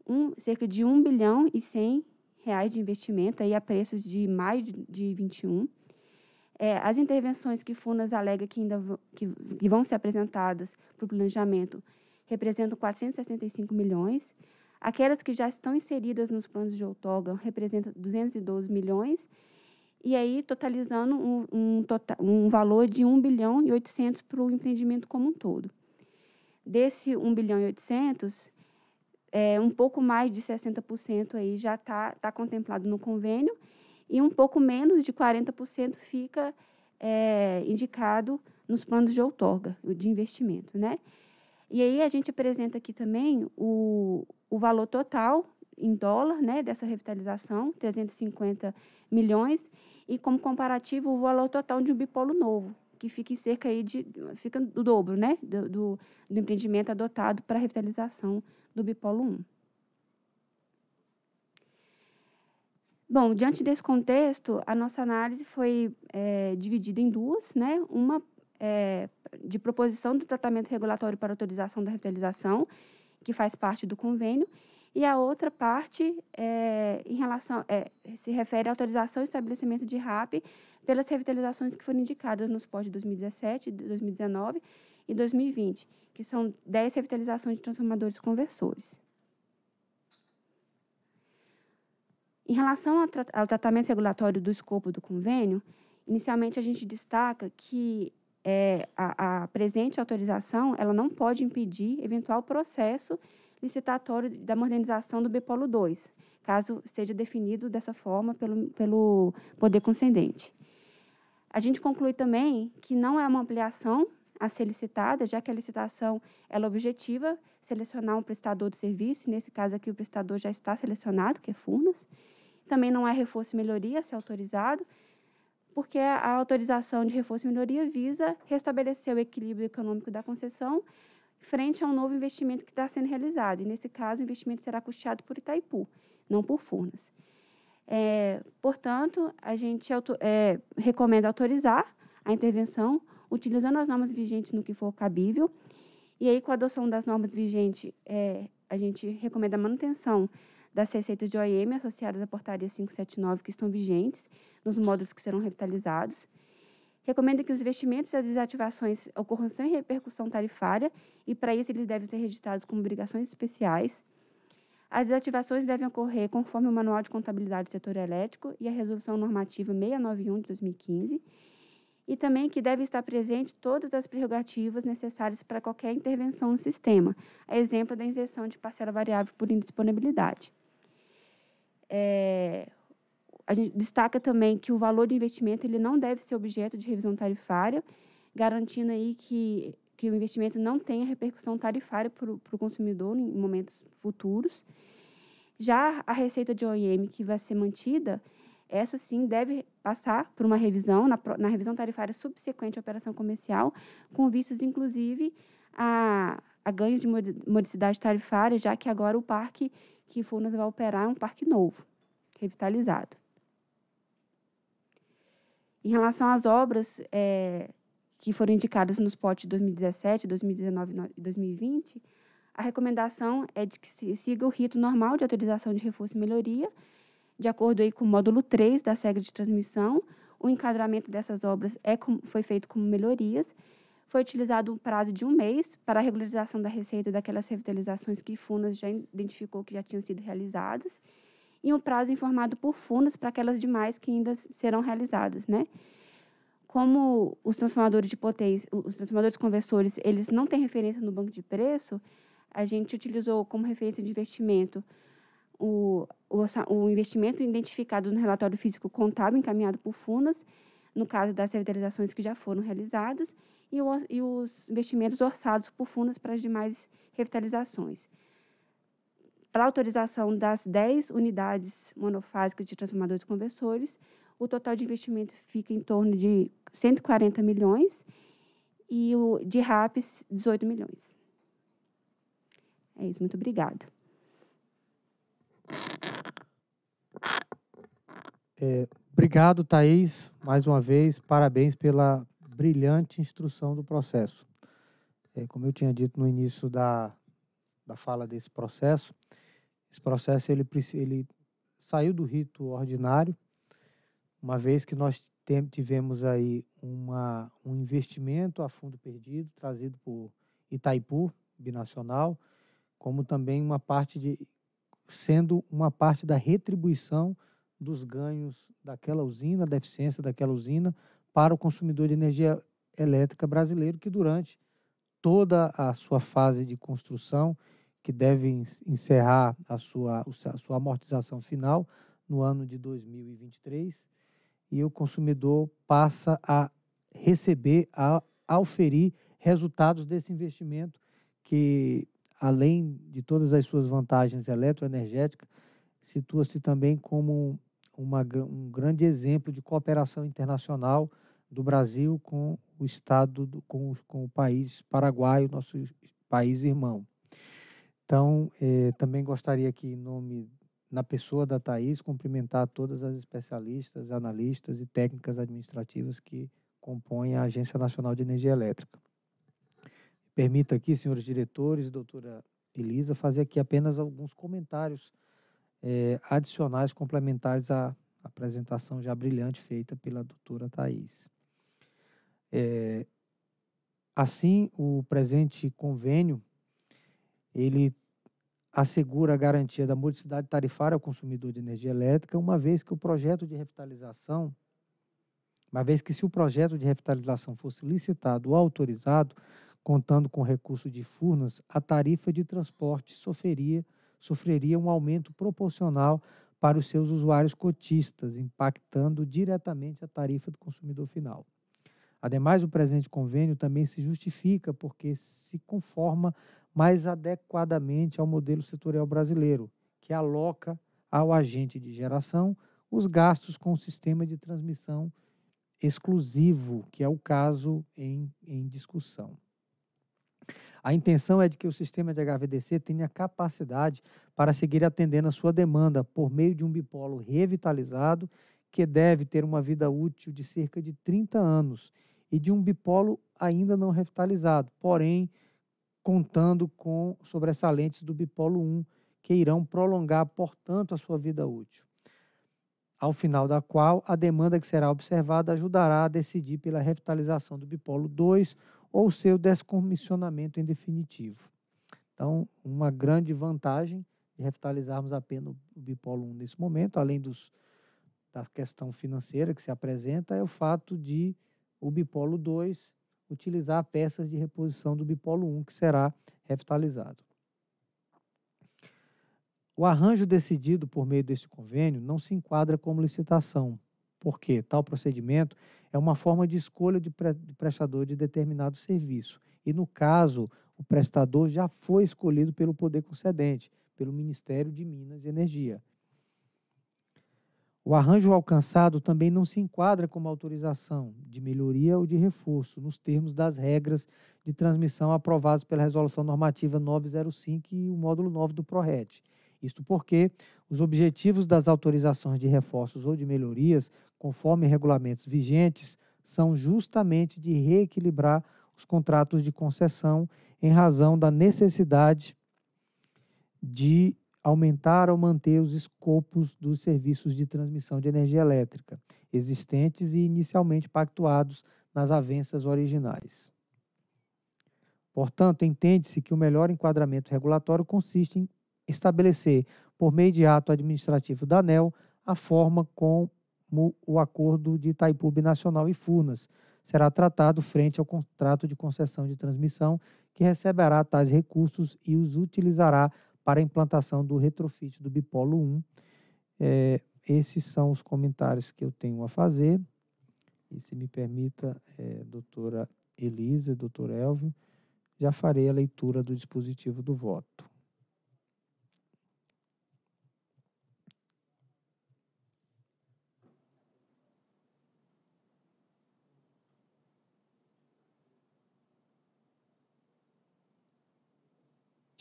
G: um, cerca de 1 bilhão e 100 reais de investimento aí a preços de maio de, de 21. É, as intervenções que Funas alega que ainda que, que vão ser apresentadas para o planejamento representam 465 milhões. Aquelas que já estão inseridas nos planos de outorga representam 212 milhões. E aí, totalizando um, um, total, um valor de 1 bilhão e 800 para o empreendimento como um todo. Desse 1 bilhão e 800, é, um pouco mais de 60% aí já está tá contemplado no convênio e um pouco menos de 40% fica é, indicado nos planos de outorga, de investimento, né? E aí a gente apresenta aqui também o, o valor total em dólar, né, dessa revitalização, 350 milhões, e como comparativo o valor total de um bipolo novo, que fica em cerca aí de fica do dobro, né, do, do, do empreendimento adotado para revitalização do bipolo 1. Bom, diante desse contexto, a nossa análise foi é, dividida em duas, né? Uma é, de proposição do tratamento regulatório para autorização da revitalização, que faz parte do convênio, e a outra parte é, em relação é, se refere à autorização e estabelecimento de RAP pelas revitalizações que foram indicadas nos POS de 2017, 2019 e 2020, que são 10 revitalizações de transformadores conversores. Em relação ao, tra ao tratamento regulatório do escopo do convênio, inicialmente a gente destaca que é, a, a, presente autorização ela não pode impedir eventual processo licitatório da modernização do Bpolo 2, caso seja definido dessa forma pelo, pelo poder concedente. A gente conclui também que não é uma ampliação a ser licitada, já que a licitação ela é objetiva, selecionar um prestador de serviço, nesse caso aqui o prestador já está selecionado, que é Furnas, também não é reforço e melhoria a ser autorizado, porque a autorização de reforço e melhoria visa restabelecer o equilíbrio econômico da concessão frente a um novo investimento que está sendo realizado. E, nesse caso, o investimento será custeado por Itaipu, não por Furnas. É, portanto, a gente é, recomenda autorizar a intervenção utilizando as normas vigentes no que for cabível. E aí, com a adoção das normas vigentes, é, a gente recomenda a manutenção das receitas de OIM associadas à portaria 579 que estão vigentes nos módulos que serão revitalizados. Recomenda que os investimentos e as desativações ocorram sem repercussão tarifária e, para isso, eles devem ser registrados como obrigações especiais. As desativações devem ocorrer conforme o Manual de Contabilidade do Setor Elétrico e a Resolução Normativa 691 de 2015, e também que devem estar presentes todas as prerrogativas necessárias para qualquer intervenção no sistema, a exemplo da inserção de parcela variável por indisponibilidade. É, a gente destaca também que o valor de investimento ele não deve ser objeto de revisão tarifária, garantindo aí que, que o investimento não tenha repercussão tarifária para o consumidor em momentos futuros. Já a receita de OIM que vai ser mantida, essa sim deve passar por uma revisão, na, na revisão tarifária subsequente à operação comercial, com vistas, inclusive, a, a ganhos de modicidade tarifária, já que agora o parque que Furnas vai operar é um parque novo, revitalizado. Em relação às obras é, que foram indicadas nos potes de 2017, 2019 e 2020, a recomendação é de que se siga o rito normal de autorização de reforço e melhoria, de acordo aí com o módulo 3 da regra de transmissão, o enquadramento dessas obras é, foi feito como melhorias foi utilizado um prazo de um mês para a regularização da receita daquelas revitalizações que Funas já identificou que já tinham sido realizadas, e um prazo informado por Funas para aquelas demais que ainda serão realizadas, né? Como os transformadores de potência, os transformadores conversores, eles não têm referência no banco de preço, a gente utilizou como referência de investimento o, o, o investimento identificado no relatório físico contábil encaminhado por Funas, no caso das revitalizações que já foram realizadas, e, o, e os investimentos orçados por fundos para as demais revitalizações. Para autorização das 10 unidades monofásicas de transformadores conversores, o total de investimento fica em torno de 140 milhões e o de RAPs, 18 milhões. É isso, muito obrigada.
C: É, obrigado, Thaís, mais uma vez. Parabéns pela brilhante instrução do processo. É, como eu tinha dito no início da, da fala desse processo, esse processo ele, ele saiu do rito ordinário, uma vez que nós tivemos aí uma, um investimento a fundo perdido trazido por Itaipu, binacional, como também uma parte de sendo uma parte da retribuição dos ganhos daquela usina, da eficiência daquela usina para o consumidor de energia elétrica brasileiro que durante toda a sua fase de construção, que deve encerrar a sua, a sua amortização final no ano de 2023, e o consumidor passa a receber, a, oferir resultados desse investimento que, além de todas as suas vantagens eletroenergéticas, situa-se também como uma, um grande exemplo de cooperação internacional do Brasil com o Estado, do, com, com o país Paraguai, o nosso país irmão. Então, eh, também gostaria aqui, em nome, na pessoa da Thais, cumprimentar todas as especialistas, analistas e técnicas administrativas que compõem a Agência Nacional de Energia Elétrica. Permita aqui, senhores diretores, doutora Elisa, fazer aqui apenas alguns comentários eh, adicionais, complementares à apresentação já brilhante feita pela doutora Thais. É, assim, o presente convênio, ele assegura a garantia da modicidade tarifária ao consumidor de energia elétrica, uma vez que o projeto de revitalização, uma vez que se o projeto de revitalização fosse licitado ou autorizado, contando com recurso de Furnas, a tarifa de transporte sofreria, sofreria um aumento proporcional para os seus usuários cotistas, impactando diretamente a tarifa do consumidor final. Ademais, o presente convênio também se justifica porque se conforma mais adequadamente ao modelo setorial brasileiro, que aloca ao agente de geração os gastos com o sistema de transmissão exclusivo, que é o caso em, em discussão. A intenção é de que o sistema de HVDC tenha capacidade para seguir atendendo a sua demanda por meio de um bipolo revitalizado que deve ter uma vida útil de cerca de 30 anos e de um bipolo ainda não revitalizado, porém contando com sobressalentes do bipolo 1, que irão prolongar, portanto, a sua vida útil, ao final da qual a demanda que será observada ajudará a decidir pela revitalização do bipolo 2 ou seu descomissionamento em definitivo. Então, uma grande vantagem de revitalizarmos apenas o bipolo 1 nesse momento, além dos, da questão financeira que se apresenta, é o fato de o bipolo 2 utilizar peças de reposição do bipolo 1, que será revitalizado. O arranjo decidido por meio deste convênio não se enquadra como licitação, porque tal procedimento é uma forma de escolha de, prestador de determinado serviço. E, no caso, o prestador já foi escolhido pelo poder concedente, pelo Ministério de Minas e Energia. O arranjo alcançado também não se enquadra como autorização de melhoria ou de reforço, nos termos das regras de transmissão aprovadas pela Resolução Normativa 905 e o módulo 9 do PRORET. Isto porque os objetivos das autorizações de reforços ou de melhorias, conforme regulamentos vigentes, são justamente de reequilibrar os contratos de concessão em razão da necessidade de aumentar ou manter os escopos dos serviços de transmissão de energia elétrica existentes e inicialmente pactuados nas avanças originais. Portanto, entende-se que o melhor enquadramento regulatório consiste em estabelecer, por meio de ato administrativo da ANEL, a forma como o acordo de Itaipu Nacional e Furnas será tratado frente ao contrato de concessão de transmissão, que receberá tais recursos e os utilizará para a implantação do retrofit do bipolo 1. É, esses são os comentários que eu tenho a fazer. E se me permita, é, doutora Elisa, doutor Elvio, já farei a leitura do dispositivo do voto.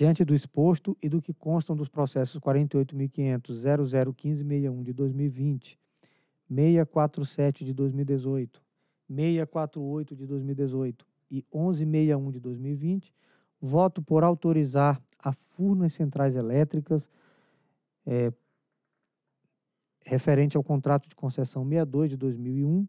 C: Diante do exposto e do que constam dos processos 48.500.001561 de 2020, 647 de 2018, 648 de 2018 e 1161 de 2020, voto por autorizar a Furnas Centrais Elétricas é, referente ao contrato de concessão 62 de 2001,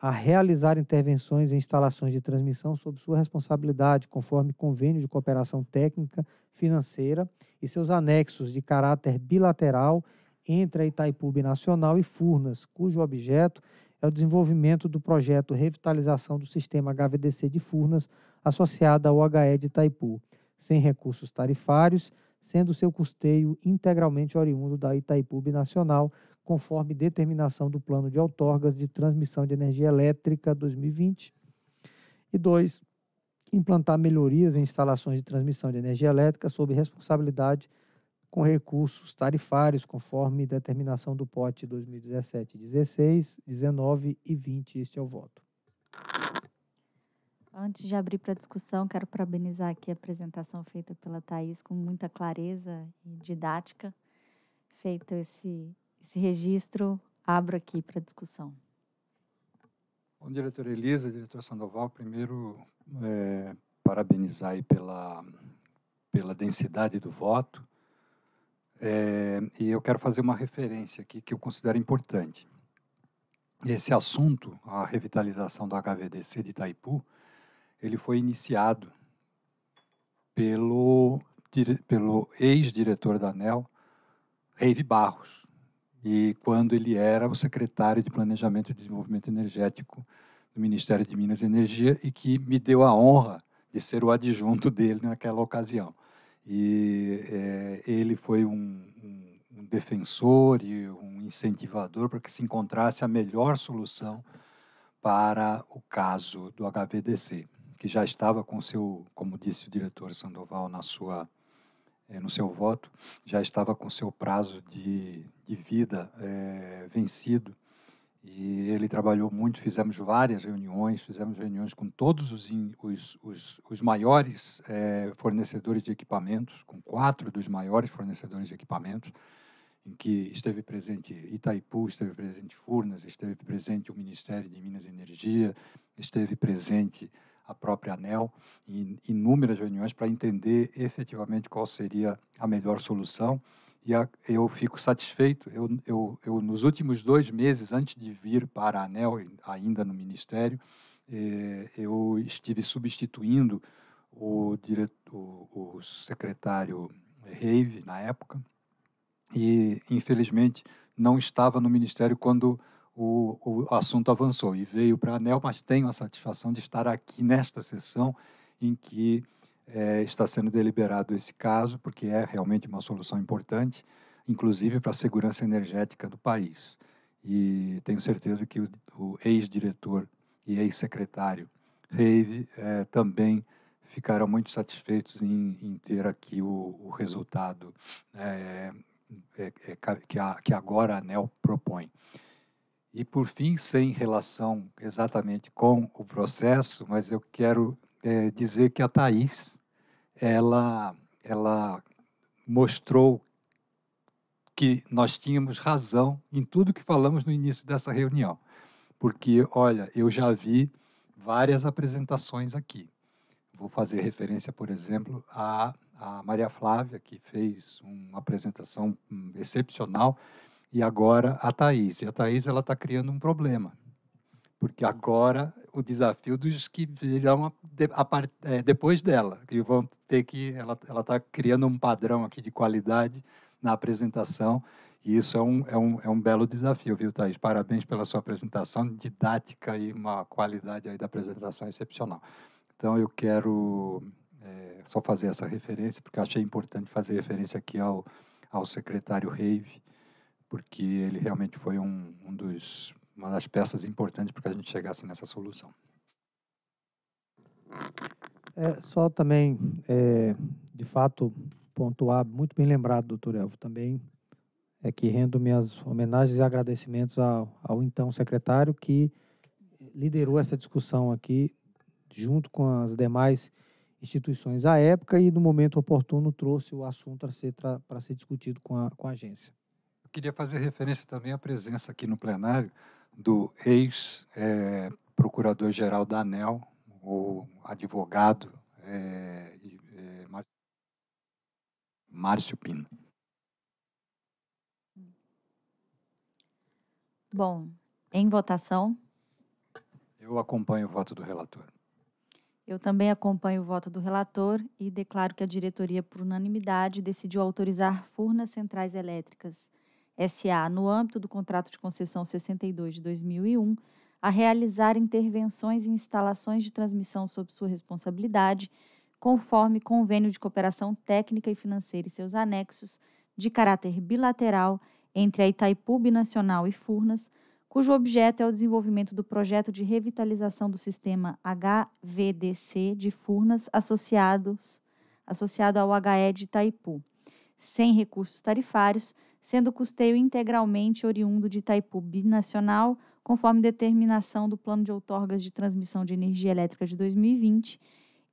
C: a realizar intervenções em instalações de transmissão sob sua responsabilidade, conforme convênio de cooperação técnica financeira e seus anexos de caráter bilateral entre a Itaipu Nacional e Furnas, cujo objeto é o desenvolvimento do projeto Revitalização do Sistema HVDC de Furnas, associado ao HE de Itaipu, sem recursos tarifários, sendo seu custeio integralmente oriundo da Itaipu Nacional, conforme determinação do Plano de Outorgas de Transmissão de Energia Elétrica 2020. E dois, implantar melhorias em instalações de transmissão de energia elétrica sob responsabilidade com recursos tarifários, conforme determinação do POT 2017, 16, 19 e 20. Este é o voto.
D: Antes de abrir para discussão, quero parabenizar aqui a apresentação feita pela Thais com muita clareza e didática. Feito esse, esse registro, abro aqui para discussão.
B: Bom, diretora Elisa, diretor Sandoval, primeiro é, parabenizar aí pela, pela densidade do voto, é, e eu quero fazer uma referência aqui que eu considero importante. Esse assunto, a revitalização do HVDC de Itaipu, ele foi iniciado pelo, pelo ex-diretor da ANEL, Reive Barros, e quando ele era o secretário de Planejamento e Desenvolvimento Energético do Ministério de Minas e Energia e que me deu a honra de ser o adjunto dele naquela ocasião. E é, ele foi um, um, um, defensor e um incentivador para que se encontrasse a melhor solução para o caso do HVDC, que já estava com seu, como disse o diretor Sandoval na sua no seu voto, já estava com seu prazo de, de vida é, vencido. E ele trabalhou muito, fizemos várias reuniões, fizemos reuniões com todos os, os, os, os maiores é, fornecedores de equipamentos, com quatro dos maiores fornecedores de equipamentos, em que esteve presente Itaipu, esteve presente Furnas, esteve presente o Ministério de Minas e Energia, esteve presente a própria ANEL, em inúmeras reuniões para entender efetivamente qual seria a melhor solução e a, eu fico satisfeito. Eu, eu, eu, nos últimos dois meses, antes de vir para a ANEL, ainda no Ministério, eh, eu estive substituindo o, diretor, o, o secretário Reive, na época, e, infelizmente, não estava no Ministério quando o, o assunto avançou e veio para a ANEL, mas tenho a satisfação de estar aqui nesta sessão em que é, está sendo deliberado esse caso, porque é realmente uma solução importante, inclusive para a segurança energética do país. E tenho certeza que o, o ex-diretor e ex-secretário Reive é, também ficarão muito satisfeitos em, em ter aqui o, o resultado é, é, é que, a, que agora a ANEL propõe. E, por fim, sem relação exatamente com o processo, mas eu quero é, dizer que a Thais ela, ela mostrou que nós tínhamos razão em tudo que falamos no início dessa reunião. Porque, olha, eu já vi várias apresentações aqui. Vou fazer referência, por exemplo, a Maria Flávia, que fez uma apresentação hum, excepcional, e agora a Thais. E a Thais está criando um problema, porque agora o desafio dos que virão a, a, é, depois dela, que vão ter que. Ela está criando um padrão aqui de qualidade na apresentação, e isso é um, é um, é um belo desafio, viu, Thaís? Parabéns pela sua apresentação, didática e uma qualidade aí da apresentação excepcional. Então, eu quero é, só fazer essa referência, porque achei importante fazer referência aqui ao, ao secretário Reive, porque ele realmente foi um, um dos uma das peças importantes para que a gente chegasse nessa solução.
C: É, só também, é, de fato, pontuar, muito bem lembrado, doutor Elvo, também é que rendo minhas homenagens e agradecimentos ao, ao então secretário que liderou essa discussão aqui, junto com as demais instituições à época e no momento oportuno trouxe o assunto para ser, ser discutido com a, com a agência.
B: Eu queria fazer referência também à presença aqui no plenário do ex-procurador-geral da ANEL, o advogado é, é, Márcio Pina.
D: Bom, em votação.
B: Eu acompanho o voto do relator.
D: Eu também acompanho o voto do relator e declaro que a diretoria, por unanimidade, decidiu autorizar Furnas Centrais Elétricas SA, no âmbito do contrato de concessão 62 de 2001, a realizar intervenções em instalações de transmissão sob sua responsabilidade, conforme convênio de cooperação técnica e financeira e seus anexos, de caráter bilateral entre a Itaipu Binacional e Furnas, cujo objeto é o desenvolvimento do projeto de revitalização do sistema HVDC de Furnas associados, associado ao HE de Itaipu, sem recursos tarifários, sendo custeio integralmente oriundo de Itaipu Binacional, conforme determinação do Plano de Outorgas de Transmissão de Energia Elétrica de 2020,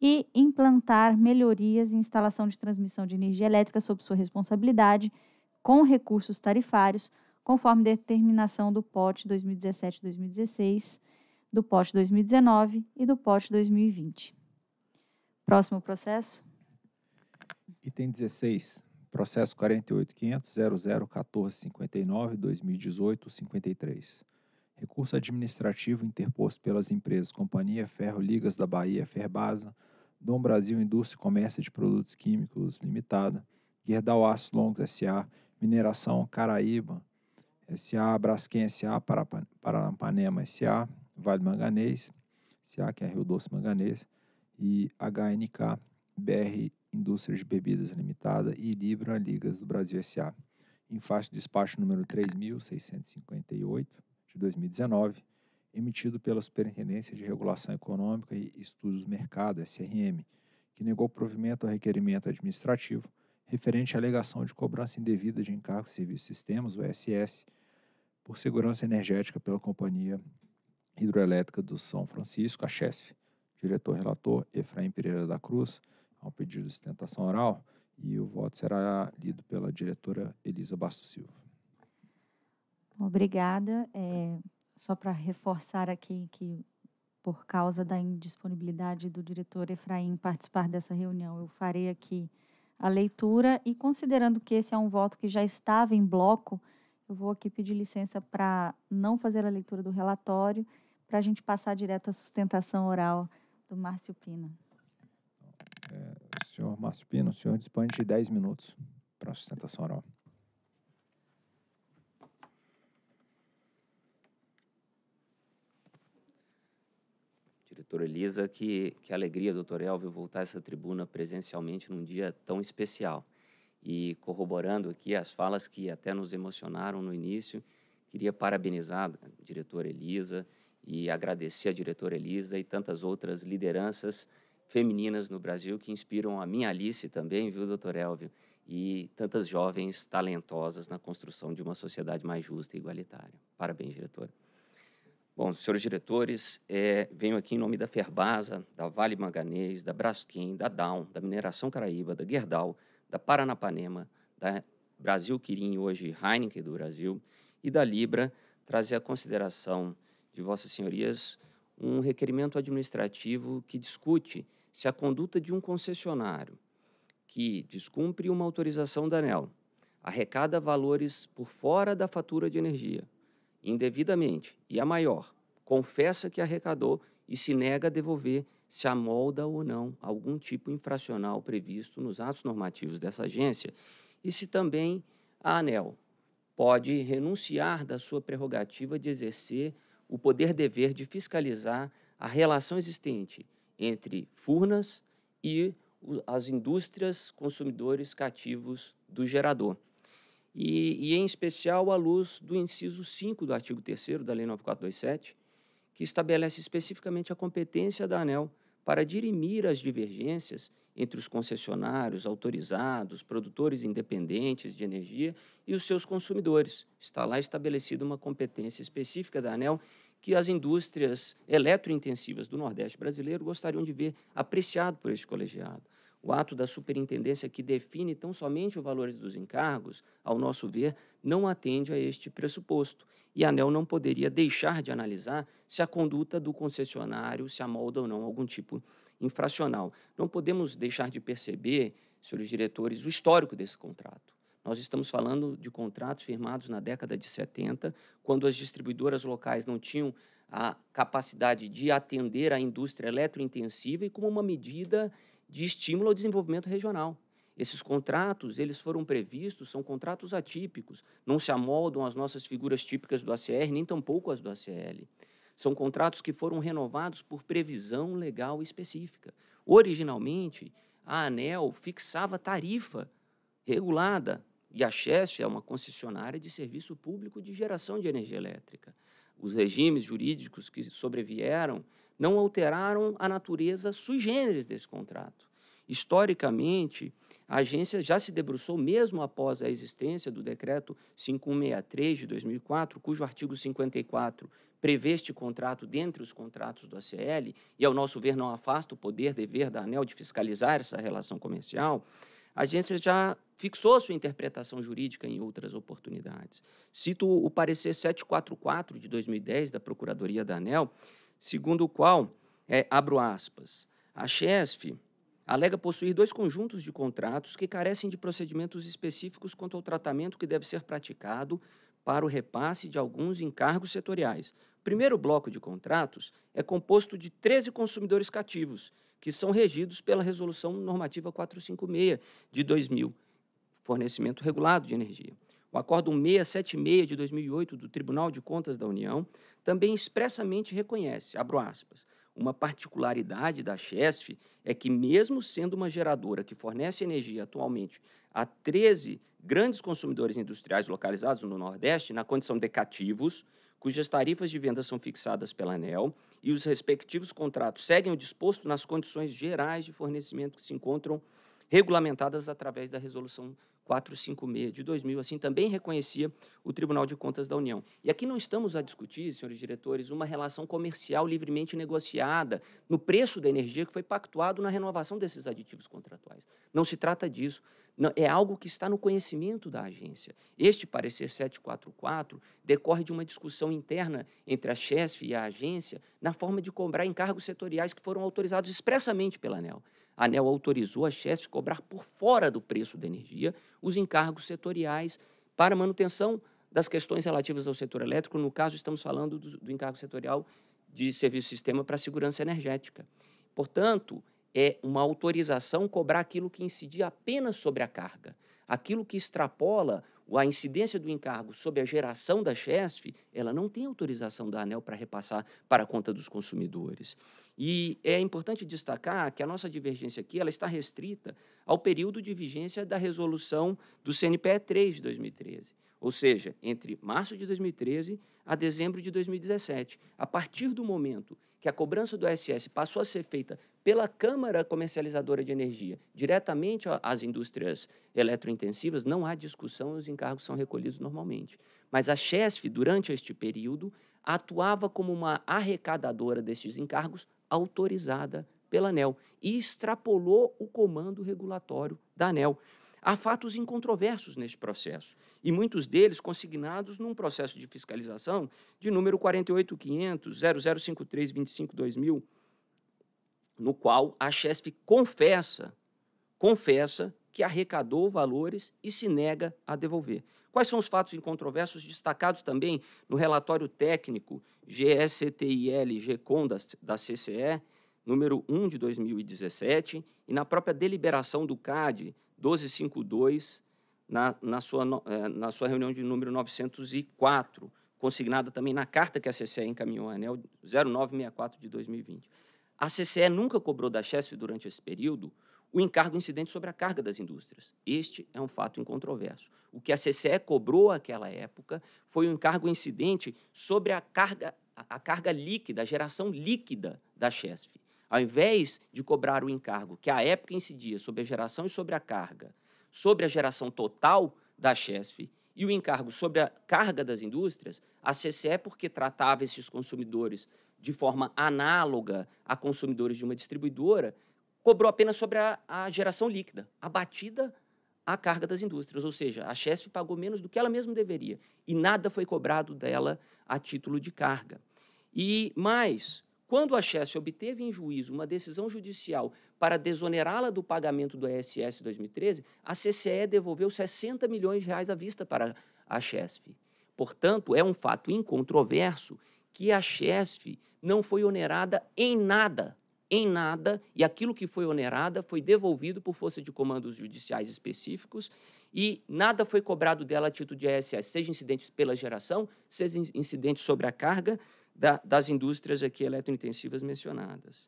D: e implantar melhorias em instalação de transmissão de energia elétrica sob sua responsabilidade, com recursos tarifários, conforme determinação do POT 2017-2016, do POT 2019 e do POT 2020. Próximo processo.
E: Item 16, processo 48.500.001459-2018-53. Recurso administrativo interposto pelas empresas Companhia Ferro Ligas da Bahia, Ferbasa, Dom Brasil Indústria e Comércio de Produtos Químicos Limitada, Gerdau Aço Longos S.A., Mineração Caraíba S.A., Braskem S.A., Paranapanema S.A., Vale Manganês S.A., que é Rio Doce Manganês, e HNK BR Indústria de Bebidas Limitada e Libra Ligas do Brasil S.A. Em faixa de despacho número 3.658 de 2019, emitido pela Superintendência de Regulação Econômica e Estudos do Mercado, SRM, que negou provimento ao requerimento administrativo referente à alegação de cobrança indevida de encargos de serviços sistemas, o SS, por segurança energética pela Companhia Hidroelétrica do São Francisco, a CHESF. Diretor-relator Efraim Pereira da Cruz, ao pedido de sustentação oral, e o voto será lido pela diretora Elisa Bastos Silva.
D: Obrigada. É, só para reforçar aqui que, por causa da indisponibilidade do diretor Efraim participar dessa reunião, eu farei aqui a leitura e, considerando que esse é um voto que já estava em bloco, eu vou aqui pedir licença para não fazer a leitura do relatório, para a gente passar direto à sustentação oral do Márcio Pina.
E: Senhor Márcio Pina, o senhor dispõe de 10 minutos para a sustentação oral.
H: Doutora Elisa, que, que alegria, doutor Elvio, voltar a essa tribuna presencialmente num dia tão especial. E corroborando aqui as falas que até nos emocionaram no início, queria parabenizar a diretora Elisa e agradecer a diretora Elisa e tantas outras lideranças femininas no Brasil que inspiram a minha Alice também, viu, doutor Elvio? E tantas jovens talentosas na construção de uma sociedade mais justa e igualitária. Parabéns, diretora. Bom, senhores diretores, é, venho aqui em nome da Ferbasa, da Vale Manganês, da Braskem, da Down, da Mineração Caraíba, da Gerdau, da Paranapanema, da Brasil Quirim, hoje Heineken do Brasil, e da Libra, trazer a consideração de Vossas Senhorias um requerimento administrativo que discute se a conduta de um concessionário que descumpre uma autorização da ANEL, arrecada valores por fora da fatura de energia, indevidamente e a maior confessa que arrecadou e se nega a devolver se amolda ou não algum tipo infracional previsto nos atos normativos dessa agência e se também a ANEL pode renunciar da sua prerrogativa de exercer o poder-dever de fiscalizar a relação existente entre Furnas e as indústrias consumidores cativos do gerador e, e, em especial à luz do inciso 5 do artigo 3 da Lei 9427, que estabelece especificamente a competência da ANEL para dirimir as divergências entre os concessionários autorizados, produtores independentes de energia e os seus consumidores. Está lá estabelecida uma competência específica da ANEL que as indústrias eletrointensivas do Nordeste brasileiro gostariam de ver apreciado por este colegiado. O ato da superintendência que define tão somente os valores dos encargos, ao nosso ver, não atende a este pressuposto. E a ANEL não poderia deixar de analisar se a conduta do concessionário se amolda ou não a algum tipo infracional. Não podemos deixar de perceber, senhores diretores, o histórico desse contrato. Nós estamos falando de contratos firmados na década de 70, quando as distribuidoras locais não tinham a capacidade de atender a indústria eletrointensiva e como uma medida de estímulo ao desenvolvimento regional. Esses contratos, eles foram previstos, são contratos atípicos, não se amoldam às nossas figuras típicas do ACR, nem tampouco às do ACL. São contratos que foram renovados por previsão legal específica. Originalmente, a ANEL fixava tarifa regulada e a Chesf é uma concessionária de serviço público de geração de energia elétrica. Os regimes jurídicos que sobrevieram não alteraram a natureza sui generis desse contrato. Historicamente, a agência já se debruçou, mesmo após a existência do decreto 5163 de 2004, cujo artigo 54 prevê este contrato dentre os contratos do ACL, e ao nosso ver não afasta o poder dever da ANEL de fiscalizar essa relação comercial, a agência já fixou sua interpretação jurídica em outras oportunidades. Cito o parecer 744 de 2010 da Procuradoria da ANEL, segundo o qual, é, abro aspas, a CHESF alega possuir dois conjuntos de contratos que carecem de procedimentos específicos quanto ao tratamento que deve ser praticado para o repasse de alguns encargos setoriais. O primeiro bloco de contratos é composto de 13 consumidores cativos, que são regidos pela Resolução Normativa 456 de 2000, fornecimento regulado de energia. O Acórdão 676 de 2008 do Tribunal de Contas da União também expressamente reconhece, abro aspas, uma particularidade da Chesf é que, mesmo sendo uma geradora que fornece energia atualmente a 13 grandes consumidores industriais localizados no Nordeste, na condição de cativos, cujas tarifas de venda são fixadas pela ANEL e os respectivos contratos seguem o disposto nas condições gerais de fornecimento que se encontram regulamentadas através da Resolução 456 de 2000, assim também reconhecia o Tribunal de Contas da União. E aqui não estamos a discutir, senhores diretores, uma relação comercial livremente negociada no preço da energia que foi pactuado na renovação desses aditivos contratuais. Não se trata disso. Não, é algo que está no conhecimento da agência. Este parecer 744 decorre de uma discussão interna entre a CHESF e a agência na forma de cobrar encargos setoriais que foram autorizados expressamente pela ANEL. A ANEL autorizou a CHESF cobrar por fora do preço da energia os encargos setoriais para manutenção das questões relativas ao setor elétrico. No caso, estamos falando do, do encargo setorial de serviço sistema para segurança energética. Portanto, é uma autorização cobrar aquilo que incidia apenas sobre a carga. Aquilo que extrapola a incidência do encargo sobre a geração da CHESF, ela não tem autorização da ANEL para repassar para a conta dos consumidores. E é importante destacar que a nossa divergência aqui ela está restrita ao período de vigência da resolução do CNPE 3 de 2013, ou seja, entre março de 2013 a dezembro de 2017. A partir do momento que a cobrança do SS passou a ser feita pela Câmara Comercializadora de Energia, diretamente às indústrias eletrointensivas, não há discussão, os encargos são recolhidos normalmente. Mas a CHESF, durante este período, atuava como uma arrecadadora destes encargos autorizada pela ANEL e extrapolou o comando regulatório da ANEL. Há fatos incontroversos neste processo, e muitos deles consignados num processo de fiscalização de número 48500-005325-2000, no qual a Chesf confessa, confessa que arrecadou valores e se nega a devolver. Quais são os fatos incontroversos destacados também no relatório técnico GSTIL-GCOM da, da CCE, número 1 de 2017, e na própria deliberação do CAD 1252, na, na, sua, eh, na sua reunião de número 904, consignada também na carta que a CCE encaminhou ANEL 0964 de 2020. A CCE nunca cobrou da Chesf durante esse período o encargo incidente sobre a carga das indústrias. Este é um fato incontroverso. O que a CCE cobrou naquela época foi o encargo incidente sobre a carga, a carga líquida, a geração líquida da Chesf. Ao invés de cobrar o encargo que à época incidia sobre a geração e sobre a carga, sobre a geração total da Chesf e o encargo sobre a carga das indústrias, a CCE, porque tratava esses consumidores de forma análoga a consumidores de uma distribuidora, cobrou apenas sobre a, a geração líquida, abatida a carga das indústrias, ou seja, a Chesf pagou menos do que ela mesma deveria e nada foi cobrado dela a título de carga. E mais, Quando a Chess obteve em juízo uma decisão judicial para desonerá-la do pagamento do ISS 2013, a CCE devolveu 60 milhões de reais à vista para a Chesf. Portanto, é um fato incontroverso que a Chesf não foi onerada em nada, em nada, e aquilo que foi onerada foi devolvido por força de comandos judiciais específicos e nada foi cobrado dela a título de ISS, seja incidentes pela geração, seja incidentes sobre a carga da, das indústrias aqui eletrointensivas mencionadas.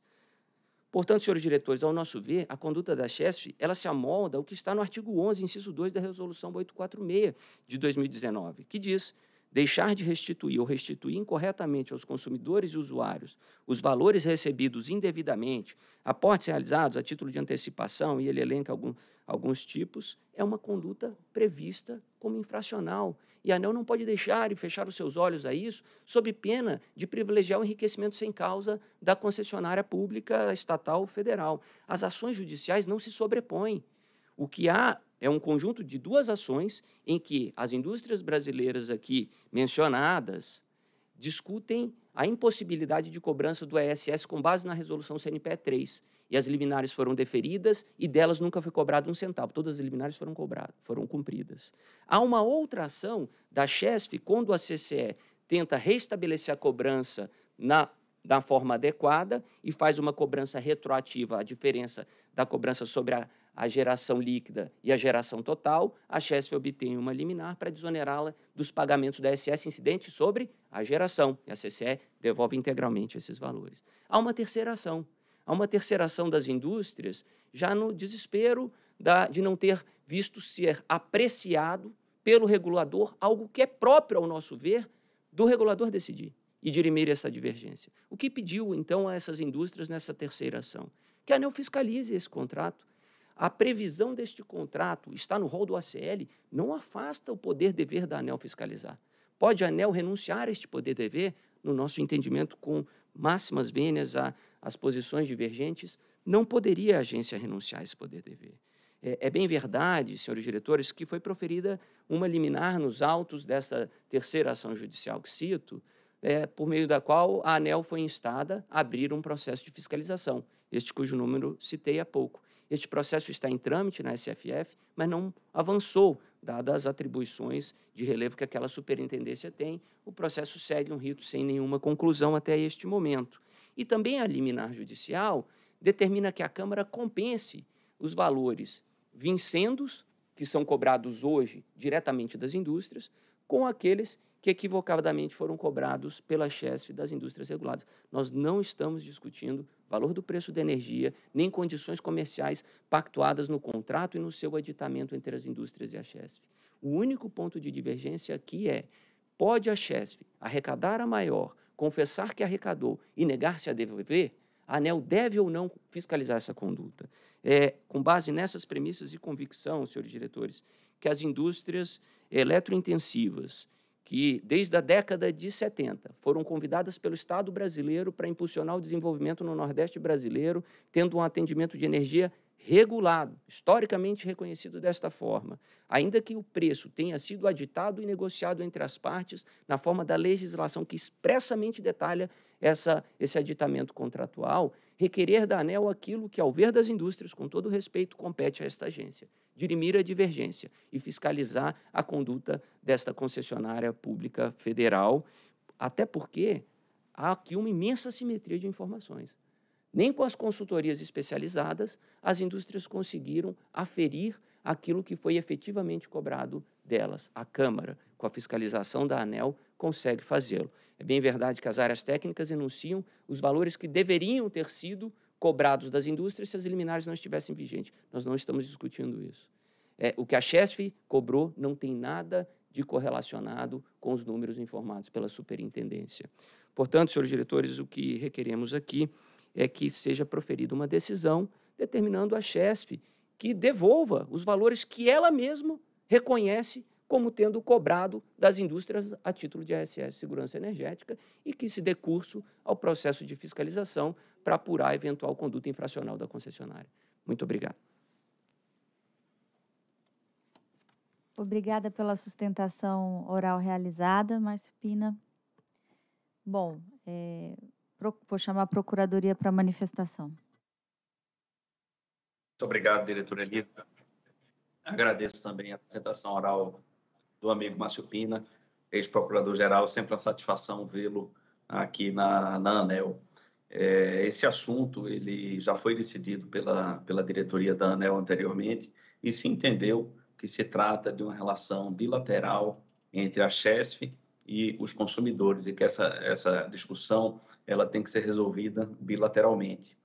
H: Portanto, senhores diretores, ao nosso ver, a conduta da CHESF, ela se amolda ao que está no artigo 11, inciso 2 da Resolução 846 de 2019, que diz deixar de restituir ou restituir incorretamente aos consumidores e usuários os valores recebidos indevidamente, aportes realizados a título de antecipação, e ele elenca algum, alguns tipos, é uma conduta prevista como infracional. E a ANEL não pode deixar e fechar os seus olhos a isso, sob pena de privilegiar o enriquecimento sem causa da concessionária pública estatal federal. As ações judiciais não se sobrepõem. O que há é um conjunto de duas ações em que as indústrias brasileiras aqui mencionadas discutem a impossibilidade de cobrança do ESS com base na resolução CNPE 3. E as liminares foram deferidas e delas nunca foi cobrado um centavo. Todas as liminares foram cobradas, foram cumpridas. Há uma outra ação da CHESF, quando a CCE tenta restabelecer a cobrança na da forma adequada e faz uma cobrança retroativa, a diferença da cobrança sobre a, a geração líquida e a geração total, a Chesf obtém uma liminar para desonerá-la dos pagamentos da SS incidente sobre a geração. E a CCE devolve integralmente esses valores. Há uma terceira ação. Há uma terceira ação das indústrias, já no desespero da, de não ter visto ser apreciado pelo regulador algo que é próprio, ao nosso ver, do regulador decidir e dirimir essa divergência. O que pediu, então, a essas indústrias nessa terceira ação? Que a ANEL fiscalize esse contrato, a previsão deste contrato está no rol do ACL, não afasta o poder-dever da ANEL fiscalizar. Pode a ANEL renunciar a este poder-dever, no nosso entendimento, com máximas vênias às posições divergentes, não poderia a agência renunciar a esse poder-dever. É, é, bem verdade, senhores diretores, que foi proferida uma liminar nos autos desta terceira ação judicial que cito, é, por meio da qual a ANEL foi instada a abrir um processo de fiscalização, este cujo número citei há pouco. Este processo está em trâmite na SFF, mas não avançou, dadas as atribuições de relevo que aquela superintendência tem. O processo segue um rito sem nenhuma conclusão até este momento. E também a liminar judicial determina que a Câmara compense os valores vincendos, que são cobrados hoje diretamente das indústrias, com aqueles que equivocadamente foram cobrados pela CHESF das indústrias reguladas. Nós não estamos discutindo valor do preço da energia, nem condições comerciais pactuadas no contrato e no seu aditamento entre as indústrias e a CHESF. O único ponto de divergência aqui é: pode a CHESF arrecadar a maior, confessar que arrecadou e negar-se a devolver? A ANEL deve ou não fiscalizar essa conduta? É, com base nessas premissas e convicção, senhores diretores, que as indústrias eletrointensivas que, desde a década de 70, foram convidadas pelo Estado brasileiro para impulsionar o desenvolvimento no Nordeste brasileiro, tendo um atendimento de energia regulado, historicamente reconhecido desta forma, ainda que o preço tenha sido aditado e negociado entre as partes na forma da legislação que expressamente detalha essa, esse aditamento contratual, requerer da ANEL aquilo que, ao ver das indústrias, com todo respeito, compete a esta agência, dirimir a divergência e fiscalizar a conduta desta concessionária pública federal, até porque há aqui uma imensa simetria de informações. Nem com as consultorias especializadas as indústrias conseguiram aferir aquilo que foi efetivamente cobrado delas. A Câmara, com a fiscalização da ANEL, consegue fazê-lo. É bem verdade que as áreas técnicas enunciam os valores que deveriam ter sido cobrados das indústrias se as liminares não estivessem vigentes. Nós não estamos discutindo isso. É, o que a Chesf cobrou não tem nada de correlacionado com os números informados pela superintendência. Portanto, senhores diretores, o que requeremos aqui é que seja proferida uma decisão determinando a Chesf que devolva os valores que ela mesma reconhece como tendo cobrado das indústrias a título de ASS Segurança Energética e que se dê curso ao processo de fiscalização para apurar a eventual conduta infracional da concessionária. Muito obrigado.
D: Obrigada pela sustentação oral realizada, Márcio Pina. Bom, é, Vou chamar a Procuradoria para manifestação. Muito
F: obrigado, diretora Elisa. Agradeço também a apresentação oral do amigo Márcio Pina, ex-procurador-geral. Sempre uma satisfação vê-lo aqui na, na ANEL. É, esse assunto ele já foi decidido pela, pela diretoria da ANEL anteriormente e se entendeu que se trata de uma relação bilateral entre a CHESF e os consumidores e que essa, essa discussão ela tem que ser resolvida bilateralmente.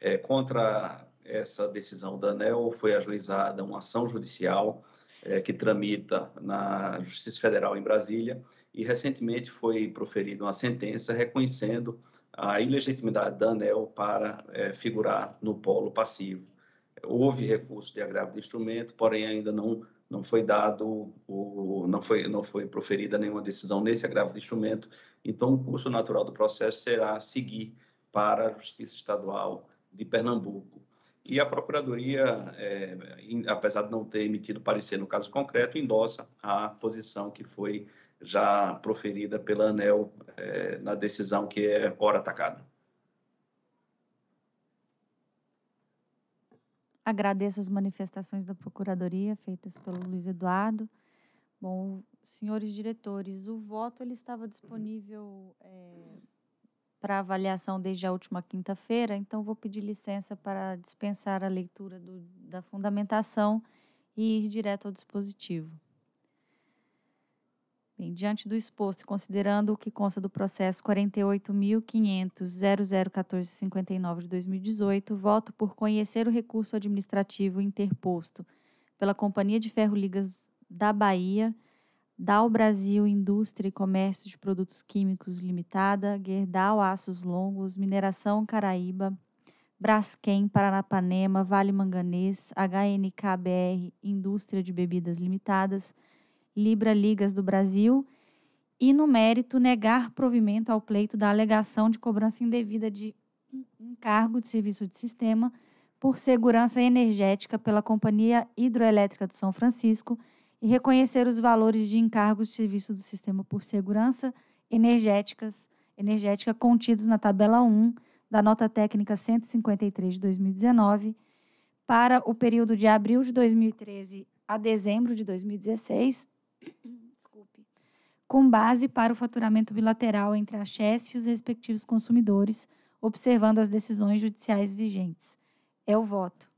F: É, contra essa decisão da ANEL foi ajuizada uma ação judicial é, que tramita na Justiça Federal em Brasília e recentemente foi proferida uma sentença reconhecendo a ilegitimidade da ANEL para é, figurar no polo passivo. Houve recurso de agravo de instrumento, porém ainda não não foi dado o não foi não foi proferida nenhuma decisão nesse agravo de instrumento então o curso natural do processo será seguir para a Justiça Estadual de Pernambuco e a Procuradoria é, apesar de não ter emitido parecer no caso concreto endossa a posição que foi já proferida pela ANEL é, na decisão que é hora atacada
D: Agradeço as manifestações da Procuradoria feitas pelo Luiz Eduardo. Bom, senhores diretores, o voto ele estava disponível é, para avaliação desde a última quinta-feira, então vou pedir licença para dispensar a leitura do, da fundamentação e ir direto ao dispositivo. Bem, diante do exposto, considerando o que consta do processo 48.500.001459 de 2018, voto por conhecer o recurso administrativo interposto pela Companhia de Ferro Ligas da Bahia, Dal Brasil Indústria e Comércio de Produtos Químicos Limitada, Gerdau Aços Longos, Mineração Caraíba, Braskem, Paranapanema, Vale Manganês, HNKBR Indústria de Bebidas Limitadas, Libra Ligas do Brasil e, no mérito, negar provimento ao pleito da alegação de cobrança indevida de encargo de serviço de sistema por segurança energética pela Companhia Hidroelétrica do São Francisco e reconhecer os valores de encargos de serviço do sistema por segurança energéticas, energética contidos na tabela 1 da nota técnica 153 de 2019 para o período de abril de 2013 a dezembro de 2016 desculpe, com base para o faturamento bilateral entre a CHESF e os respectivos consumidores, observando as decisões judiciais vigentes. É o voto.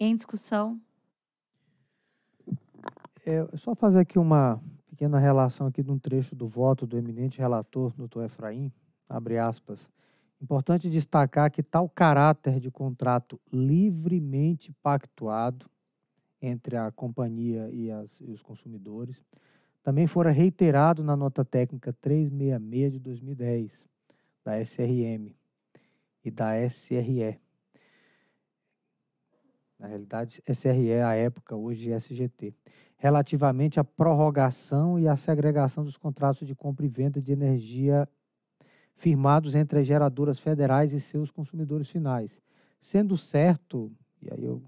D: Em discussão.
C: É só fazer aqui uma pequena relação aqui de um trecho do voto do eminente relator, doutor Efraim, abre aspas. Importante destacar que tal caráter de contrato livremente pactuado entre a companhia e, as, e os consumidores. Também fora reiterado na nota técnica 366 de 2010 da SRM e da SRE. Na realidade, SRE à época, hoje SGT, relativamente à prorrogação e à segregação dos contratos de compra e venda de energia firmados entre as geradoras federais e seus consumidores finais. Sendo certo, e aí eu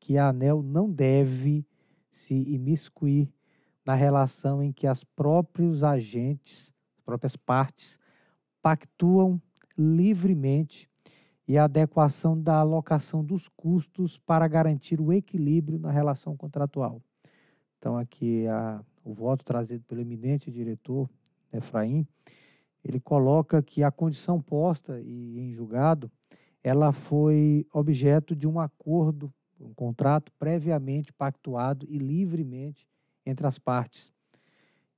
C: que a ANEL não deve se imiscuir na relação em que as próprios agentes, as próprias partes, pactuam livremente e a adequação da alocação dos custos para garantir o equilíbrio na relação contratual. Então, aqui a, o voto trazido pelo eminente diretor Efraim, ele coloca que a condição posta e em julgado, ela foi objeto de um acordo um contrato previamente pactuado e livremente entre as partes.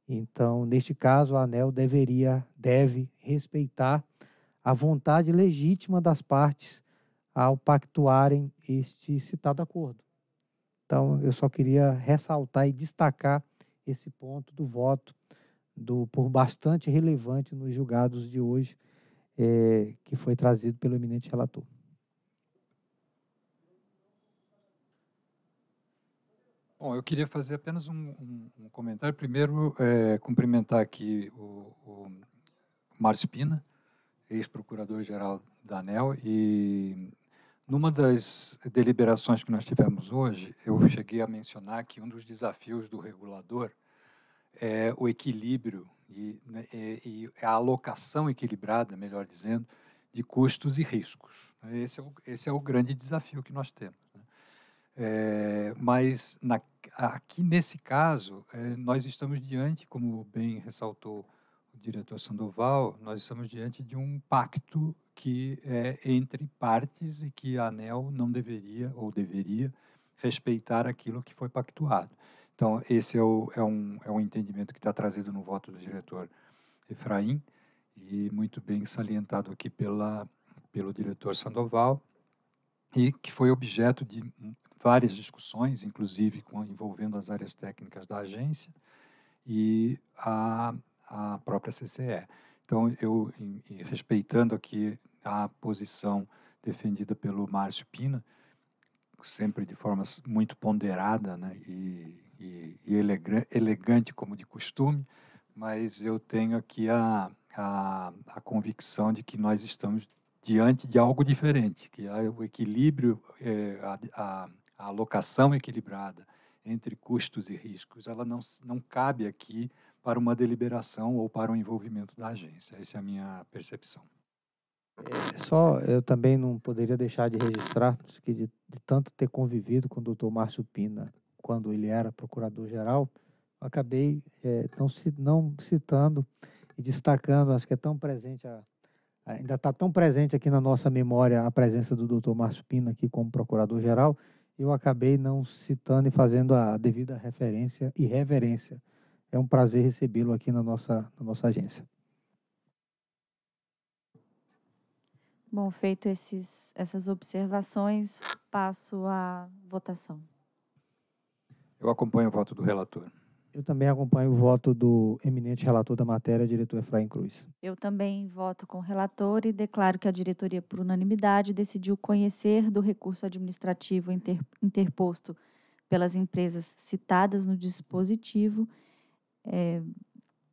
C: Então, neste caso, a ANEL deveria, deve respeitar a vontade legítima das partes ao pactuarem este citado acordo. Então, eu só queria ressaltar e destacar esse ponto do voto, do, por bastante relevante nos julgados de hoje, é, que foi trazido pelo eminente relator.
B: Bom, eu queria fazer apenas um, um, um comentário. Primeiro, é, cumprimentar aqui o, o Márcio Pina, ex-procurador-geral da ANEL, e numa das deliberações que nós tivemos hoje, eu cheguei a mencionar que um dos desafios do regulador é o equilíbrio e, né, e, a alocação equilibrada, melhor dizendo, de custos e riscos. Esse é o, esse é o grande desafio que nós temos. Né? É, mas na, aqui nesse caso, é, nós estamos diante, como bem ressaltou o diretor Sandoval, nós estamos diante de um pacto que é entre partes e que a ANEL não deveria ou deveria respeitar aquilo que foi pactuado. Então, esse é, o, é, um, é um entendimento que está trazido no voto do diretor Efraim e muito bem salientado aqui pela, pelo diretor Sandoval e que foi objeto de várias discussões, inclusive com, envolvendo as áreas técnicas da agência e a, a própria CCE. Então, eu, em, respeitando aqui a posição defendida pelo Márcio Pina, sempre de forma muito ponderada né, e, e, e elegante como de costume, mas eu tenho aqui a, a, a, convicção de que nós estamos diante de algo diferente, que é o equilíbrio, é, a, a, a, alocação equilibrada entre custos e riscos, ela não, não cabe aqui para uma deliberação ou para o envolvimento da agência. Essa é a minha percepção.
C: É, só eu também não poderia deixar de registrar que de, de tanto ter convivido com o doutor Márcio Pina quando ele era procurador-geral, acabei é, não, não citando e destacando, acho que é tão presente, a, ainda está tão presente aqui na nossa memória a presença do doutor Márcio Pina aqui como procurador-geral, eu acabei não citando e fazendo a devida referência e reverência. É um prazer recebê-lo aqui na nossa, na nossa agência.
D: Bom, feito esses, essas observações, passo à votação.
B: Eu acompanho o voto do relator.
C: Eu também acompanho o voto do eminente relator da matéria, diretor Efraim Cruz.
D: Eu também voto com o relator e declaro que a diretoria, por unanimidade, decidiu conhecer do recurso administrativo inter, interposto pelas empresas citadas no dispositivo, é,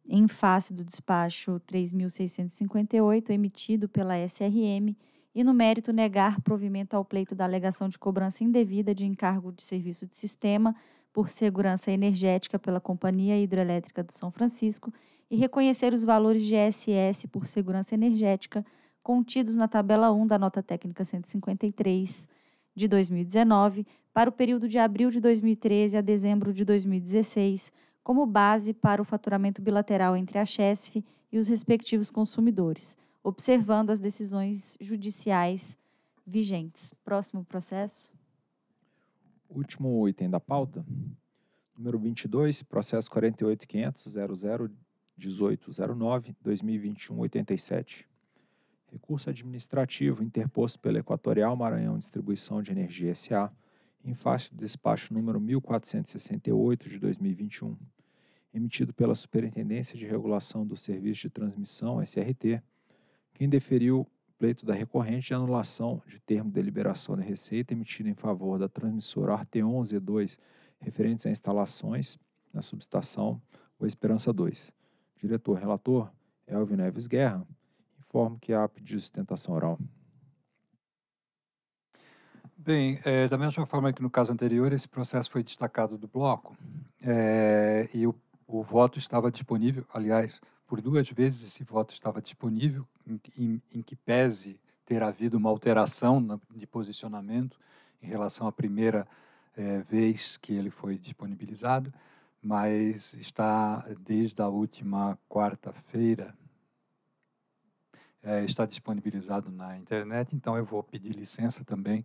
D: em face do despacho 3.658, emitido pela SRM, e no mérito negar provimento ao pleito da alegação de cobrança indevida de encargo de serviço de sistema por segurança energética pela Companhia Hidrelétrica do São Francisco e reconhecer os valores de SS por segurança energética contidos na tabela 1 da nota técnica 153 de 2019 para o período de abril de 2013 a dezembro de 2016 como base para o faturamento bilateral entre a CHESF e os respectivos consumidores, observando as decisões judiciais vigentes. Próximo processo.
E: Último item da pauta. Número 22, processo 48.500.00.1809.2021.87. Recurso administrativo interposto pela Equatorial Maranhão Distribuição de Energia S.A., em face do despacho número 1468 de 2021, emitido pela Superintendência de Regulação do Serviço de Transmissão, SRT, quem deferiu pleito da recorrente de anulação de termo de deliberação da receita emitido em favor da transmissora RT11E2 referentes a instalações na subestação Boa Esperança 2. Diretor relator Elvio Neves Guerra, informo que há pedido de sustentação oral.
B: Bem, é, da mesma forma que no caso anterior, esse processo foi destacado do bloco é, e o o voto estava disponível, aliás, por duas vezes esse voto estava disponível, em, em, em que pese ter havido uma alteração na, de posicionamento em relação à primeira é, vez que ele foi disponibilizado, mas está desde a última quarta-feira é, está disponibilizado na internet, então eu vou pedir licença também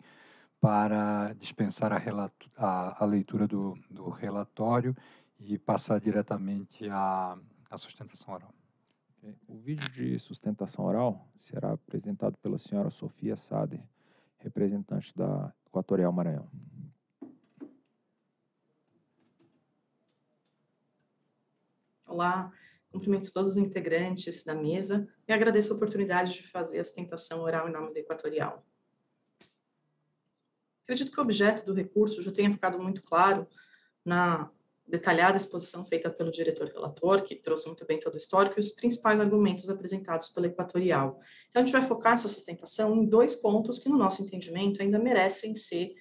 B: para dispensar a, a, a leitura do, do relatório e passar diretamente à, à sustentação oral.
E: O vídeo de sustentação oral será apresentado pela senhora Sofia Sader, representante da Equatorial Maranhão.
I: Olá, cumprimento todos os integrantes da mesa e agradeço a oportunidade de fazer a sustentação oral em nome da Equatorial. Acredito que o objeto do recurso já tenha ficado muito claro na detalhada exposição feita pelo diretor relator, que trouxe muito bem todo o histórico, e os principais argumentos apresentados pela Equatorial. Então, a gente vai focar essa sustentação em dois pontos que, no nosso entendimento, ainda merecem ser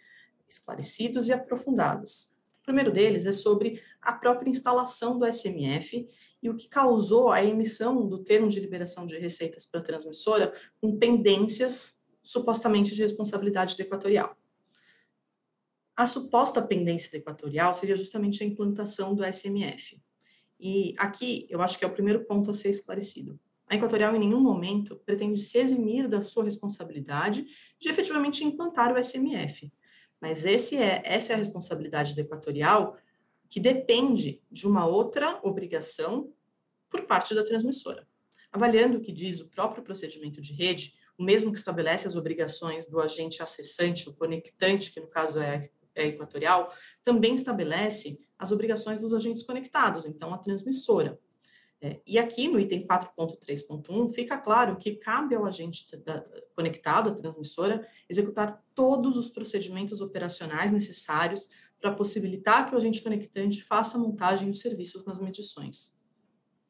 I: esclarecidos e aprofundados. O primeiro deles é sobre a própria instalação do SMF e o que causou a emissão do termo de liberação de receitas para a transmissora com pendências supostamente de responsabilidade do equatorial. A suposta pendência equatorial seria justamente a implantação do SMF. E aqui eu acho que é o primeiro ponto a ser esclarecido. A Equatorial em nenhum momento pretende se eximir da sua responsabilidade de efetivamente implantar o SMF. Mas é, essa é a responsabilidade da Equatorial que depende de uma outra obrigação por parte da transmissora. Avaliando o que diz o próprio procedimento de rede, o mesmo que estabelece as obrigações do agente acessante, o conectante, que no caso é equatorial, também estabelece as obrigações dos agentes conectados, então a transmissora. É, e aqui no item 4.3.1 fica claro que cabe ao agente da, conectado, à transmissora, executar todos os procedimentos operacionais necessários para possibilitar que o agente conectante faça a montagem dos serviços nas medições.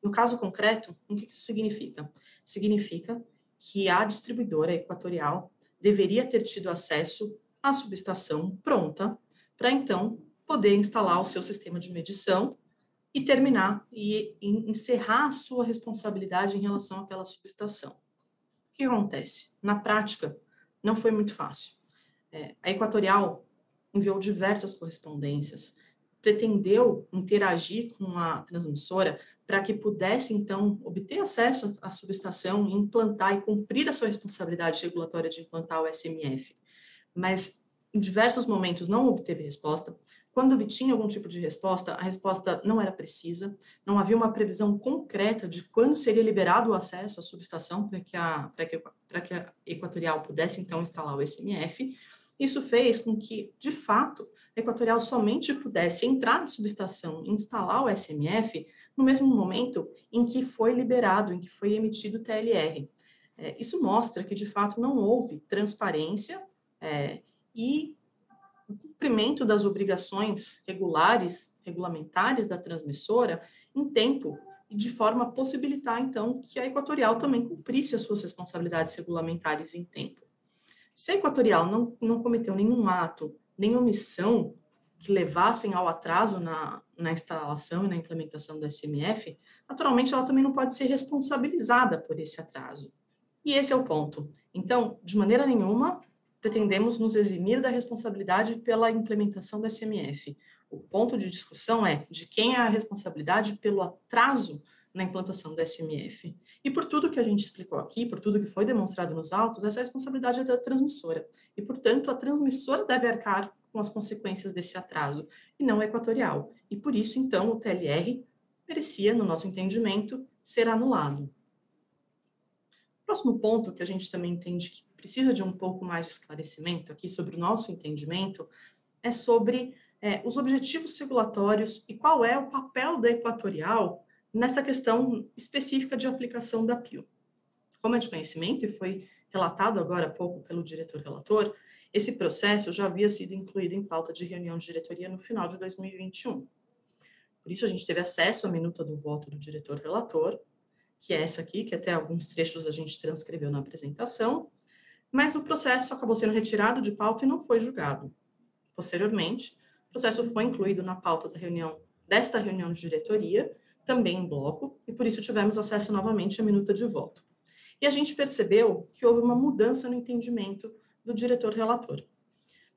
I: No caso concreto, o que isso significa? Significa que a distribuidora equatorial deveria ter tido acesso à subestação pronta para então poder instalar o seu sistema de medição e terminar e encerrar a sua responsabilidade em relação àquela subestação. O que acontece? Na prática, não foi muito fácil. É, a Equatorial enviou diversas correspondências, pretendeu interagir com a transmissora para que pudesse, então, obter acesso à subestação e implantar e cumprir a sua responsabilidade regulatória de implantar o SMF. Mas, em diversos momentos, não obteve resposta. Quando obtinha algum tipo de resposta, a resposta não era precisa, não havia uma previsão concreta de quando seria liberado o acesso à subestação para que a, para que, para que a Equatorial pudesse, então, instalar o SMF, isso fez com que, de fato, a Equatorial somente pudesse entrar na subestação e instalar o SMF no mesmo momento em que foi liberado, em que foi emitido o TLR. É, isso mostra que, de fato, não houve transparência é, e o cumprimento das obrigações regulares, regulamentares da transmissora em tempo e de forma a possibilitar, então, que a Equatorial também cumprisse as suas responsabilidades regulamentares em tempo. Se a Equatorial não, não cometeu nenhum ato, nem omissão que levassem ao atraso na, na instalação e na implementação do SMF, naturalmente ela também não pode ser responsabilizada por esse atraso. E esse é o ponto. Então, de maneira nenhuma, pretendemos nos eximir da responsabilidade pela implementação do SMF. O ponto de discussão é de quem é a responsabilidade pelo atraso na implantação do SMF. E por tudo que a gente explicou aqui, por tudo que foi demonstrado nos autos, essa responsabilidade é da transmissora. E, portanto, a transmissora deve arcar com as consequências desse atraso, e não equatorial. E por isso, então, o TLR merecia, no nosso entendimento, ser anulado. Próximo ponto que a gente também entende que precisa de um pouco mais de esclarecimento aqui sobre o nosso entendimento é sobre é, os objetivos regulatórios e qual é o papel da equatorial nessa questão específica de aplicação da PIO. Como é de conhecimento, e foi relatado agora há pouco pelo diretor relator, esse processo já havia sido incluído em pauta de reunião de diretoria no final de 2021. Por isso, a gente teve acesso à minuta do voto do diretor relator, que é essa aqui, que até alguns trechos a gente transcreveu na apresentação, mas o processo acabou sendo retirado de pauta e não foi julgado. Posteriormente, o processo foi incluído na pauta da reunião desta reunião de diretoria, também em bloco, e por isso tivemos acesso novamente à minuta de voto. E a gente percebeu que houve uma mudança no entendimento do diretor relator.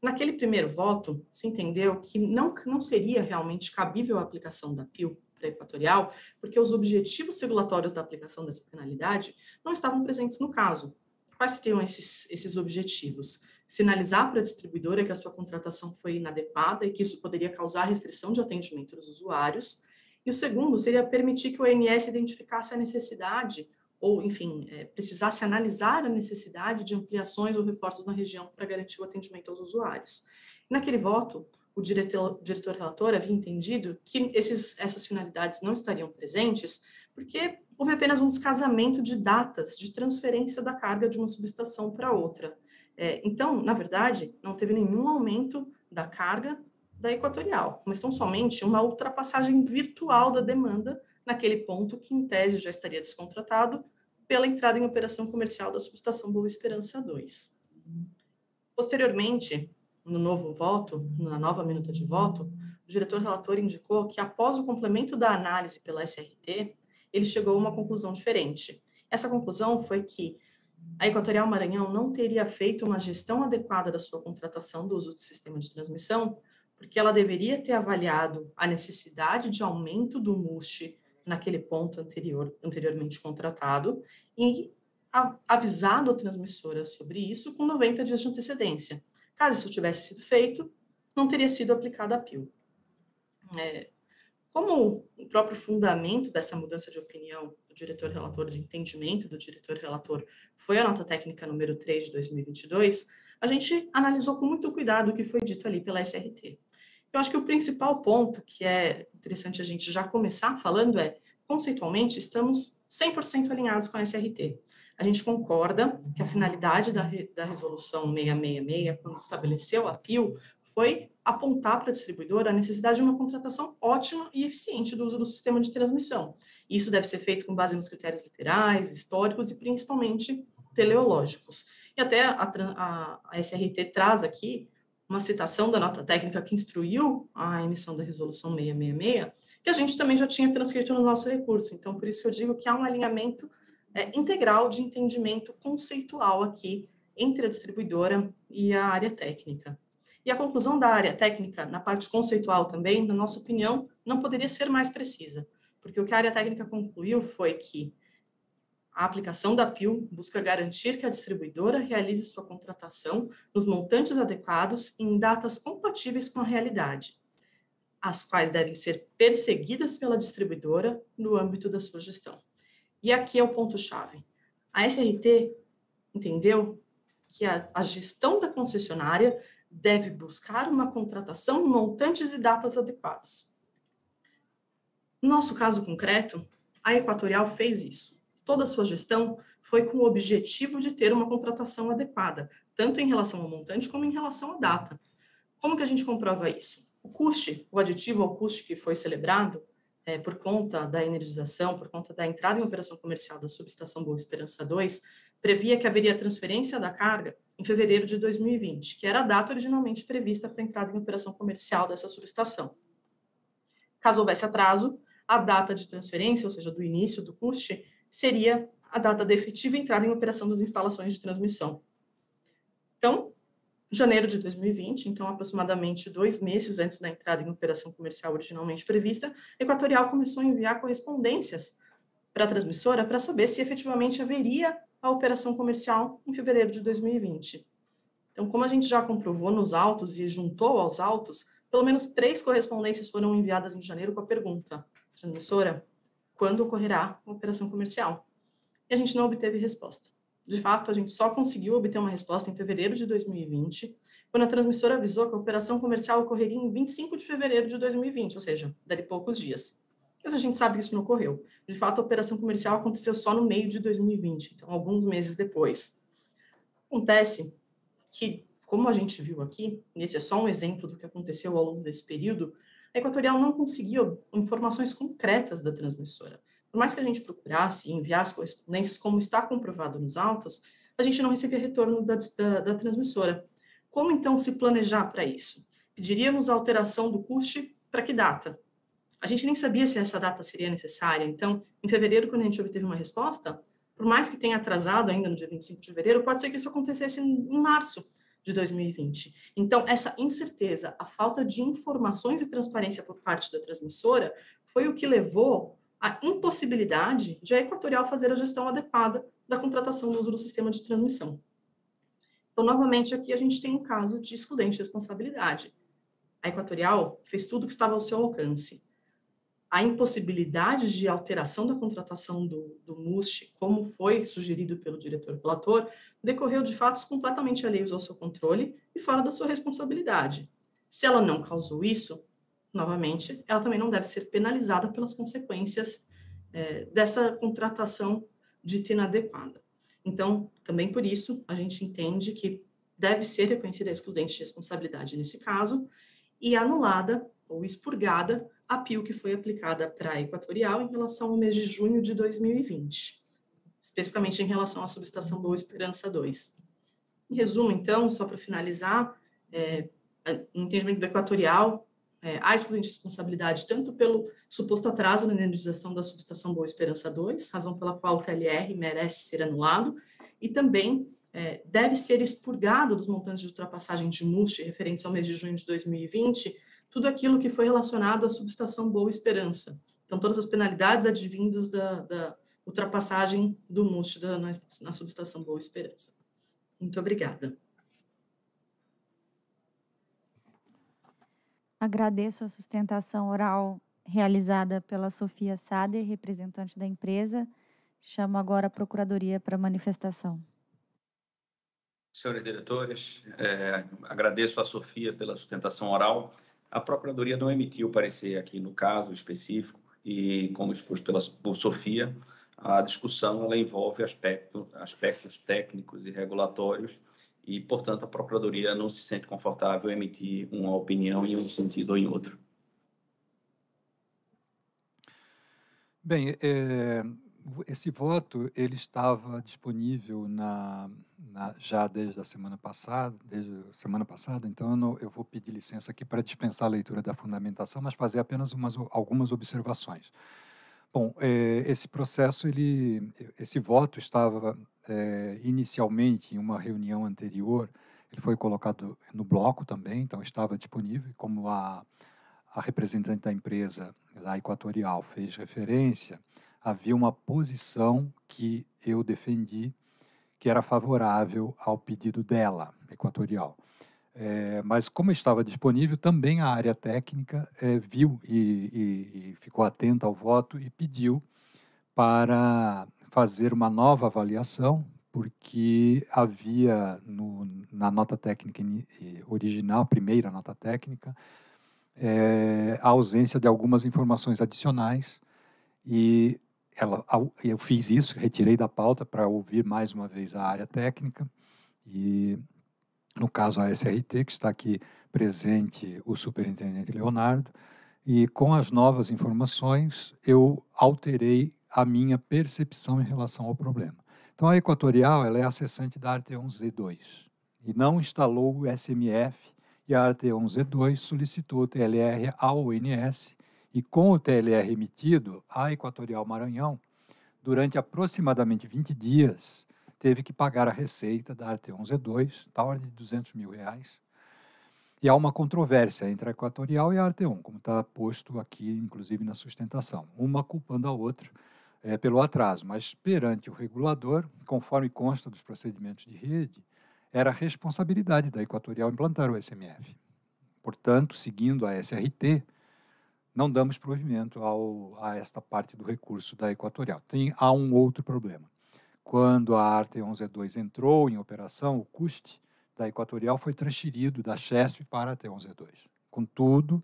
I: Naquele primeiro voto, se entendeu que não, não seria realmente cabível a aplicação da PIL para equatorial, porque os objetivos regulatórios da aplicação dessa penalidade não estavam presentes no caso. Quais seriam esses, esses objetivos? Sinalizar para a distribuidora que a sua contratação foi inadequada e que isso poderia causar restrição de atendimento dos usuários, e o segundo seria permitir que o ONS identificasse a necessidade, ou, enfim, é, precisasse analisar a necessidade de ampliações ou reforços na região para garantir o atendimento aos usuários. E naquele voto, o diretor, diretor relator havia entendido que esses, essas finalidades não estariam presentes, porque houve apenas um descasamento de datas de transferência da carga de uma subestação para outra. É, então, na verdade, não teve nenhum aumento da carga da equatorial, mas tão somente uma ultrapassagem virtual da demanda naquele ponto que, em tese, já estaria descontratado pela entrada em operação comercial da subestação Boa Esperança 2. Posteriormente, no novo voto, na nova minuta de voto, o diretor relator indicou que após o complemento da análise pela SRT, ele chegou a uma conclusão diferente. Essa conclusão foi que a Equatorial Maranhão não teria feito uma gestão adequada da sua contratação do uso do sistema de transmissão, porque ela deveria ter avaliado a necessidade de aumento do MUST naquele ponto anterior, anteriormente contratado e avisado a transmissora sobre isso com 90 dias de antecedência. Caso isso tivesse sido feito, não teria sido aplicada a PIL. É, como o próprio fundamento dessa mudança de opinião do diretor relator, de entendimento do diretor relator, foi a nota técnica número 3 de 2022, a gente analisou com muito cuidado o que foi dito ali pela SRT. Eu acho que o principal ponto que é interessante a gente já começar falando é, conceitualmente, estamos 100% alinhados com a SRT. A gente concorda que a finalidade da, da resolução 666, quando estabeleceu a PIL, foi apontar para a distribuidora a necessidade de uma contratação ótima e eficiente do uso do sistema de transmissão. Isso deve ser feito com base nos critérios literais, históricos e principalmente teleológicos. E até a, a, a SRT traz aqui uma citação da nota técnica que instruiu a emissão da resolução 666, que a gente também já tinha transcrito no nosso recurso. Então, por isso que eu digo que há um alinhamento é, integral de entendimento conceitual aqui entre a distribuidora e a área técnica. E a conclusão da área técnica, na parte conceitual também, na nossa opinião, não poderia ser mais precisa, porque o que a área técnica concluiu foi que a aplicação da PIL busca garantir que a distribuidora realize sua contratação nos montantes adequados e em datas compatíveis com a realidade, as quais devem ser perseguidas pela distribuidora no âmbito da sua gestão. E aqui é o ponto-chave. A SRT entendeu que a, a, gestão da concessionária deve buscar uma contratação montantes e datas adequados. No nosso caso concreto, a Equatorial fez isso. Toda a sua gestão foi com o objetivo de ter uma contratação adequada, tanto em relação ao montante como em relação à data. Como que a gente comprova isso? O custe, o aditivo ao custe que foi celebrado, é, por conta da energização, por conta da entrada em operação comercial da subestação Boa Esperança 2, previa que haveria transferência da carga em fevereiro de 2020, que era a data originalmente prevista para a entrada em operação comercial dessa subestação. Caso houvesse atraso, a data de transferência, ou seja, do início do custe, seria a data da efetiva entrada em operação das instalações de transmissão. Então, janeiro de 2020, então aproximadamente dois meses antes da entrada em operação comercial originalmente prevista, Equatorial começou a enviar correspondências para a transmissora para saber se efetivamente haveria a operação comercial em fevereiro de 2020. Então, como a gente já comprovou nos autos e juntou aos autos, pelo menos três correspondências foram enviadas em janeiro com a pergunta: transmissora, quando ocorrerá a operação comercial? E a gente não obteve resposta. De fato, a gente só conseguiu obter uma resposta em fevereiro de 2020, quando a transmissora avisou que a operação comercial ocorreria em 25 de fevereiro de 2020, ou seja, dali poucos dias. Mas a gente sabe que isso não ocorreu. De fato, a operação comercial aconteceu só no meio de 2020, então alguns meses depois. Acontece que, como a gente viu aqui, esse é só um exemplo do que aconteceu ao longo desse período, a Equatorial não conseguiu informações concretas da transmissora por mais que a gente procurasse e enviasse correspondências, como está comprovado nos autos, a gente não recebia retorno da, da, da transmissora. Como então se planejar para isso? Pediríamos a alteração do custe para que data? A gente nem sabia se essa data seria necessária, então, em fevereiro, quando a gente obteve uma resposta, por mais que tenha atrasado ainda no dia 25 de fevereiro, pode ser que isso acontecesse em março de 2020. Então, essa incerteza, a falta de informações e transparência por parte da transmissora, foi o que levou a impossibilidade de a Equatorial fazer a gestão adequada da contratação do uso do sistema de transmissão. Então, novamente, aqui a gente tem um caso de excludente de responsabilidade. A Equatorial fez tudo o que estava ao seu alcance. A impossibilidade de alteração da contratação do, do MUST, como foi sugerido pelo diretor relator, decorreu de fatos completamente alheios ao seu controle e fora da sua responsabilidade. Se ela não causou isso, novamente, ela também não deve ser penalizada pelas consequências é, dessa contratação dita inadequada. Então, também por isso, a gente entende que deve ser reconhecida a excludente de responsabilidade nesse caso e anulada ou expurgada a PIL que foi aplicada para a Equatorial em relação ao mês de junho de 2020, especificamente em relação à subestação Boa Esperança 2. Em resumo, então, só para finalizar, é, no entendimento do equatorial, é, há excludente responsabilidade tanto pelo suposto atraso na indenização da subestação Boa Esperança 2, razão pela qual o TLR merece ser anulado, e também é, deve ser expurgado dos montantes de ultrapassagem de MUST referentes ao mês de junho de 2020, tudo aquilo que foi relacionado à subestação Boa Esperança. Então, todas as penalidades advindas da, da ultrapassagem do MUST da, na, na subestação Boa Esperança. Muito obrigada.
D: Agradeço a sustentação oral realizada pela Sofia Sader, representante da empresa. Chamo agora a Procuradoria para manifestação.
F: Senhores diretores, é, agradeço a Sofia pela sustentação oral. A Procuradoria não emitiu parecer aqui no caso específico e, como exposto pela, por Sofia, a discussão ela envolve aspecto, aspectos técnicos e regulatórios e, portanto, a Procuradoria não se sente confortável em emitir uma opinião em um sentido ou em outro.
B: Bem, é, esse voto ele estava disponível na, na, já desde a semana passada, desde a semana passada. Então eu, não, eu vou pedir licença aqui para dispensar a leitura da fundamentação, mas fazer apenas umas, algumas observações. Bom, é, esse processo, ele, esse voto estava é, inicialmente em uma reunião anterior, ele foi colocado no bloco também, então estava disponível, como a, a representante da empresa, da Equatorial, fez referência, havia uma posição que eu defendi que era favorável ao pedido dela, Equatorial. É, mas como estava disponível, também a área técnica é, viu e, e, e, ficou atenta ao voto e pediu para fazer uma nova avaliação, porque havia no, na nota técnica original, primeira nota técnica, é, a ausência de algumas informações adicionais e ela, eu fiz isso, retirei da pauta para ouvir mais uma vez a área técnica. E no caso a SRT, que está aqui presente o superintendente Leonardo, e com as novas informações eu alterei a minha percepção em relação ao problema. Então a Equatorial ela é acessante da ART11Z2 e não instalou o SMF e a ART11Z2 solicitou o TLR ao ONS e com o TLR emitido, a Equatorial Maranhão, durante aproximadamente 20 dias, teve que pagar a receita da ART1Z2, da ordem de 200 mil reais. E há uma controvérsia entre a Equatorial e a ART1, como está posto aqui, inclusive, na sustentação. Uma culpando a outra é, pelo atraso, mas perante o regulador, conforme consta dos procedimentos de rede, era responsabilidade da Equatorial implantar o SMF. Portanto, seguindo a SRT, não damos provimento ao, a esta parte do recurso da Equatorial. Tem, há um outro problema. Quando a Arte 11E2 entrou em operação, o custe da Equatorial foi transferido da Chesf para a T11E2. Contudo,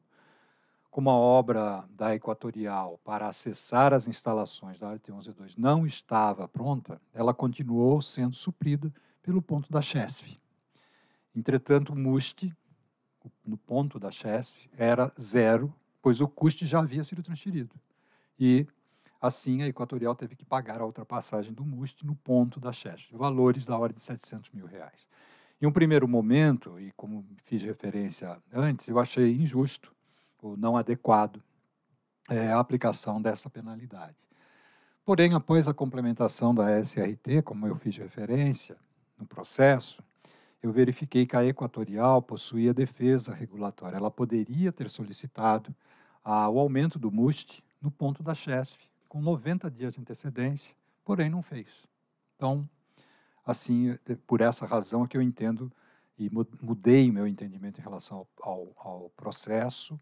B: como a obra da Equatorial para acessar as instalações da Arte 11E2 não estava pronta, ela continuou sendo suprida pelo ponto da Chesf. Entretanto, o MUST, no ponto da Chesf, era zero, pois o custe já havia sido transferido. E Assim, a Equatorial teve que pagar a ultrapassagem do MUST no ponto da Chesf, valores da ordem de 700 mil reais. Em um primeiro momento, e como fiz referência antes, eu achei injusto ou não adequado é, a aplicação dessa penalidade. Porém, após a complementação da SRT, como eu fiz referência no processo, eu verifiquei que a Equatorial possuía defesa regulatória. Ela poderia ter solicitado a, o aumento do MUST no ponto da Chesf, com 90 dias de antecedência, porém não fez. Então, assim, é, por essa razão é que eu entendo e mudei meu entendimento em relação ao, ao processo,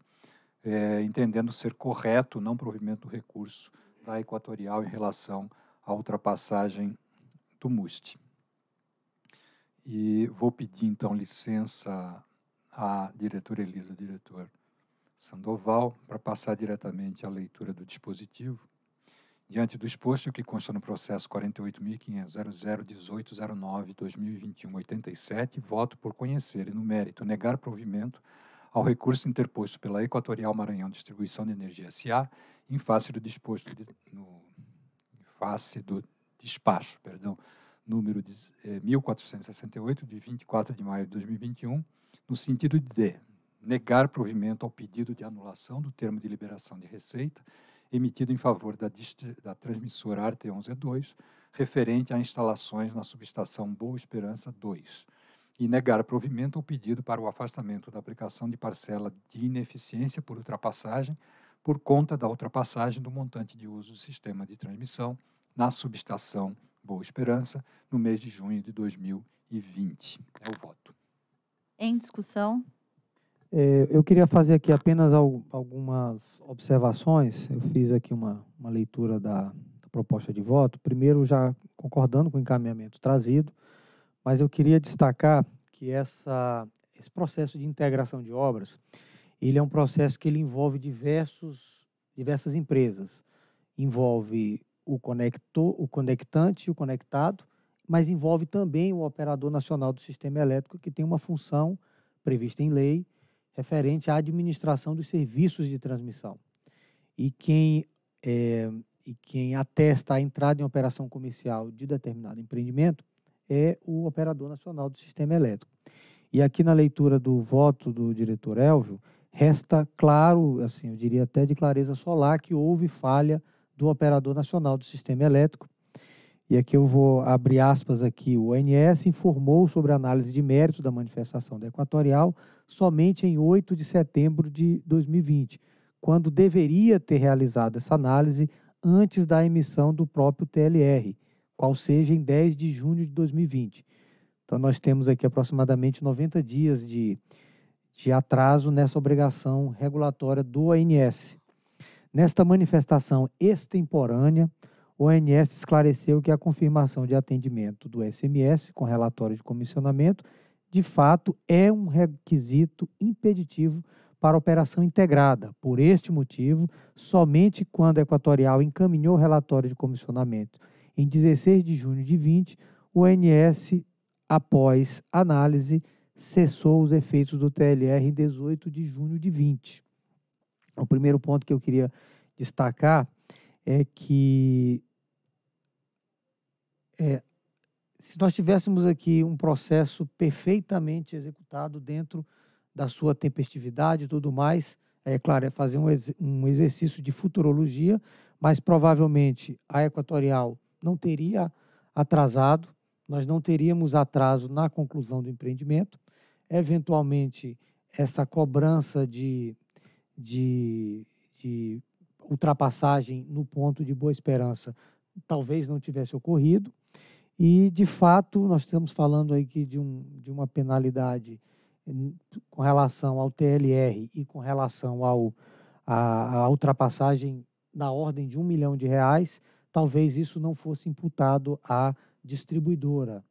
B: é, entendendo ser correto o não provimento do recurso da Equatorial em relação à ultrapassagem do MUST. E vou pedir, então, licença à diretora Elisa, diretor Sandoval, para passar diretamente a leitura do dispositivo. Diante do exposto, que consta no processo 48.500.001809-2021-87, voto por conhecer e, no mérito, negar provimento ao recurso interposto pela Equatorial Maranhão Distribuição de Energia S.A. em face do disposto de, no, em face do despacho, perdão, número de, eh, 1468 de 24 de maio de 2021, no sentido de negar provimento ao pedido de anulação do termo de liberação de receita emitido em favor da, da transmissora Arte 11E2, referente a instalações na subestação Boa Esperança 2, e negar provimento ao pedido para o afastamento da aplicação de parcela de ineficiência por ultrapassagem por conta da ultrapassagem do montante de uso do sistema de transmissão na subestação Boa Esperança no mês de junho de 2020. É o voto.
D: Em discussão.
C: É, eu queria fazer aqui apenas algumas observações. Eu fiz aqui uma, uma leitura da, da proposta de voto. Primeiro, já concordando com o encaminhamento trazido, mas eu queria destacar que essa, esse processo de integração de obras, ele é um processo que ele envolve diversos, diversas empresas. Envolve o conector, o conectante e o conectado, mas envolve também o operador nacional do sistema elétrico, que tem uma função prevista em lei referente à administração dos serviços de transmissão. E quem, é, e quem atesta a entrada em operação comercial de determinado empreendimento é o operador nacional do sistema elétrico. E aqui na leitura do voto do diretor Elvio, resta claro, assim, eu diria até de clareza solar, que houve falha do operador nacional do sistema elétrico. E aqui eu vou abrir aspas aqui. O ONS informou sobre a análise de mérito da manifestação da Equatorial somente em 8 de setembro de 2020, quando deveria ter realizado essa análise antes da emissão do próprio TLR, qual seja em 10 de junho de 2020. Então, nós temos aqui aproximadamente 90 dias de, de atraso nessa obrigação regulatória do ONS. Nesta manifestação extemporânea, o ONS esclareceu que a confirmação de atendimento do SMS com relatório de comissionamento de fato, é um requisito impeditivo para operação integrada. Por este motivo, somente quando a Equatorial encaminhou o relatório de comissionamento em 16 de junho de 20, o ONS, após análise, cessou os efeitos do TLR em 18 de junho de 20. O primeiro ponto que eu queria destacar é que é, se nós tivéssemos aqui um processo perfeitamente executado dentro da sua tempestividade e tudo mais, é claro, é fazer um, ex um exercício de futurologia, mas provavelmente a Equatorial não teria atrasado, nós não teríamos atraso na conclusão do empreendimento. Eventualmente, essa cobrança de, de, de ultrapassagem no ponto de Boa Esperança talvez não tivesse ocorrido. E, de fato, nós estamos falando aqui de, um, de uma penalidade com relação ao TLR e com relação ao, a, a ultrapassagem na ordem de um milhão de reais, talvez isso não fosse imputado à distribuidora.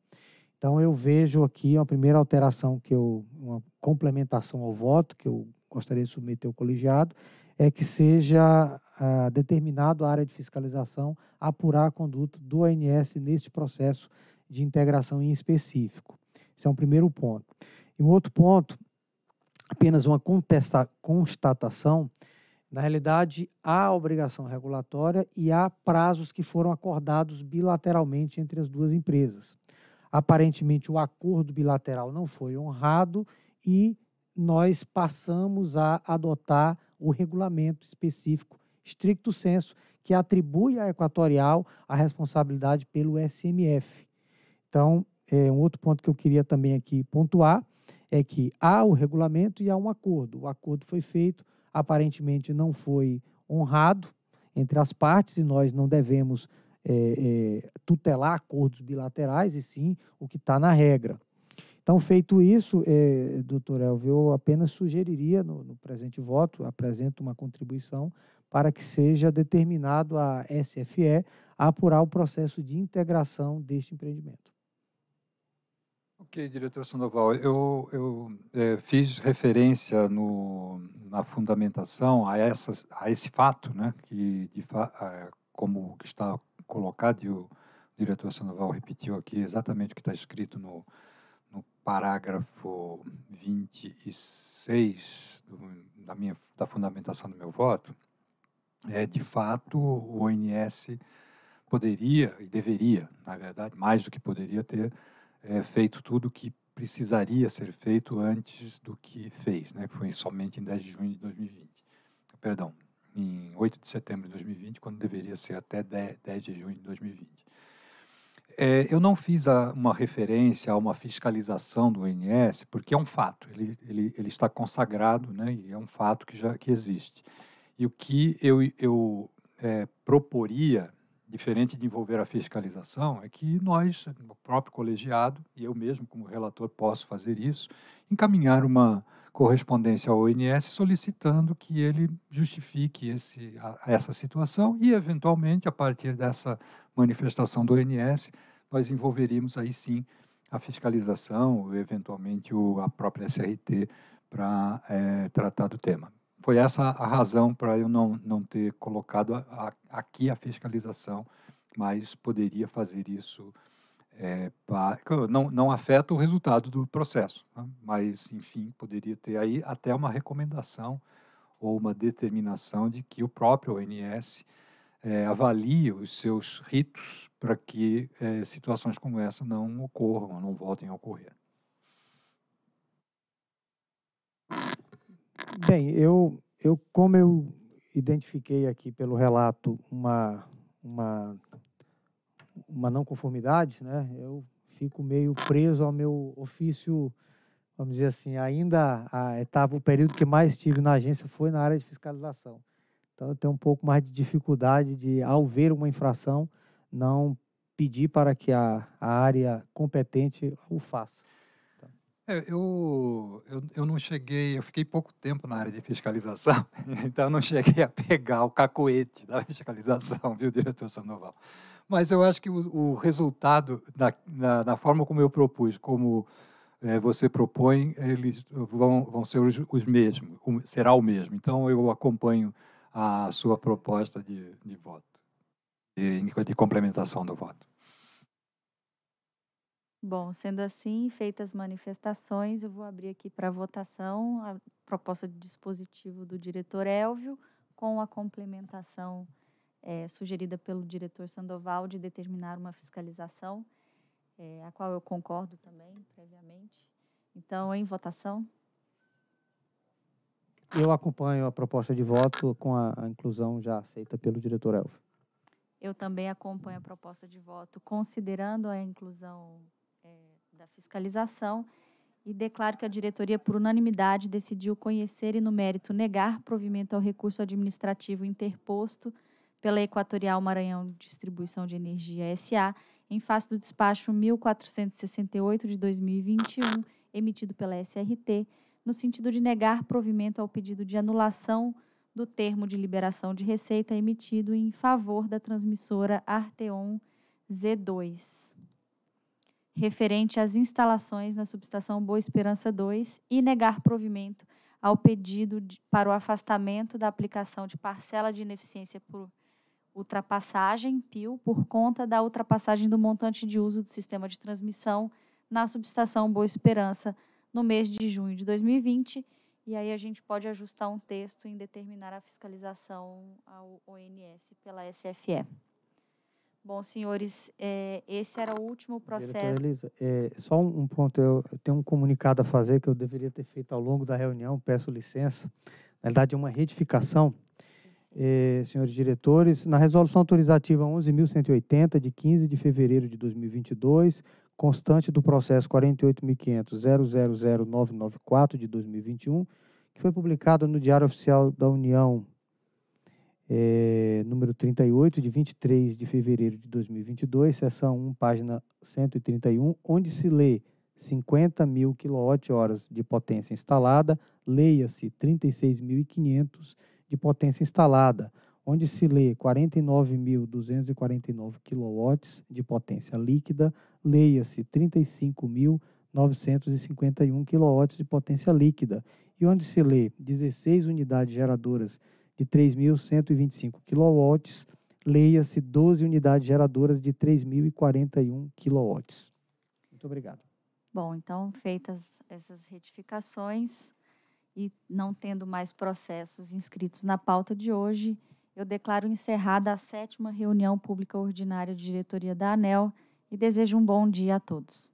C: Então, eu vejo aqui uma primeira alteração, que eu, uma complementação ao voto, que eu gostaria de submeter ao colegiado, é que seja ah, determinado a área de fiscalização apurar a conduta do ONS neste processo de integração em específico. Esse é um primeiro ponto. E um outro ponto, apenas uma contesta, constatação, na realidade, há obrigação regulatória e há prazos que foram acordados bilateralmente entre as duas empresas. Aparentemente, o acordo bilateral não foi honrado e nós passamos a adotar o regulamento específico, stricto senso, que atribui à Equatorial a responsabilidade pelo SMF. Então, é, um outro ponto que eu queria também aqui pontuar é que há o regulamento e há um acordo. O acordo foi feito, aparentemente não foi honrado entre as partes e nós não devemos é, é, tutelar acordos bilaterais e sim o que está na regra. Então, feito isso, é, doutor Elvio, eu apenas sugeriria no, no, presente voto, apresento uma contribuição para que seja determinado a SFE a apurar o processo de integração deste empreendimento.
B: Ok, diretor Sandoval, eu, eu é, fiz referência no, na fundamentação a, essas, a esse fato, né, que de, é, como está colocado, e o diretor Sandoval repetiu aqui exatamente o que está escrito no, no parágrafo 26 do, da, minha, da fundamentação do meu voto, é, de fato, o ONS poderia e deveria, na verdade, mais do que poderia ter é, feito tudo o que precisaria ser feito antes do que fez, né? Foi somente em 10 de junho de 2020. Perdão, em 8 de setembro de 2020, quando deveria ser até 10 de junho de 2020. É, eu não fiz a, uma referência a uma fiscalização do ONS, porque é um fato, ele, ele, ele está consagrado, né, e é um fato que já que existe. E o que eu, eu é, proporia, diferente de envolver a fiscalização, é que nós, o próprio colegiado, e eu mesmo como relator posso fazer isso, encaminhar uma correspondência ao ONS solicitando que ele justifique esse, a, essa situação e, eventualmente, a partir dessa manifestação do ONS, nós envolveríamos aí sim a fiscalização, ou eventualmente o, a própria SRT, para é, tratar do tema. Foi essa a razão para eu não, não ter colocado a, a, aqui a fiscalização, mas poderia fazer isso é, não, não afeta o resultado do processo, né? mas, enfim, poderia ter aí até uma recomendação ou uma determinação de que o próprio ONS é, avalie os seus ritos para que é, situações como essa não ocorram, não voltem a ocorrer.
C: Bem, eu, eu como eu identifiquei aqui pelo relato uma, uma uma não conformidade, né, eu fico meio preso ao meu ofício, vamos dizer assim, ainda a etapa, o período que mais tive na agência foi na área de fiscalização. Então, eu tenho um pouco mais de dificuldade de, ao ver uma infração, não pedir para que a, a área competente o faça.
B: É, eu, eu, eu não cheguei, eu fiquei pouco tempo na área de fiscalização, então eu não cheguei a pegar o cacoete da fiscalização, viu, diretor Sandoval? Mas eu acho que o, o resultado, da, na, na, forma como eu propus, como é, você propõe, eles vão, vão ser os, os mesmos, será o mesmo. Então, eu acompanho a sua proposta de, de voto, de, de complementação do voto.
D: Bom, sendo assim, feitas manifestações, eu vou abrir aqui para votação a proposta de dispositivo do diretor Elvio com a complementação é, sugerida pelo diretor Sandoval de determinar uma fiscalização, é, a qual eu concordo também, previamente. Então, em votação.
C: Eu acompanho a proposta de voto com a, a inclusão já aceita pelo diretor Elvio.
D: Eu também acompanho a proposta de voto, considerando a inclusão é, da fiscalização e declaro que a diretoria, por unanimidade, decidiu conhecer e, no mérito, negar provimento ao recurso administrativo interposto pela Equatorial Maranhão Distribuição de Energia SA, em face do despacho 1468 de 2021, emitido pela SRT, no sentido de negar provimento ao pedido de anulação do termo de liberação de receita emitido em favor da transmissora Arteon Z2, referente às instalações na subestação Boa Esperança 2 e negar provimento ao pedido de, para o afastamento da aplicação de parcela de ineficiência por ultrapassagem, PIL, por conta da ultrapassagem do montante de uso do sistema de transmissão na subestação Boa Esperança no mês de junho de 2020. E aí a gente pode ajustar um texto em determinar a fiscalização ao ONS pela SFE. Bom, senhores, é, esse era o último processo.
C: Elisa, é, só um ponto, eu, eu, tenho um comunicado a fazer que eu deveria ter feito ao longo da reunião, peço licença. Na verdade, é uma retificação eh, senhores diretores, na resolução autorizativa 11.180, de 15 de fevereiro de 2022, constante do processo 48.500.000.994 de 2021, que foi publicado no Diário Oficial da União, eh, número 38, de 23 de fevereiro de 2022, seção 1, página 131, onde se lê 50 mil kWh de potência instalada, leia-se 36.500 de potência instalada, onde se lê 49.249 kW de potência líquida, leia-se 35.951 kW de potência líquida, e onde se lê 16 unidades geradoras de 3.125 kW, leia-se 12 unidades geradoras de 3.041 kW. Muito obrigado.
D: Bom, então, feitas essas retificações, e não tendo mais processos inscritos na pauta de hoje, eu declaro encerrada a sétima reunião pública ordinária de diretoria da ANEL e desejo um bom dia a todos.